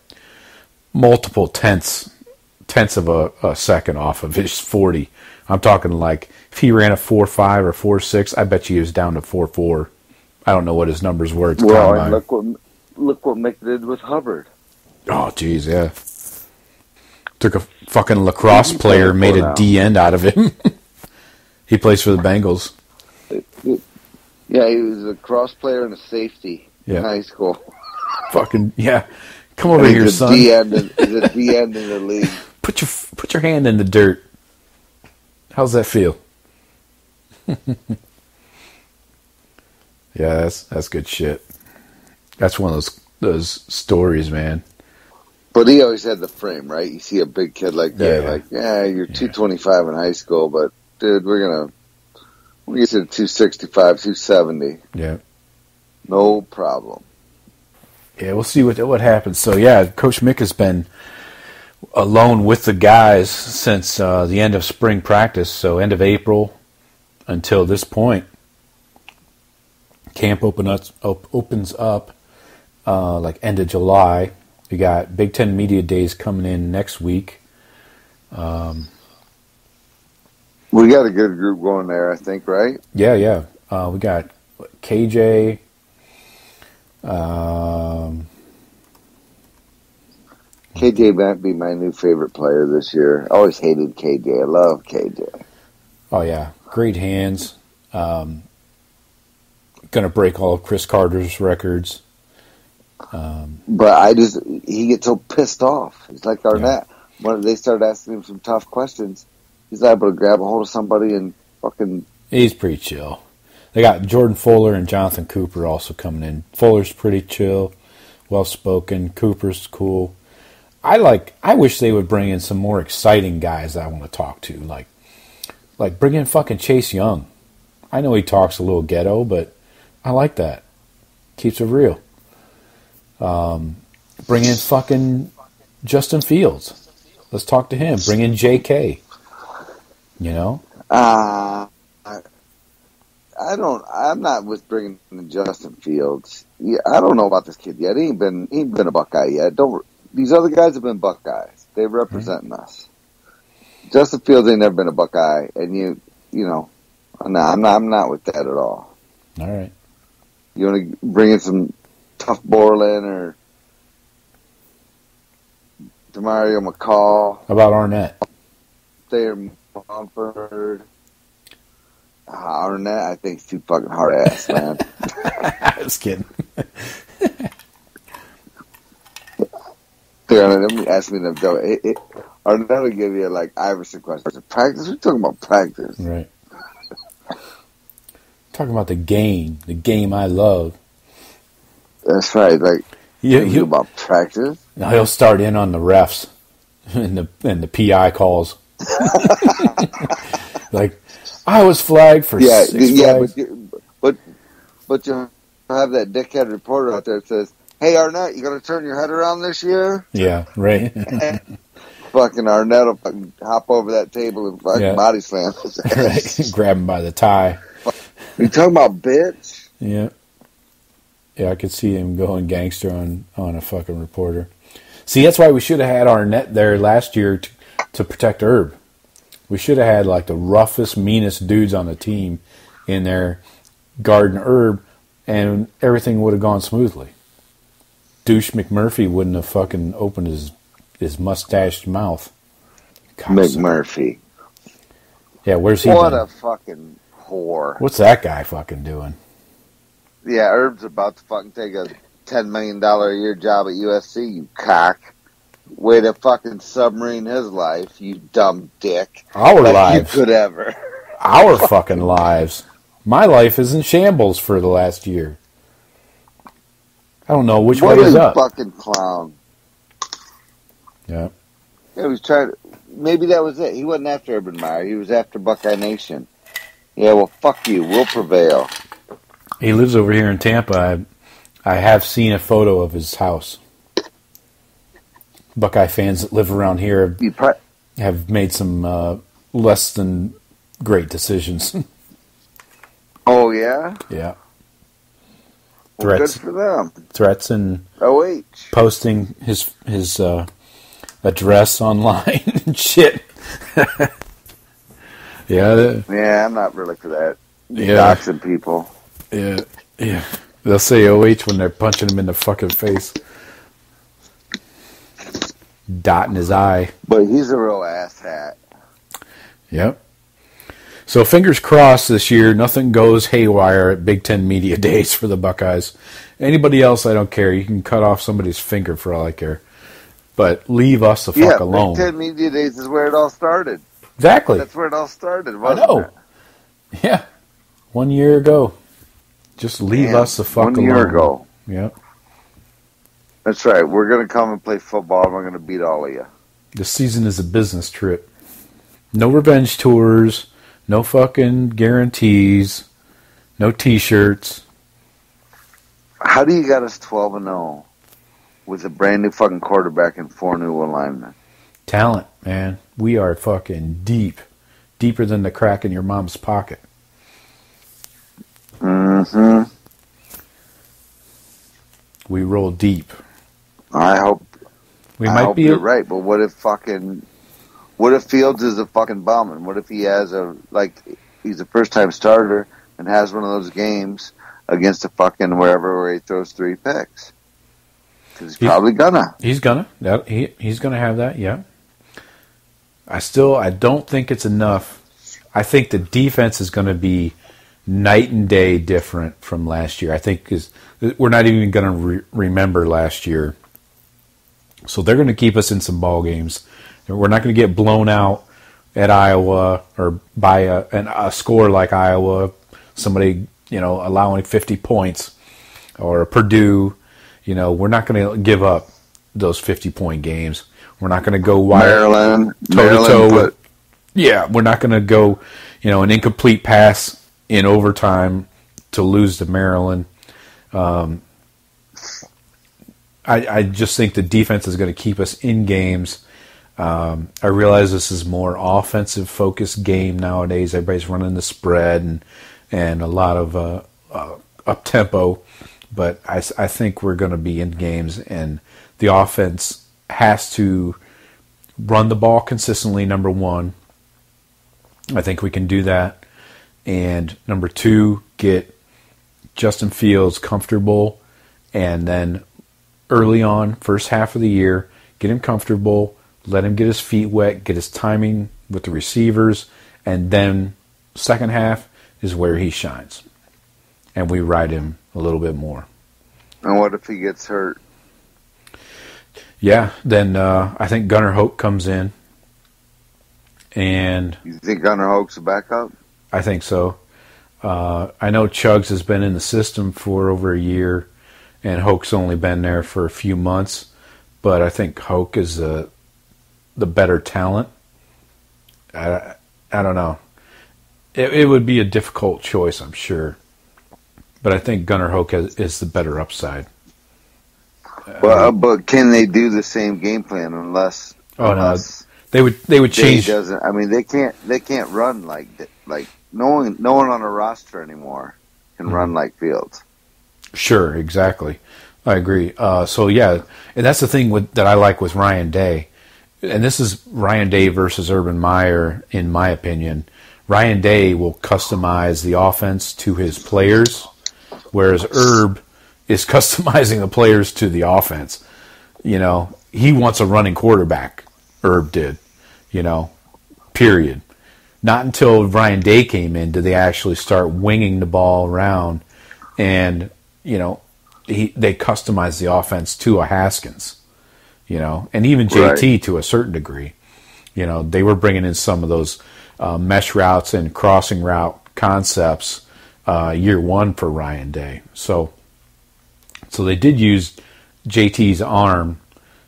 S4: multiple tenths tenths of a, a second off of his forty. I'm talking like if he ran a four five or four six, I bet you he was down to four four. I don't know what his numbers were. The
S6: Well,
S4: combine.
S6: look what look what Mick did with Hubbard.
S4: Oh, jeez, yeah. Took a fucking lacrosse player, made a? D end out of him. [LAUGHS] he plays for the Bengals.
S5: Yeah, he was a cross player and a safety
S4: Yeah.
S5: in high school.
S4: Fucking yeah. Come over here, son.
S5: D end. in- He's a D end in the [LAUGHS] league.
S4: Put your put your hand in the dirt. How's that feel? [LAUGHS] yeah, that's that's good shit. That's one of those those stories, man.
S5: But he always had the frame, right? You see a big kid like that,
S4: Yeah.
S5: like, yeah, you're 225 in high school, but dude, we're gonna we get to 265, 270,
S4: Yeah.
S5: no problem.
S4: Yeah, we'll see what what happens. So yeah, Coach Mick has been alone with the guys since uh, the end of spring practice. So end of April until this point. Camp open up, op- opens up uh, like end of July. We got Big Ten Media Days coming in next week. Um,
S5: We got a good group going there, I think, right?
S4: yeah, yeah. Uh, we got KJ. Um,
S5: KJ might be my new favorite player this year. I always hated KJ. I love KJ.
S4: Oh yeah, great hands. Um, gonna break all of Cris Carter's records. Um,
S5: But I just he gets so pissed off. He's like Arnette. When they start asking him some tough questions, he's able to grab a hold of somebody and fucking
S4: he's pretty chill. They got Jordan Fuller and Jonathan Cooper also coming in. Fuller's pretty chill, well spoken. Cooper's cool. I like. I wish they would bring in some more exciting guys that I want to talk to. Like, like bring in fucking Chase Young. I know he talks a little ghetto, but I like that. Keeps it real. Um, bring in fucking Justin Fields. Let's talk to him. Bring in J.K. You know,
S5: uh I, I don't. I'm not with bringing in Justin Fields. Yeah, I don't know about this kid yet. He ain't been he ain't been a Buckeye yet. Don't these other guys have been Buckeyes. They're representing us. Justin Fields ain't never been a Buckeye, and you you know, no, I'm not. I'm not with that at all.
S4: all right.
S5: You want to bring in some Tuf Borland or Demario McCall,
S4: How about Arnette?
S5: Thayer Munford. Ah, Arnette, I think, is too fucking hard ass, [LAUGHS] man.
S4: I was kidding.
S5: Here, let me ask me them though. It, it, Arnette will give you like Iverson questions. Practice? We're talking about practice.
S4: Right. Talking about the game, the game I love.
S5: That's right. Like
S4: you,
S5: about practice.
S4: now he'll start in on the refs [LAUGHS] and the and the PI calls. [LAUGHS] like I was flagged for
S5: Yeah,
S4: six
S5: yeah,
S4: flags.
S5: but, you- but but you have that dickhead reporter out there that says, "Hey Arnette, you gonna turn your head around this year?"
S4: yeah, right. [LAUGHS]
S5: fucking Arnette will fucking hop over that table and fucking
S4: Yeah.
S5: body slam [LAUGHS] his ass.
S4: Grab him by the tie.
S5: you talking about bitch?
S4: Yeah. Yeah, I could see him going gangster on, on a fucking reporter. See, that's why we should have had Arnette there last year to, to protect Urb. We should have had like the roughest, meanest dudes on the team in there guarding Urb, and everything would have gone smoothly. Douche McMurphy wouldn't have fucking opened his his mustached mouth. Cocksucker.
S5: McMurphy.
S4: Yeah, where's he?
S5: What
S4: been?
S5: a fucking whore.
S4: What's that guy fucking doing?
S5: Yeah, Urb's about to fucking take a ten million dollar a year job at USC. You cock. Way to fucking submarine his life, you dumb dick.
S4: Our
S5: Like
S4: lives.
S5: you could ever.
S4: our fucking lives. My life is in shambles for the last year. I don't know which
S5: what
S4: way
S5: a
S4: is up.
S5: fucking clown.
S4: Yeah.
S5: Yeah, he was trying to. Maybe that was it. He wasn't after Urban Meyer. He was after Buckeye Nation. Yeah, well, fuck you. We'll prevail.
S4: He lives over here in Tampa. I, I have seen a photo of his house. Buckeye fans that live around here have, have made some uh, less than great decisions. [LAUGHS]
S5: oh yeah.
S4: yeah.
S5: Well,
S4: Threats.
S5: for them.
S4: Threats and
S5: Oh
S4: posting his his uh, address online [LAUGHS] and shit. [LAUGHS] yeah,
S5: Yeah, I'm not really for that.
S4: Yeah.
S5: Doxing people.
S4: Yeah, yeah. They'll say OH when they're punching him in the fucking face. Dot in his eye.
S5: But he's a real asshat.
S4: Yep. So fingers crossed this year, nothing goes haywire at Big Ten Media [LAUGHS] Days for the Buckeyes. Anybody else, I don't care. You can cut off somebody's finger for all I care. But leave us the fuck alone.
S5: Big Ten Media Days is where it all started.
S4: Exactly.
S5: That's where it all started,
S4: I know.
S5: it?
S4: Yeah. One year ago. Just leave
S5: Man,
S4: us the fuck
S5: one
S4: alone.
S5: year ago.
S4: Yep.
S5: That's right. We're going to come and play football, and we're going to beat all of you.
S4: This season is a business trip. No revenge tours, no fucking guarantees, no t-shirts.
S5: How do you got us 12 and 0? with a brand new fucking quarterback and four new linemen.
S4: Talent, man. We are fucking deep. Deeper than the crack in your mom's pocket.
S5: Mm-hmm.
S4: We roll deep.
S5: I hope
S4: We
S5: I
S4: might
S5: hope
S4: be
S5: you're right, but what if fucking what if Fields is a fucking bum and what if he has a like he's a first time starter and has one of those games against a fucking wherever where he throws three picks? Because he's
S4: He-
S5: probably gonna.
S4: He's gonna. That, he he's gonna have that. Yeah. I still I don't think it's enough. I think the defense is going to be night and day different from last year. I think is we're not even going to re- remember last year. So they're going to keep us in some ball games. We're not going to get blown out at Iowa or by a, an, a score like Iowa. Somebody you know allowing 50 points or Purdue. You know we're not going to give up those 50 point games. We're not going to go wire
S5: Maryland,
S4: toe to toe. Yeah, we're not going to go, you know, an incomplete pass in overtime to lose to Maryland. Um, I, I just think the defense is going to keep us in games. Um, I realize this is more offensive focused game nowadays. Everybody's running the spread and and a lot of uh, uh, up tempo, but I think we're going to be in games, and the offense has to run the ball consistently. Number one, I think we can do that, and number two, get Justin Fields comfortable, and then early on, first half of the year, get him comfortable, let him get his feet wet, get his timing with the receivers, and then second half is where he shines. And we ride him a little bit more.
S5: And what if he gets hurt?
S4: Yeah, then uh, I think Gunnar Hoke comes in, and
S5: You think Gunnar Hoke's a backup?
S4: I think so. Uh, I know Chugs has been in the system for over a year, and Hoke's only been there for a few months. But I think Hoke is the the better talent. I, I don't know. It, it would be a difficult choice, I'm sure. But I think Gunnar Hoke has, is the better upside.
S5: Well, uh, but can they do the same game plan unless?
S4: Oh, no. They would they would change.
S5: doesn't. I mean, they can't. They can't run like like no one. No one on a roster anymore can
S4: Mm-hmm.
S5: run like Fields.
S4: Sure, exactly. I agree. Uh, so yeah, and that's the thing with, that I like with Ryan Day, and this is Ryan Day versus Urban Meyer, in my opinion. Ryan Day will customize the offense to his players, whereas Urb is [LAUGHS] customizing the players to the offense. You know, he wants a running quarterback. Urb did. You know, period. Not until Ryan Day came in did they actually start winging the ball around, and you know, he they customized the offense to a Haskins, you know, and even JT
S5: Right.
S4: to a certain degree. You know, they were bringing in some of those uh, mesh routes and crossing route concepts uh, year one for Ryan Day. So, so they did use JT's arm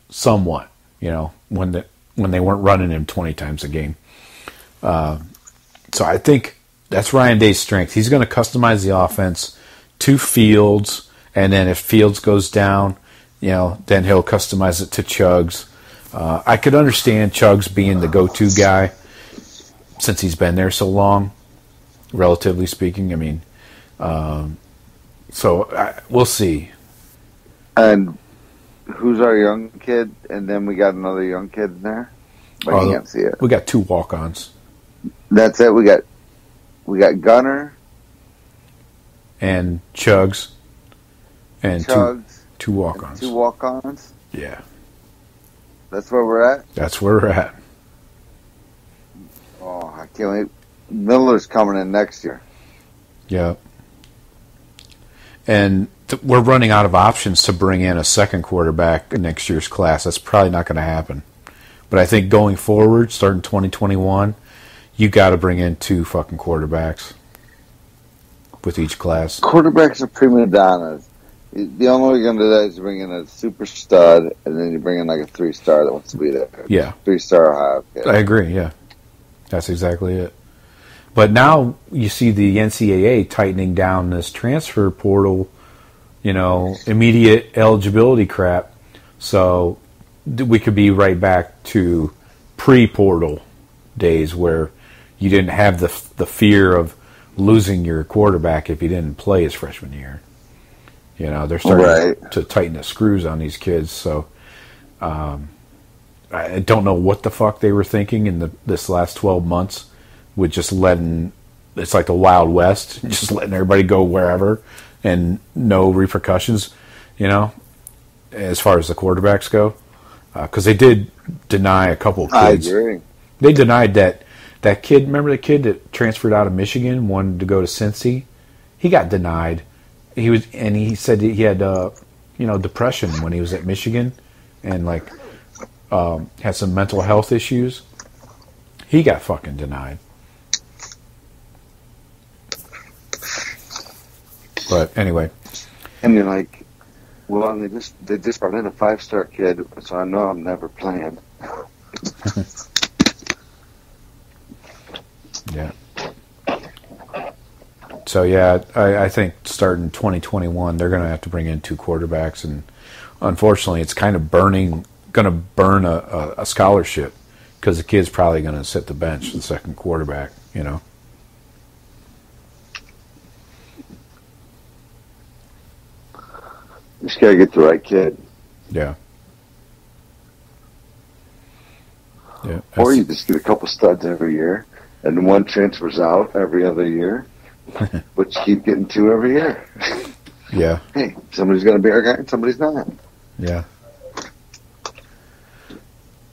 S4: somewhat, you know, when the when they weren't running him twenty times a game. Uh, so I think that's Ryan Day's strength. He's going to customize the offense to Fields, and then if Fields goes down, you know, then he'll customize it to Chugs. Uh, I could understand Chugs being the go-to guy since he's been there so long, relatively speaking. I mean, um, so I, we'll see.
S5: And who's our young kid? And then we got another young kid in there. But
S4: Oh,
S5: you can't see it.
S4: We got two walk-ons
S5: That's it. We got we got Gunnar,
S4: and Chugs, and two
S5: Chugs,
S4: two walk-ons.
S5: two walk-ons.
S4: Yeah,
S5: That's where we're at.
S4: that's where we're at.
S5: Oh, I can't wait. Miller's coming in next year.
S4: Yeah. And th- we're running out of options to bring in a second quarterback in next year's class. That's probably not going to happen. But I think going forward, starting 2021, you got to bring in two fucking quarterbacks with each class.
S5: Quarterbacks are prima donnas. The only way you're going to do that is you bring in a super stud, and then you bring in like a three star that wants to be there.
S4: Yeah,
S5: Three star Ohio kid.
S4: I agree. Yeah, that's exactly it. But now you see the NCAA tightening down this transfer portal, you know, immediate eligibility crap. So we could be right back to pre-portal days where you didn't have the the fear of losing your quarterback if he didn't play his freshman year. You know, they're starting
S5: Right.
S4: to tighten the screws on these kids. So um, I don't know what the fuck they were thinking in the this last twelve months with just letting it's like the Wild West, [LAUGHS] just letting everybody go wherever and no repercussions. You know, as far as the quarterbacks go, because they did deny a couple of
S5: I
S4: kids.
S5: agree.
S4: They denied that that kid. Remember the kid that transferred out of Michigan, wanted to go to Cincy. He got denied. He was, and he said he had, uh, you know, depression when he was at Michigan, and like um, had some mental health issues. He got fucking denied. But anyway,
S5: And you're like, well, they just they just brought in a five star kid, so I know I'm never playing. [LAUGHS]
S4: Yeah. So yeah, I, I think starting 2021, they're going to have to bring in two quarterbacks, and unfortunately, it's kind of burning, going to burn a, a, a scholarship because the kid's probably going to sit the bench, the second quarterback. You know.
S5: You just gotta get the right kid,
S4: Yeah. Yeah.
S5: or you just get a couple studs every year, and one transfers out every other year, [LAUGHS] but you keep getting two every year. [LAUGHS]
S4: yeah.
S5: Hey, somebody's gonna be our guy, and somebody's not.
S4: Yeah.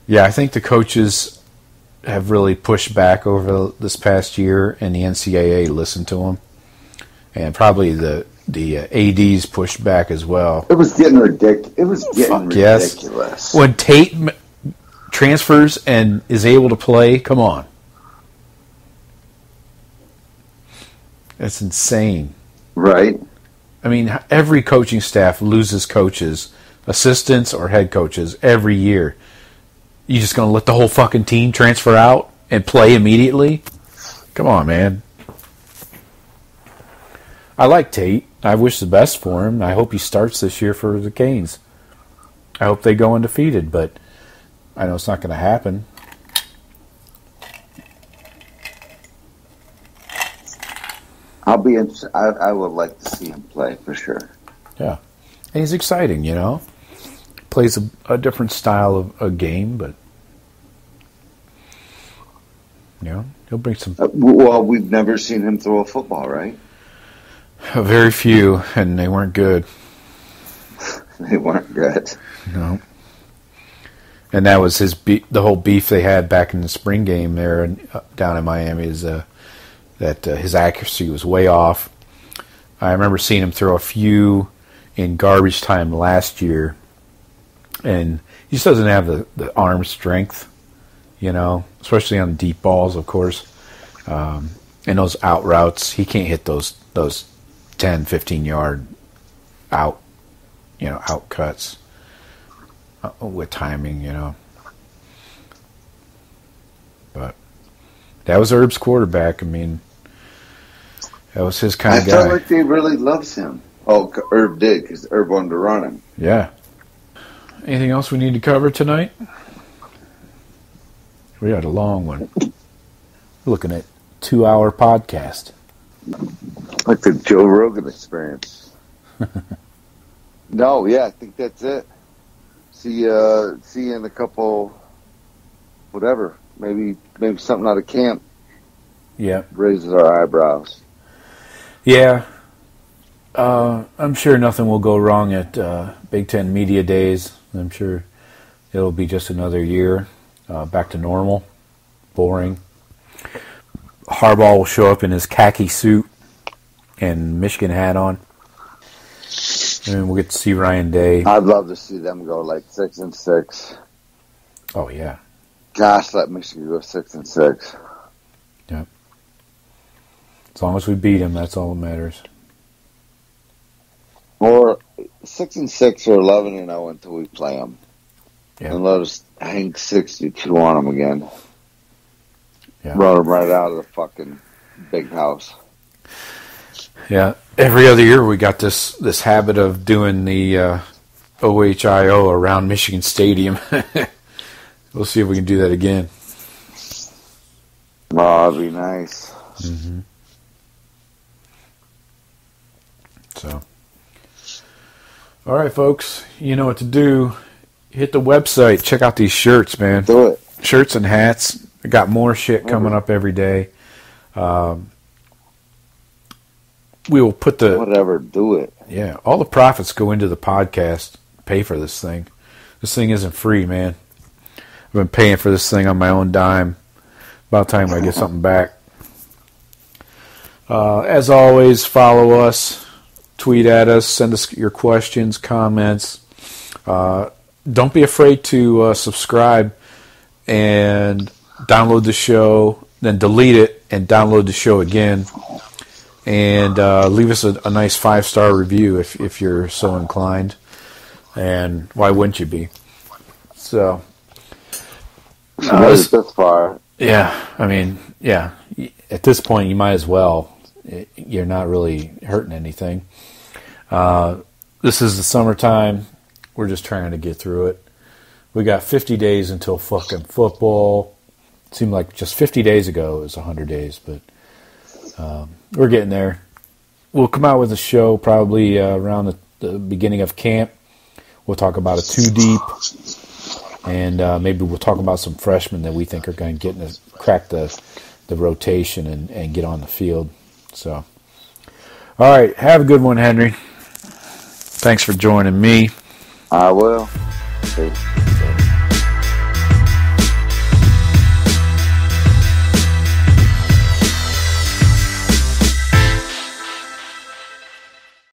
S4: Yeah, I think the coaches have really pushed back over this past year, and the NCAA listened to them, and probably the the uh, ads pushed back as well.
S5: It was getting ridiculous. It was getting
S4: Fuck yes.
S5: ridiculous.
S4: When Tate m- transfers and is able to play, come on, that's insane.
S5: Right?
S4: I mean, every coaching staff loses coaches, assistants or head coaches every year. You just going to let the whole fucking team transfer out and play immediately? Come on, man. I like Tate. I wish the best for him. I hope he starts this year for the Canes. I hope they go undefeated, but I know it's not going to happen.
S5: I'll be. In, I, I would like to see him play for sure.
S4: Yeah. And he's exciting, you know. Plays a, a different style of a game, but you know, he'll bring some
S5: Uh, well, we've never seen him throw a football, right?
S4: very few, and they weren't good. [LAUGHS]
S5: They weren't good.
S4: No. And that was his be- the whole beef they had back in the spring game there in, uh, down in Miami is uh, that uh, his accuracy was way off. I remember seeing him throw a few in garbage time last year, and he just doesn't have the, the arm strength, you know, especially on deep balls, of course. Um, and those out routes, he can't hit those those 10, 15 yard out, you know, out cuts uh, with timing, you know. But that was Urb's quarterback. I mean, that was his kind
S5: I
S4: of
S5: felt
S4: guy.
S5: like they really loves him. Oh, Urb did because Urb wanted to run him.
S4: yeah. Anything else we need to cover tonight? We had a long one. [LAUGHS] Looking at two hour podcast.
S5: Like the Joe Rogan experience. [LAUGHS] no, yeah, I think that's it. See, uh, see you in a couple, whatever. Maybe, maybe something out of camp
S4: Yeah.
S5: raises our eyebrows.
S4: Yeah. Uh, I'm sure nothing will go wrong at uh, Big Ten Media Days. I'm sure it'll be just another year uh, back to normal. Boring. Harbaugh will show up in his khaki suit and Michigan hat on. And we'll get to see Ryan Day.
S5: I'd love to see them go like six and six.
S4: Oh, yeah.
S5: Gosh, let Michigan go six and six.
S4: As long as we beat him, that's all that matters.
S5: Or six and six or eleven and zero until we play them,
S4: Yeah.
S5: and let us hang sixty-two on them again.
S4: Yeah.
S5: Run them right out of the fucking big house.
S4: Yeah, every other year we got this this habit of doing the uh, OHIO around Michigan Stadium. [LAUGHS] we'll see if we can do that again.
S5: Oh, that'd be nice.
S4: So, all right, folks, you know what to do. Hit the website. Check out these shirts, man.
S5: Do it.
S4: Shirts and hats. I got more shit coming up every day. Um, we will put the
S5: Whatever. Do it.
S4: yeah all the profits go into the podcast. Pay for this thing. This thing isn't free, man. I've been paying for this thing on my own dime. About time I get something back. Uh, as always, follow us, tweet at us, send us your questions, comments. Uh, don't be afraid to uh, subscribe and download the show, then delete it and download the show again. And uh, leave us a, a nice five star review if, if you're so inclined. And why wouldn't you be? So, this-
S5: this far.
S4: yeah, I mean, yeah. At this point, you might as well. You're not really hurting anything. Uh, this is the summertime. We're just trying to get through it. We got 50 days until fucking football. It seemed like just 50 days ago it was 100 days, but um, we're getting there. We'll come out with a show probably uh, around the, the beginning of camp. We'll talk about a two deep and uh, maybe we'll talk about some freshmen that we think are going to get in the, crack the the rotation and, and get on the field. So, all right, have a good one, Henry. Thanks for joining me.
S5: I will.